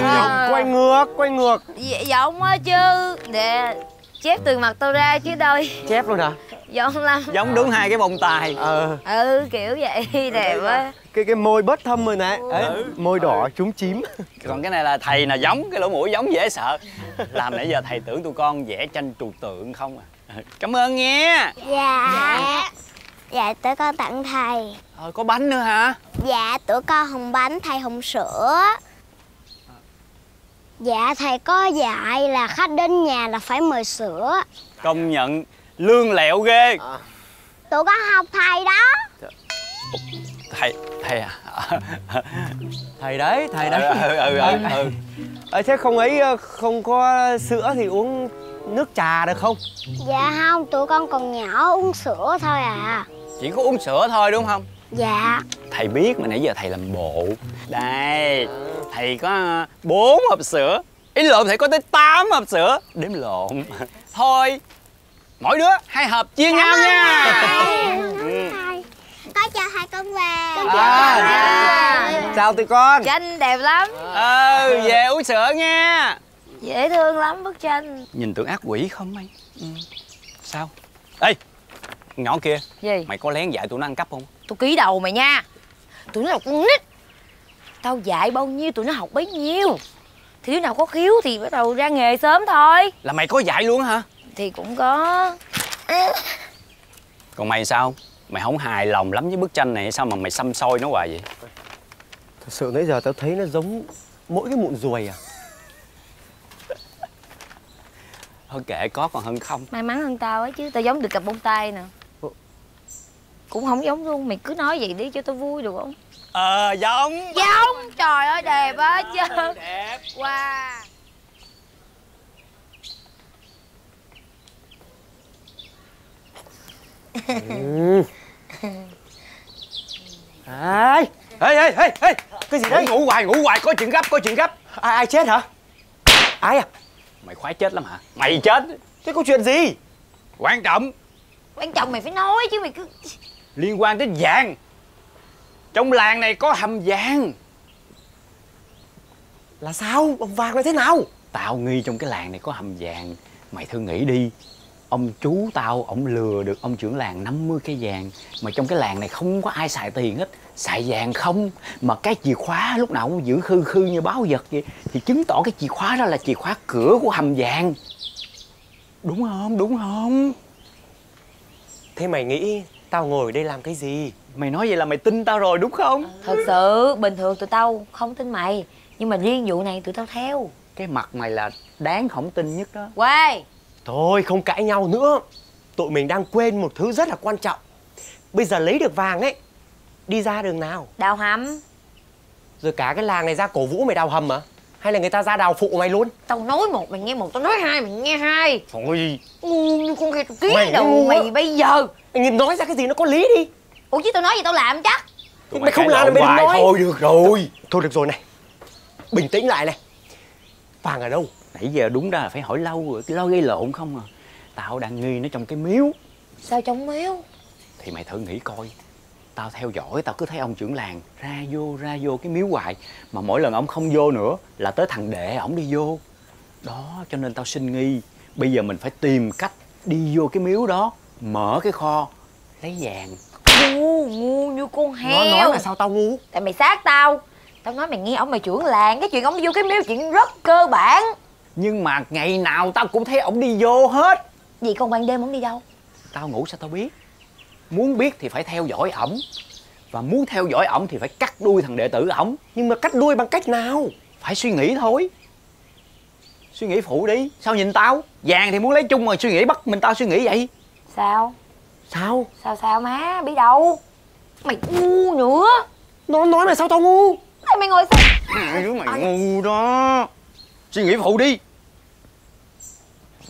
quay ngược quay ngược. Dạ, giống á chứ. Để chép từ mặt tôi ra chứ đâu chép luôn hả? Giống lắm. Giống đúng hai cái bông tài. Ờ. Ừ kiểu vậy *laughs* đẹp á cái cái môi bớt thâm rồi nè. Ấy môi đỏ trúng chím. *laughs* Còn cái này là thầy là giống Cái lỗ mũi giống dễ sợ. Làm nãy giờ thầy tưởng tụi con vẽ tranh trừu tượng không à Cảm ơn nha Dạ. Dạ. Tụi con tặng thầy. Ờ, có bánh nữa hả? Dạ tụi con hồng bánh thầy hồng sữa. Dạ thầy có dạy là khách đến nhà là phải mời sữa. Công nhận lương lẹo ghê. Tụi con học thầy đó. Thầy, thầy à? *laughs* Thầy đấy thầy đấy. Ừ, ừ, ừ, ừ. ờ thế không ấy ờ, không có sữa thì uống nước trà được không? Dạ không tụi con còn nhỏ uống sữa thôi à. Chỉ có uống sữa thôi đúng không? Dạ. Thầy biết mà nãy giờ thầy làm bộ. Đây Thầy có bốn hộp sữa. Ý lộn thầy có tới 8 hộp sữa. Đếm lộn. Thôi Mỗi đứa hai hộp chia nhau nha. Ừ. Có cho hai con về. À, chào tụi con. Tranh đẹp lắm. Ừ về uống sữa nha dễ thương lắm bức tranh. Nhìn tưởng ác quỷ không mày? Ừ. Sao? Ê Nhỏ kia. Gì? Mày có lén dạy tụi nó ăn cắp không? Tôi ký đầu mày nha. Tụi nó là con nít. Tao dạy bao nhiêu tụi nó học bấy nhiêu. Thì đứa nào có khiếu thì bắt đầu ra nghề sớm thôi. Là mày có dạy luôn hả? Thì cũng có. Còn mày sao? Mày không hài lòng lắm với bức tranh này Sao mà mày xăm soi nó hoài vậy? Thật sự nãy giờ tao thấy nó giống mỗi cái mụn ruồi à Thôi kệ có còn hơn không? May mắn hơn tao ấy chứ tao giống được cặp bông tai nè. Cũng không giống luôn mày cứ nói vậy đi cho tao vui được không? Ờ giống. Giống! Trời ơi đẹp á chứ. đẹp. Wow ừ. *laughs* Ai? Ê, ê, ê, ê, cái gì đấy? ngủ, ngủ hoài, ngủ hoài, có chuyện gấp, có chuyện gấp. Ai, ai chết hả? Ai à? Mày khoái chết lắm hả? Mày chết Thế có chuyện gì? Quan trọng quan trọng mày phải nói chứ mày cứ Liên quan đến vàng Trong làng này có hầm vàng Là sao? Ông vàng là thế nào? Tao nghi trong cái làng này có hầm vàng Mày thử nghĩ đi Ông chú tao, ông lừa được ông trưởng làng 50 cây vàng. Mà trong cái làng này không có ai xài tiền hết. Xài vàng không. Mà cái chìa khóa lúc nào cũng giữ khư khư như báo vật vậy. Thì chứng tỏ cái chìa khóa đó là chìa khóa cửa của hầm vàng. Đúng không? Đúng không? Thế mày nghĩ tao ngồi đây làm cái gì? Mày nói vậy là mày tin tao rồi đúng không? thật sự bình thường tụi tao không tin mày. Nhưng mà riêng vụ này tụi tao theo. Cái mặt mày là đáng không tin nhất đó. Quay Thôi không cãi nhau nữa. Tụi mình đang quên một thứ rất là quan trọng. Bây giờ lấy được vàng ấy Đi ra đường nào? Đào hầm. Rồi cả cái làng này ra cổ vũ mày đào hầm à Hay là người ta ra đào phụ mày luôn? Tao nói một mày nghe một tao nói hai mày nghe hai. Thôi. Ngu như con kia tao ký Mày đầu ngu mày bây giờ. Mày nói ra cái gì nó có lý đi. Ủa chứ tao nói gì tao làm chắc. Mày không làm thì mày đừng nói. Thôi được rồi. Thôi được rồi này Bình tĩnh lại này. Vàng ở đâu Nãy giờ đúng ra là phải hỏi lâu rồi lo gây lộn không à? Tao đang nghi nó trong cái miếu. Sao trong miếu? Thì mày thử nghĩ coi. Tao theo dõi tao cứ thấy ông trưởng làng Ra vô ra vô cái miếu hoài Mà mỗi lần ông không vô nữa Là tới thằng đệ ổng đi vô. Đó cho nên tao sinh nghi. Bây giờ mình phải tìm cách đi vô cái miếu đó Mở cái kho Lấy vàng. Ngu ngu ngu như con heo Nó nói là sao tao ngu? Tại mày sát tao. Tao nói mày nghe ông mày trưởng làng cái chuyện ông vô cái miếu chuyện rất cơ bản Nhưng mà ngày nào tao cũng thấy ổng đi vô hết. Gì còn ban đêm ông đi đâu? Tao ngủ sao tao biết? Muốn biết thì phải theo dõi ổng. Và muốn theo dõi ổng thì phải cắt đuôi thằng đệ tử ổng. Nhưng mà cắt đuôi bằng cách nào? Phải suy nghĩ thôi. Suy nghĩ phụ đi. Sao nhìn tao? Vàng thì muốn lấy chung mà suy nghĩ bắt mình tao suy nghĩ vậy. Sao? Sao? Sao sao má? Biết đâu. Mày ngu nữa. Nó nói mày sao tao ngu? Tại mày ngồi sao? Đứa mày ngu đó Suy nghĩ phụ đi.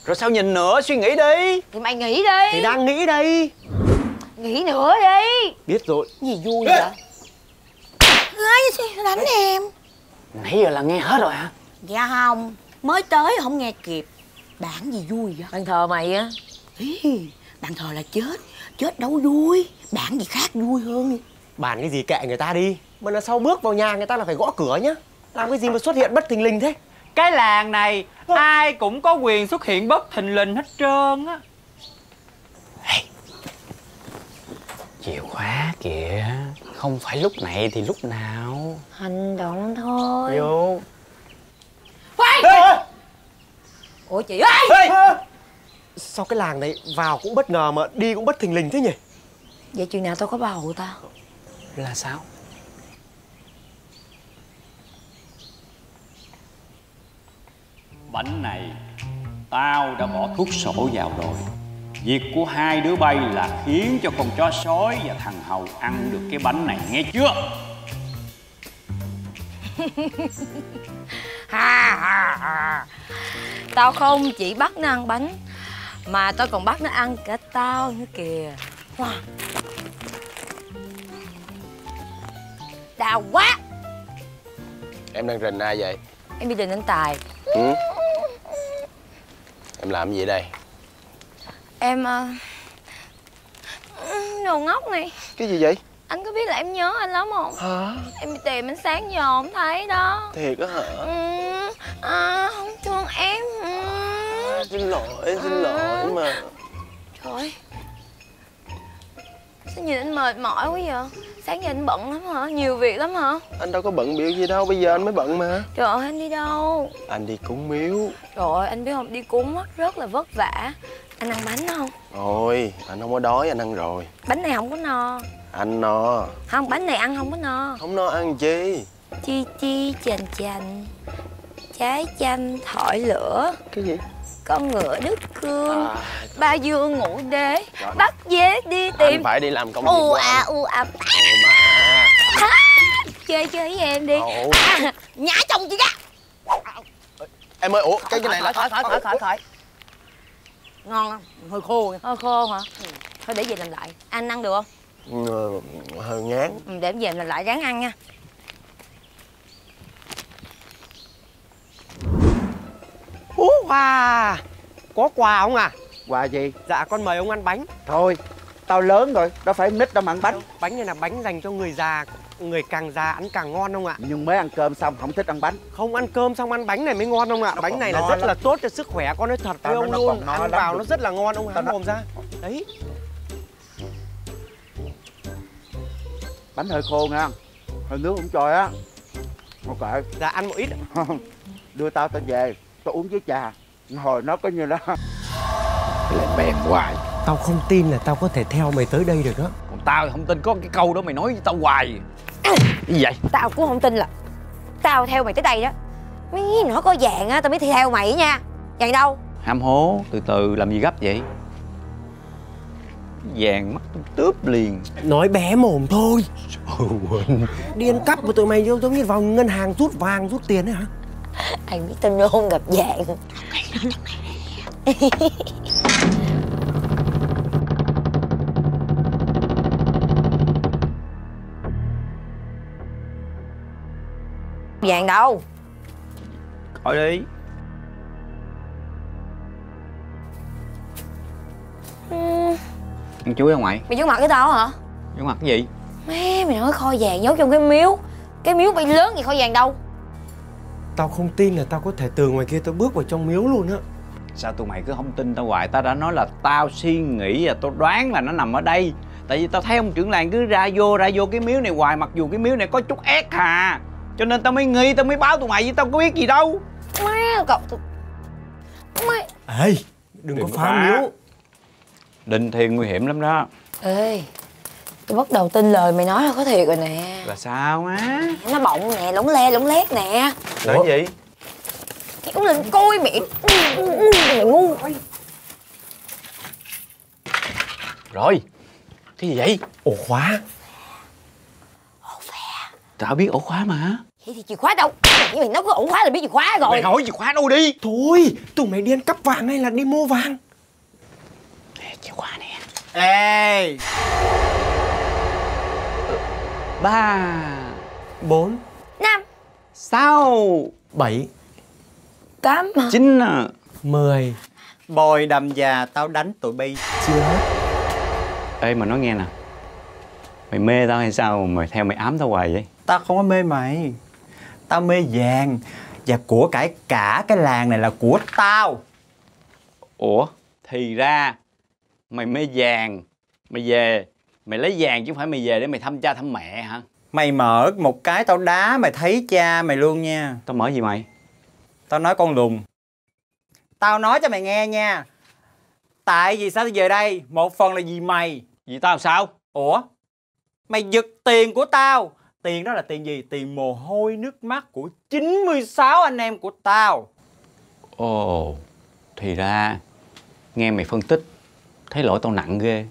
Rồi sao nhìn nữa suy nghĩ đi? Thì mày nghĩ đi. Thì đang nghĩ đây nghĩ nữa đi. Biết rồi. Gì vui vậy? Ai đánh em? Nãy giờ là nghe hết rồi hả? Dạ không. Mới tới không nghe kịp. Bạn gì vui vậy? Bạn thờ mày á. Ý, Bạn thờ là chết. Chết đâu vui. Bạn gì khác vui hơn Bàn cái gì kệ người ta đi. Mà là sau bước vào nhà người ta là phải gõ cửa nhá. Làm cái gì mà xuất hiện bất thình lình thế Cái làng này ai cũng có quyền xuất hiện bất thình lình hết trơn á. Chìa khóa kìa. Không phải lúc này thì lúc nào. Hành động thôi. Vô. Khoan ủa chị ơi! Sao cái làng này vào cũng bất ngờ mà đi cũng bất thình lình thế nhỉ? Vậy chừng nào tao có bầu ta? Là sao Bánh này Tao đã bỏ thuốc sổ vào rồi. Việc của hai đứa bay là khiến cho con chó sói và thằng hầu ăn được cái bánh này nghe chưa? *laughs* Ha ha ha. Tao không chỉ bắt nó ăn bánh mà tao còn bắt nó ăn cả tao nữa kìa. Wow. đau quá. Em đang rình ai vậy? Em đi định anh tài. Ừ? Em làm gì đây? Em ờ, đồ ngốc này. Cái gì vậy? Anh có biết là em nhớ anh lắm không? Hả? Em đi tìm anh sáng giờ không thấy đó. Thiệt á hả? Ừ, à, không thương em. Ừ. Xin lỗi xin lỗi mà. Trời ơi. Sao nhìn anh mệt mỏi quá vậy Sáng giờ anh bận lắm hả? Nhiều việc lắm hả? Anh đâu có bận biểu gì đâu Bây giờ anh mới bận mà. Trời ơi anh đi đâu? Anh đi cúng miếu. Trời ơi anh biết không? Đi cúng á, rất là vất vả. Anh ăn bánh không? Thôi anh không có đói anh ăn rồi. Bánh này không có no. Anh no. Không bánh này ăn không có no. Không no ăn chi? Chi chi chành chành. Trái chanh thỏi lửa. Cái gì Con ngựa đức cương. Ba dương ngũ đế Bắt dế đi tìm. Anh phải đi làm công việc U à anh. u à mà. Chơi chơi với em đi. À, *laughs* Nhả chồng chị ra. Em ơi ủa cái cái này là khỏi khỏi khỏi khỏi khỏi Ngon không? Hơi khô nha. Hơi khô hả? Thôi để về làm lại. Anh ăn được không? Ừ, hơi ngán. Ừ, Để em về làm lại ráng ăn nha Ú wow Có quà không à? Quà gì? Dạ con mời ông ăn bánh. Thôi Tao lớn rồi Đâu phải nít đâu mà ăn bánh. Bánh này là bánh dành cho người già Người càng già ăn càng ngon không ạ? Nhưng mới ăn cơm xong không thích ăn bánh. Không ăn cơm xong ăn bánh này mới ngon không ạ? Bánh còn này là rất lắm. là tốt cho sức khỏe Con nói thật Tao với ông nó luôn. Ăn lắm. vào nó rất là ngon Ông nói- mồm ra. Đấy. Bánh hơi khô nha Hơi nước không trôi á. Ok Dạ ăn một ít *laughs* Đưa tao tao về Tao uống với trà Hồi nó có như đó. Lại bèn hoài. Tao không tin là tao có thể theo mày tới đây được đó Còn tao thì không tin. Có cái câu đó mày nói với tao hoài. Cái gì vậy? Tao cũng không tin là Tao theo mày tới đây đó. Mấy nó có vàng á Tao mới theo mày nha. Vàng đâu? Ham hố từ từ làm gì gấp vậy? Vàng mắt tướp liền. Nói bé mồm thôi. Đi ăn cắp với tụi mày giống giống như vào ngân hàng rút vàng rút tiền ấy hả *laughs* Anh biết tao nôn gặp vàng Vàng *laughs* đâu? Coi đi. Ừ, Ăn chuối không mày Mày trước mặt với tao hả? Vô mặt cái gì? Mẹ mày nói kho vàng giấu trong cái miếu. Cái miếu bay lớn gì kho vàng đâu Tao không tin là tao có thể từ ngoài kia tao bước vào trong miếu luôn á. Sao tụi mày cứ không tin tao hoài? Tao đã nói là tao suy nghĩ và tao đoán là nó nằm ở đây. Tại vì tao thấy ông trưởng làng cứ ra vô ra vô cái miếu này hoài mặc dù cái miếu này có chút ép hà. Cho nên tao mới nghi tao mới báo tụi mày chứ tao có biết gì đâu. Má cậu tụi Má. Ê Đừng, có phá miếu. Định thiên nguy hiểm lắm đó. Ê Tôi bắt đầu tin lời mày nói là có thiệt rồi nè. Là sao á? Nó bọng nè, lủng le lủng lét nè. Nói gì? Kéo lên coi mẹ. Mày ngu rồi cái gì vậy? Ổ khóa. Tao biết ổ khóa mà. Vậy thì chìa khóa đâu? Mày mày nói có ổ khóa là biết chìa khóa rồi. Mày hỏi chìa khóa đâu đi? Thôi Tụi mày đi ăn cắp vàng hay là đi mua vàng? Ê ba bốn Năm. sáu bảy Tám. chín à. mười. Bồi đầm già tao đánh tụi bay. Chưa hết. Ê mà nói nghe nè. Mày mê tao hay sao mà mày theo mày ám tao hoài vậy? Tao không có mê mày. Tao mê vàng và của cải cả cái làng này là của tao. Ủa thì ra mày mê vàng mày về mày lấy vàng chứ không phải mày về để mày thăm cha thăm mẹ hả? Mày mở một cái tao đá mày thấy cha mày luôn nha. Tao mở gì mày? Tao nói con lùn. Tao nói cho mày nghe nha. Tại vì sao tao về đây? Một phần là vì mày. Vì tao sao? Ủa? Mày giật tiền của tao. Tiền đó là tiền gì? Tiền mồ hôi nước mắt của 96 anh em của tao. Ồ thì ra nghe mày phân tích thấy lỗi tao nặng ghê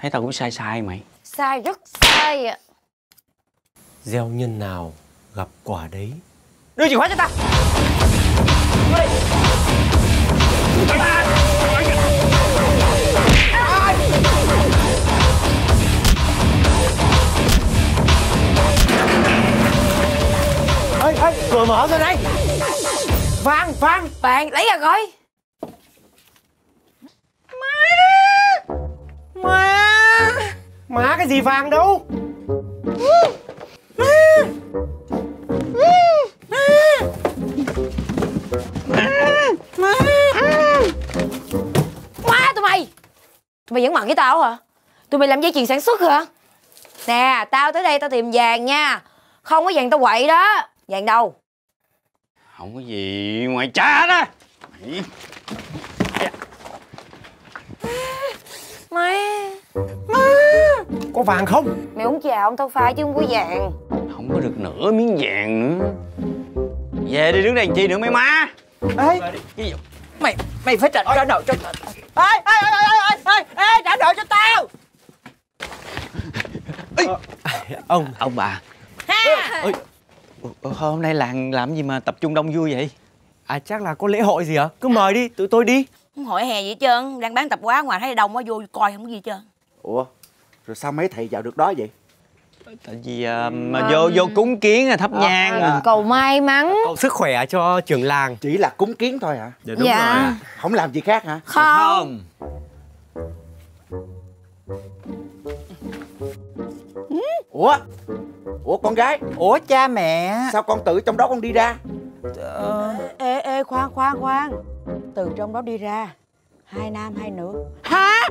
thấy tao cũng sai sai mày. Sai rất sai ạ. Gieo nhân nào gặp quả đấy? Đưa chìa khóa cho tao. Ê, ê, cửa mở rồi này. Vàng, vàng Vàng, lấy ra coi Má Má cái gì vàng đâu? Má tụi mày. Tụi mày vẫn mận với tao hả? Tụi mày làm dây chuyền sản xuất hả? Nè tao tới đây tao tìm vàng nha. Không có vàng tao quậy đó. Vàng đâu? Không có gì ngoài cha đó. Mày Má. Có vàng không? Mày uống trà ông tao pha chứ không có vàng. Không có được nửa miếng vàng nữa. Về đi đứng đây làm chi nữa mấy má? Ê. Mày mày phải trả, trả nợ cho ê ê ê ê ê ê ê trả nợ cho tao. Ông. Ông bà. Ôi, ủa, hôm nay làng làm gì mà tập trung đông vui vậy? À chắc là có lễ hội gì hả? Cứ mời đi, tụi tôi đi Không hỏi hè gì hết trơn Đang bán tập quá ngoài thấy đông quá vô coi không có gì hết trơn. Ủa Rồi sao mấy thầy vào được đó vậy? Tại vì à, mà vô vô cúng kiến à thắp nhang à. Cầu may mắn. Cầu sức khỏe cho trưởng làng. Chỉ là cúng kiến thôi hả? Dạ đúng Dạ. rồi. Không làm gì khác hả? Không. Ủa? Ủa con gái? Ủa cha mẹ. Sao con tự trong đó con đi ra Ê ê khoan khoan khoan. Từ trong đó đi ra. Hai nam hai nữ. Hả?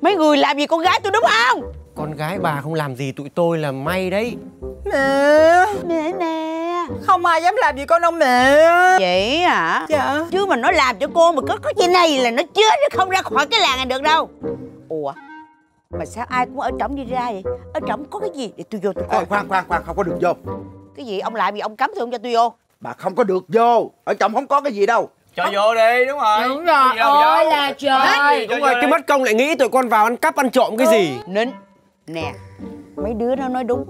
Mấy người làm gì con gái tôi đúng không? Con gái bà không làm gì tụi tôi là may đấy. Mẹ Mẹ nè không ai dám làm gì con đâu mẹ. Vậy hả? Dạ. Chứ mà nó làm cho cô mà có có gì này là nó chết nó không ra khỏi cái làng này được đâu. Ủa? Mà sao ai cũng ở trỏng đi ra vậy? Ở trỏng có cái gì? Để tôi vô tôi Ê, coi khoan khoan khoan không có được vô. Cái gì? Ông làm gì? Ông cấm tôi không cho tôi vô Bà không có được vô. Ở trong không có cái gì đâu. Cho vô đi, đúng rồi. Đúng rồi, ôi vô. là trời. Đúng rồi, cái mất công lại nghĩ tụi con vào ăn cắp ăn trộm cái gì? Nín. Nè Mấy đứa nó nói đúng.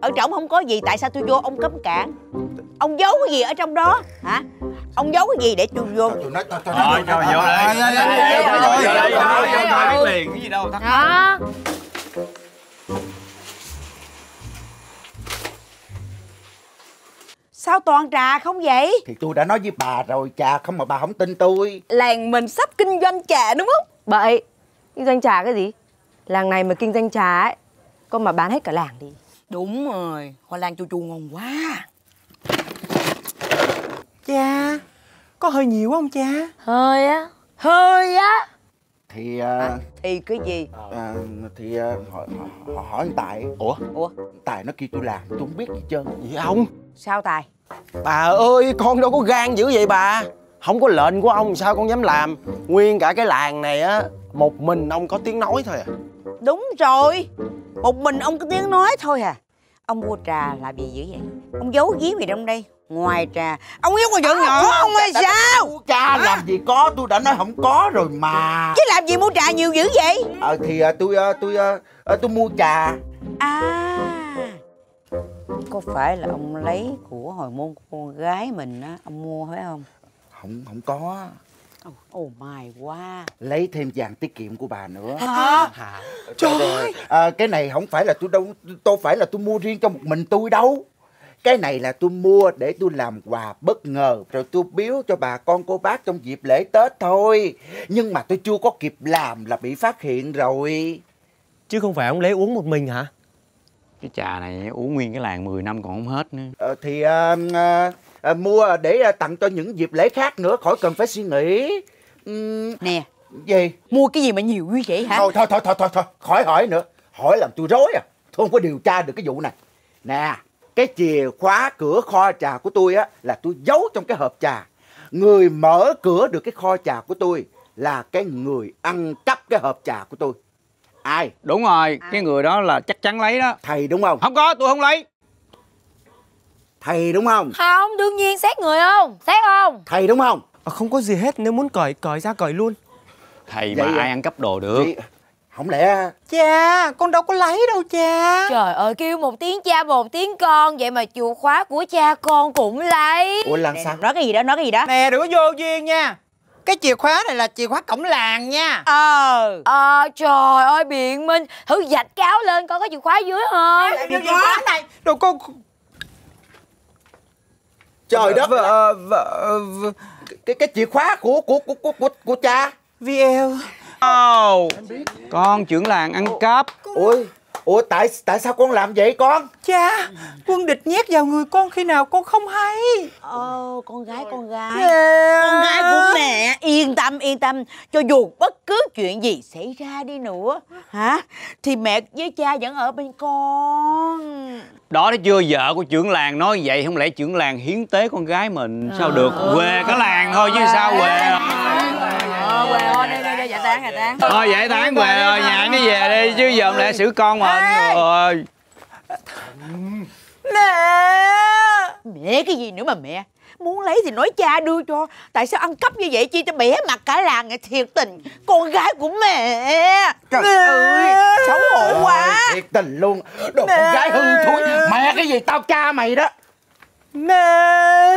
Ở trỏng không có gì tại sao tôi vô ông cấm cản? Ông giấu cái gì ở trong đó? Hả? Ông giấu cái gì để tôi vô? Tôi nói tôi Rồi, cho vô. đi. Vô đi, vô đi, liền, cái gì đâu Sao toàn trà không vậy? Thì tôi đã nói với bà rồi Chà không mà bà không tin tôi. Làng mình sắp kinh doanh trà đúng không? Bậy Kinh doanh trà cái gì? Làng này mà kinh doanh trà ấy Con mà bán hết cả làng đi. Đúng rồi Hoa lan chua chua ngon quá. Cha có hơi nhiều không cha? Hơi á. Hơi á. Thì à, Thì cái gì? à, thì à, hỏi, hỏi, hỏi anh tài. Ủa? Ủa tài nó kêu tôi làm tôi không biết gì trơn. Gì ông? Sao Tài Bà ơi con đâu có gan dữ vậy bà? Không có lệnh của ông sao con dám làm? Nguyên cả cái làng này á Một mình ông có tiếng nói thôi à. Đúng rồi Một mình ông có tiếng nói thôi à. Ông mua trà làm gì dữ vậy. Ông giấu giếm gì trong đây? Ngoài trà. Ông giống con vợ nhỏ. ông hay sao? cha làm gì có? Tôi đã nói không có rồi mà. Chứ làm gì mua trà nhiều dữ vậy? Ờ thì à, tôi à, tôi à, à, tôi mua trà. À Có phải là ông lấy của hồi môn của con gái mình á Ông mua phải không? Không không có. Ồ mày quá. Lấy thêm vàng tiết kiệm của bà nữa. Hả? trời ơi. à, cái này không phải là tôi đâu tôi phải là tôi mua riêng cho một mình tôi đâu. Cái này là tôi mua để tôi làm quà bất ngờ rồi tôi biếu cho bà con cô bác trong dịp lễ tết thôi. Nhưng mà tôi chưa có kịp làm là bị phát hiện rồi. Chứ không phải ông lấy uống một mình hả Cái trà này uống nguyên cái làng 10 năm còn không hết nữa. Ờ, thì à, à, à, mua để à, tặng cho những dịp lễ khác nữa khỏi cần phải suy nghĩ. Ừm, Nè gì? Mua cái gì mà nhiều như vậy hả? Thôi thôi thôi thôi thôi thôi khỏi hỏi nữa. Hỏi làm tôi rối à. Tôi không có điều tra được cái vụ này. Nè cái chìa khóa cửa kho trà của tôi á là tôi giấu trong cái hộp trà. Người mở cửa được cái kho trà của tôi là cái người ăn cắp cái hộp trà của tôi ai? Đúng rồi, cái người đó là chắc chắn lấy đó. Thầy đúng không? Không có, tôi không lấy. Thầy đúng không? Không, đương nhiên xét người không? Xét không? thầy đúng không? À, không có gì hết nếu muốn cởi cởi ra cởi luôn. Thầy Vậy mà à? ai ăn cắp đồ được? Vậy- không lẽ Cha con đâu có lấy đâu cha Trời ơi, kêu một tiếng cha một tiếng con. Vậy mà chìa khóa của cha con cũng lấy. Ủa làm sao? Nói cái gì đó nói cái gì đó. Nè đừng có vô duyên nha Cái chìa khóa này là chìa khóa cổng làng nha. Ờ. Ờ, trời ơi, biện minh. Thử dạch cáo lên coi có chìa khóa dưới không. Chìa khóa này. Đồ con trời đất vợ vợ cái cái chìa khóa của của của của của, của cha. VL Ồ, con trưởng làng ăn cắp. Ôi ủa tại tại sao con làm vậy con Cha Quân địch nhét vào người con khi nào con không hay Ờ con gái con gái Dạ. Con gái của mẹ Yên tâm yên tâm Cho dù bất cứ chuyện gì xảy ra đi nữa Hả Thì mẹ với cha vẫn ở bên con Đó đó chưa vợ của trưởng làng nói vậy Không lẽ trưởng làng hiến tế con gái mình Sao được Quê cả làng thôi chứ sao quê Ờ quê ơi đây đây đây dạ tán dạ tán Thôi vậy tán quê rồi nhà nó về đi Chứ giờ không lẽ xử con mình rồi Mẹ! Mẹ cái gì nữa mà mẹ? Muốn lấy thì nói cha đưa cho. Tại sao ăn cắp như vậy chi cho bẻ mặt cả làng này thiệt tình. Con gái của mẹ! Trời mẹ. ơi Xấu hổ quá. thiệt tình luôn. Đồ con Mẹ. gái hư thúi mẹ cái gì tao cha mày đó? Mẹ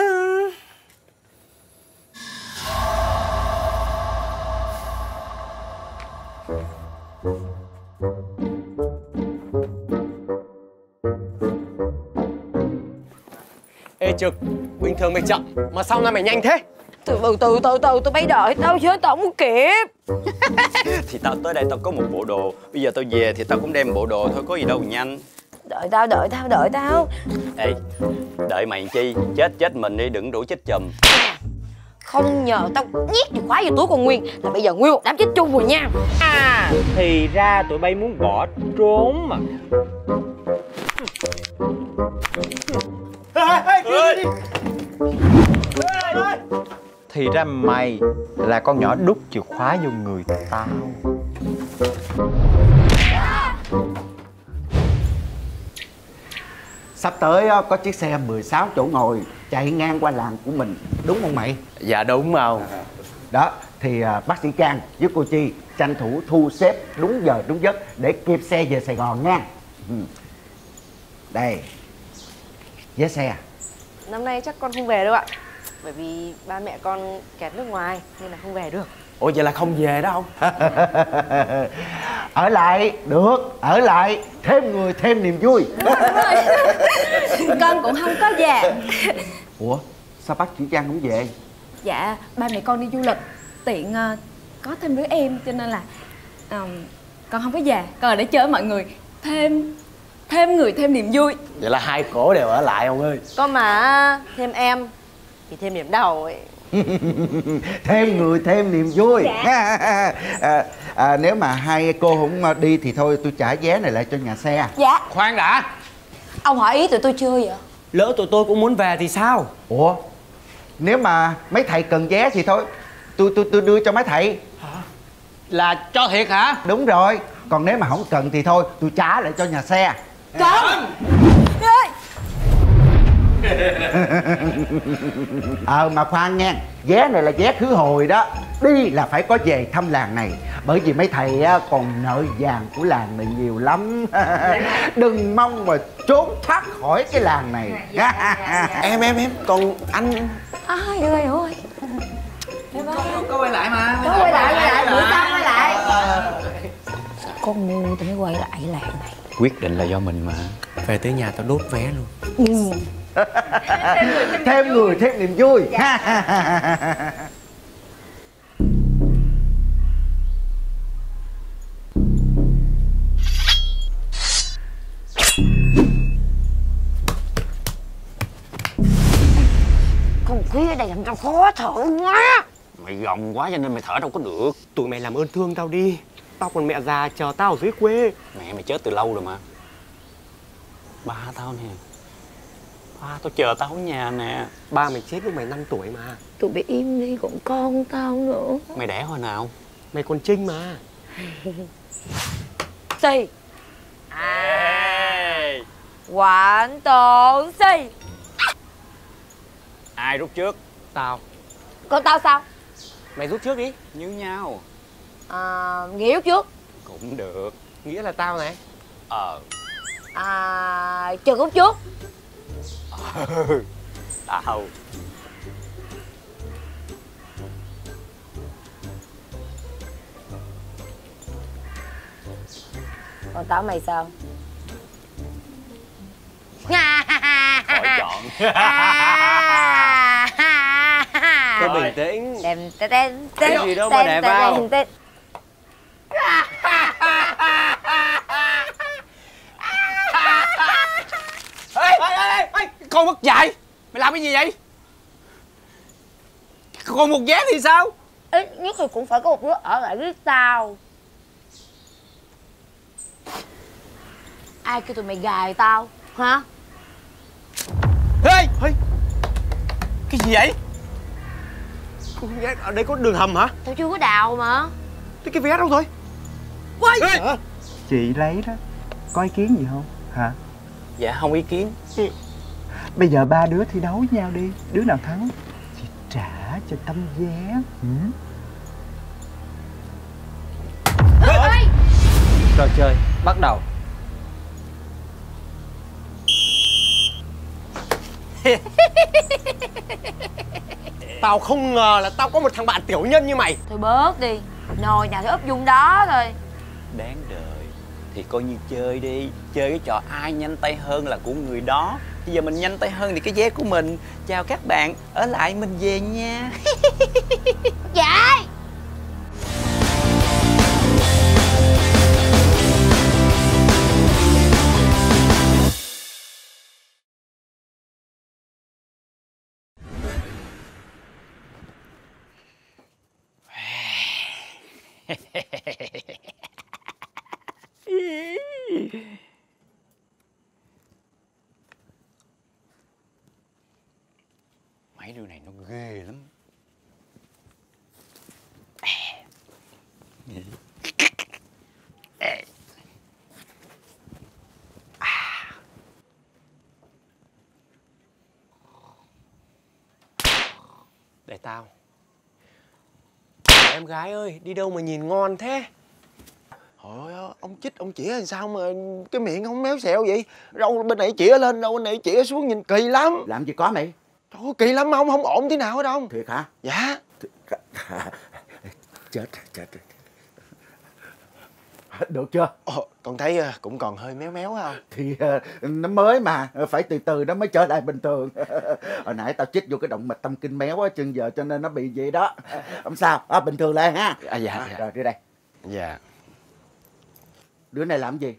ê trực bình thường mày chậm mà sao nay mày nhanh thế. Từ từ từ từ từ tụi bay đợi tao chứ tao không kịp. *laughs* Thì tao tới đây tao có một bộ đồ. Bây giờ tao về thì tao cũng đem bộ đồ thôi Có gì đâu nhanh. Đợi tao đợi tao đợi tao. Ê Đợi mày chi? Chết chết mình đi đừng đuổi chết chùm. Không nhờ tao nhét chìa khóa vô túi con Nguyên Là bây giờ nguyên một đám chết chung rồi nha. À thì ra tụi bay muốn bỏ trốn mà Thì ra mày là con nhỏ đút chìa khóa vô người tao sắp tới có chiếc xe 16 chỗ ngồi chạy ngang qua làng của mình đúng không mày? Dạ đúng không? Đó thì à, bác sĩ Trang với cô Chi tranh thủ thu xếp đúng giờ đúng giấc để kịp xe về Sài Gòn nha. Ừ. đây vé xe Năm nay chắc con không về đâu ạ. Bởi vì ba mẹ con kẹt nước ngoài Nên là không về được. Ủa vậy là không về đó không? Ở lại được. Ở lại thêm người thêm niềm vui. Con cũng không có về. Ủa sao bác sĩ Trang không về? Dạ ba mẹ con đi du lịch. Tiện ờ, có thêm đứa em cho nên là ờ, Con không có về. Con ở để chơi với mọi người Thêm thêm người thêm niềm vui. Vậy là hai cổ đều ở lại ông ơi. Con mà thêm em Thì thêm điểm đầu ấy. *laughs* Thêm người thêm niềm vui. *laughs* À, à, nếu mà hai cô không đi thì thôi tôi trả vé này lại cho nhà xe. Dạ. Khoan đã. Ông hỏi ý tụi tôi chưa vậy? Lỡ tụi tôi cũng muốn về thì sao? Ủa? Nếu mà mấy thầy cần vé thì thôi tôi tôi tôi đưa cho mấy thầy. Là cho thiệt hả? Đúng rồi. Còn nếu mà không cần thì thôi tôi trả lại cho nhà xe Cần *laughs* ờ mà khoan nghe vé này là vé khứ hồi đó. Đi là phải có về thăm làng này bởi vì mấy thầy á, còn nợ vàng của làng này nhiều lắm. *laughs* Đừng mong mà trốn thoát khỏi cái làng này. *laughs* Em em em còn anh? Ai rồi ơi có quay lại mà. Có quay lại quay lại bữa sau quay lại. Con ngu tao mới quay lại làng này quyết định là do mình mà. Về tới nhà tao đốt vé luôn. *laughs* Thêm người thêm niềm vui. Không khí ở đây làm tao khó thở quá. Mày gồng quá cho nên mày thở đâu có được. Tụi mày làm ơn thương tao đi Tao còn mẹ già chờ tao ở dưới quê. Mẹ mày chết từ lâu rồi mà. Ba tao nè. Ba tao chờ tao ở nhà nè. Ba mày chết lúc mày 5 tuổi mà. Tụi bay im đi còn con tao nữa. Mày đẻ hồi nào? Mày còn trinh mà. *laughs* Xì. Quán tổ xì. Ai rút trước? Tao. Còn tao sao? Mày rút trước đi. Như nhau à, Nghĩa trước cũng được. Nghĩa là tao này ờ. À, Trần lúc trước tao. Còn tao mày sao? Khỏi chọn. *laughs* Tôi bình tĩnh. Tên tên tên Cái gì đâu mà đè vào. Ê ê ê ê con mất dạy. Mày làm cái gì vậy? Còn một vé thì sao? Ê, nhất thì cũng phải có một đứa ở lại với tao. Ai kêu tụi mày gài tao Hả? Ê ê cái gì vậy? Ở đây có đường hầm hả? Tao chưa có đào mà. Thế cái vé đâu rồi Quay. Chị lấy đó. Có ý kiến gì không? Hả? Dạ không ý kiến. Bây giờ ba đứa thi đấu với nhau đi. Đứa nào thắng? Thì trả cho tấm vé. Ừ? Trò chơi bắt đầu. *laughs* Tao không ngờ là tao có một thằng bạn tiểu nhân như mày. Thôi bớt đi. Nồi nào thì ấp dung đó thôi đáng đời. Thì coi như chơi đi. Chơi cái trò ai nhanh tay hơn là của người đó. Bây giờ mình nhanh tay hơn thì cái vé của mình. Chào các bạn. Ở lại mình về nha. *laughs* Dạ. Tao. Em gái ơi đi đâu mà nhìn ngon thế? Trời ơi, ông chích ông chĩa làm sao mà cái miệng không méo xẹo vậy? Râu bên này chĩa lên, đâu bên này chĩa xuống nhìn kỳ lắm. Làm gì có mày? Trời ơi, kỳ lắm không, không ổn tí nào hết đâu thiệt hả? Dạ. *laughs* Chết chết *laughs* được chưa? Ồ, con thấy ờ, cũng còn hơi méo méo không thì ờ, nó mới mà ờ, phải từ từ nó mới trở lại bình thường. *laughs* Hồi nãy tao chích vô cái động mạch tâm kinh méo á chân giờ cho nên nó bị vậy đó. *laughs* Không sao à, bình thường lại ha. À, dạ, dạ. rồi đi đây. Dạ. Đứa này làm gì?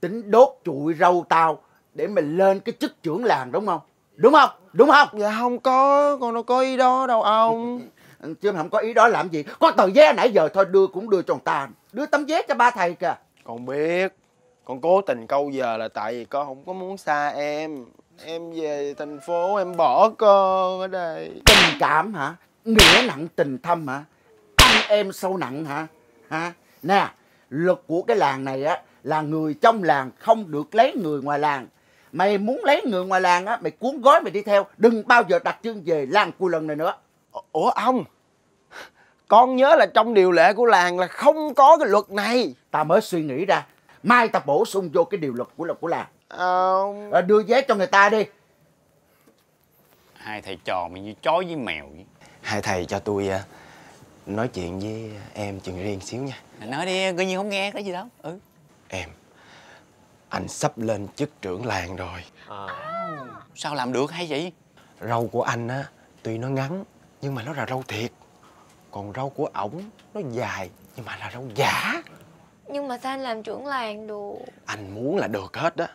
Tính đốt trụi râu tao để mình lên cái chức trưởng làng đúng không? Đúng không? Đúng không? Dạ không có, con đâu có ý đó đâu ông. Chứ không có ý đó làm gì. Có tờ vé nãy giờ thôi đưa cũng đưa cho người ta đưa tấm vé cho ba thầy kìa. Con biết. Con cố tình câu giờ là tại vì con không có muốn xa em. Em về thành phố em bỏ con ở đây. Tình cảm hả? Nghĩa nặng tình thâm hả? Anh em sâu nặng hả? Hả? Nè luật của cái làng này á là người trong làng không được lấy người ngoài làng. Mày muốn lấy người ngoài làng á mày cuốn gói mày đi theo. Đừng bao giờ đặt chân về làng cù lần này nữa. Ủa ông Con nhớ là trong điều lệ của làng là không có cái luật này tao mới suy nghĩ ra mai tao bổ sung vô cái điều luật của luật của làng Ờ, đưa vé cho người ta đi Hai thầy trò mày như chó với mèo vậy. Hai thầy cho tôi à, nói chuyện với em chuyện riêng xíu nha Nói đi, coi như không nghe, có gì đâu. Ừ. Em Anh sắp lên chức trưởng làng rồi Sao làm được hay vậy? Râu của anh á Tuy nó ngắn Nhưng mà nó là râu thiệt Còn râu của ổng Nó dài Nhưng mà là râu giả. Nhưng mà sao anh làm trưởng làng được? Anh muốn là được hết á.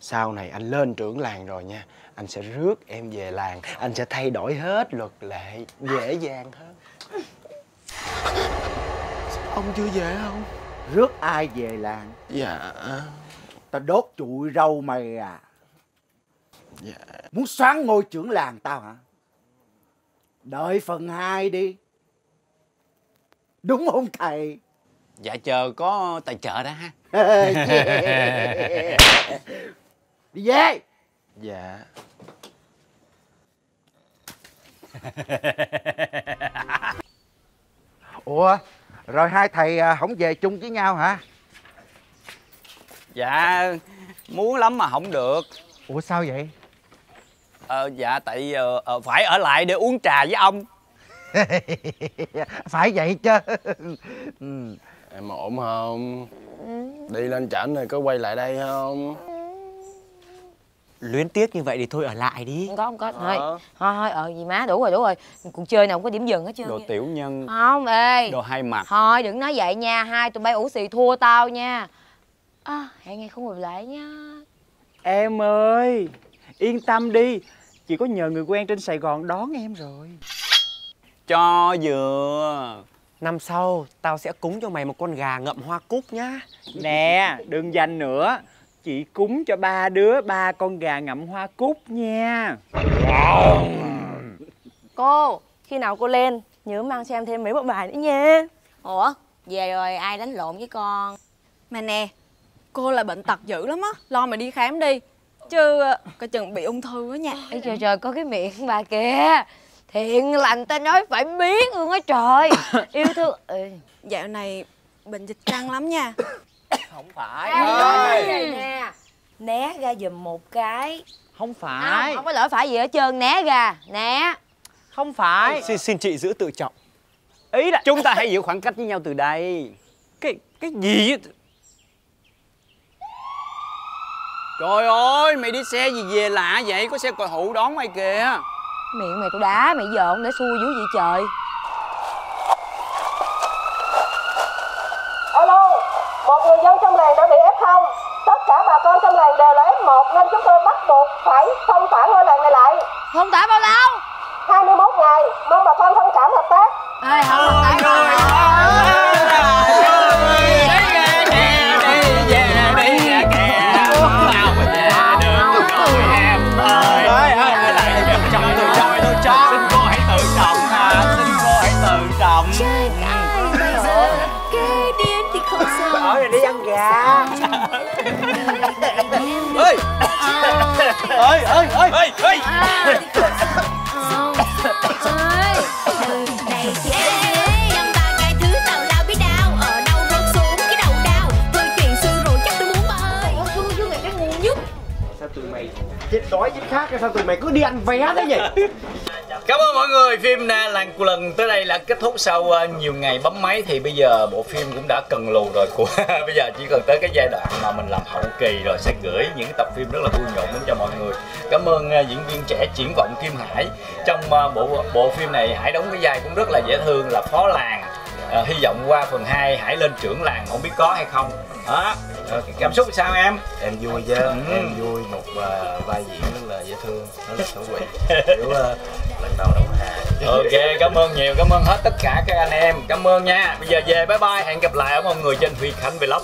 Sau này anh lên trưởng làng rồi nha Anh sẽ rước em về làng Anh sẽ thay đổi hết luật lệ Dễ dàng hơn. Ông chưa về không? rước ai về làng? Dạ. Tao đốt trụi râu mày à. Dạ. Muốn xoán ngôi trưởng làng tao hả? Đợi phần 2 đi đúng không thầy Dạ chờ có tài trợ đó ha. *laughs* đi về Dạ *laughs* ủa rồi hai thầy à, không về chung với nhau hả Dạ muốn lắm mà không được. ủa sao vậy Ờ dạ tại ờ, ờ, phải ở lại để uống trà với ông. *laughs* phải vậy chứ. Ừ. Em ổn không? Đi lên trển rồi có quay lại đây không? Luyến tiếc như vậy thì thôi ở lại đi. Không có không có. Thôi Ờ. thôi thôi ờ gì má đủ rồi đủ rồi. Cuộc chơi nào không có điểm dừng hết trơn Đồ tiểu nhân, không ê. Đồ hai mặt. thôi đừng nói vậy nha. Hai tụi bay ủ xì thua tao nha. À, hẹn ngày không gặp lại nha. Em ơi Yên tâm đi. Chỉ có nhờ người quen trên Sài Gòn đón em rồi Cho vừa. Năm sau tao sẽ cúng cho mày một con gà ngậm hoa cúc nhá. Nè đừng dành nữa. Chị cúng cho ba đứa ba con gà ngậm hoa cúc nha. Cô, khi nào cô lên nhớ mang cho em thêm mấy bộ bài nữa nha. ủa về rồi ai đánh lộn với con? Mà nè Cô là bệnh tật dữ lắm á Lo mà đi khám đi. Chứ ờ, coi chừng bị ung thư á nha. Ê trời trời có cái miệng bà kìa Thiện lành ta nói phải biết luôn á trời. *coughs* Yêu thương Ê, Dạo này bệnh dịch căng lắm nha. *coughs* Không phải. Ê, vậy nè? Né ra giùm một cái. Không không, phải. Không có lỗi phải gì hết trơn né ra né. Không phải. Xin, xin chị giữ tự trọng. Ý là Chúng ta hãy giữ khoảng cách với nhau từ đây. Cái cái gì? Trời ơi, mày đi xe gì về lạ vậy? Có xe còi hụ đón mày kìa. Miệng mày tao đá mày giỡn để xui dữ vậy trời Alo, một người dân trong làng đã bị F0. Tất cả bà con trong làng đều là F1 nên chúng tôi bắt buộc phải phong tỏa ngôi làng này lại. không tả bao lâu 21 ngày, mong bà con thông cảm hợp tác. ê không hợp tác ngu nhất. Sao tụi mày chết đói chết khác Sao tụi mày cứ đi ăn vé thế nhỉ Cảm ơn mọi người, phim Na làng cù lần tới đây là kết thúc sau à, nhiều ngày bấm máy thì bây giờ bộ phim cũng đã cần lù rồi của *laughs* bây giờ chỉ cần tới cái giai đoạn mà mình làm hậu kỳ rồi sẽ gửi những tập phim rất là vui nhộn đến cho mọi người. Cảm ơn à, diễn viên trẻ triển vọng Kim Hải trong à, bộ bộ phim này Hải đóng cái vai cũng rất là dễ thương là phó làng. À, hy vọng qua phần 2 Hải lên trưởng làng không biết có hay không. Đó. Ờ, cảm xúc sao em? Em vui chứ, em vui một à, vai diễn rất là dễ thương, rất là thú vị. *laughs* Kiểu à, lần đầu đóng hài ok cảm ơn nhiều cảm ơn hết tất cả các anh em. Cảm ơn nha. Bây giờ về bye bye. Hẹn gặp lại ở mọi người trên phi khánh vlog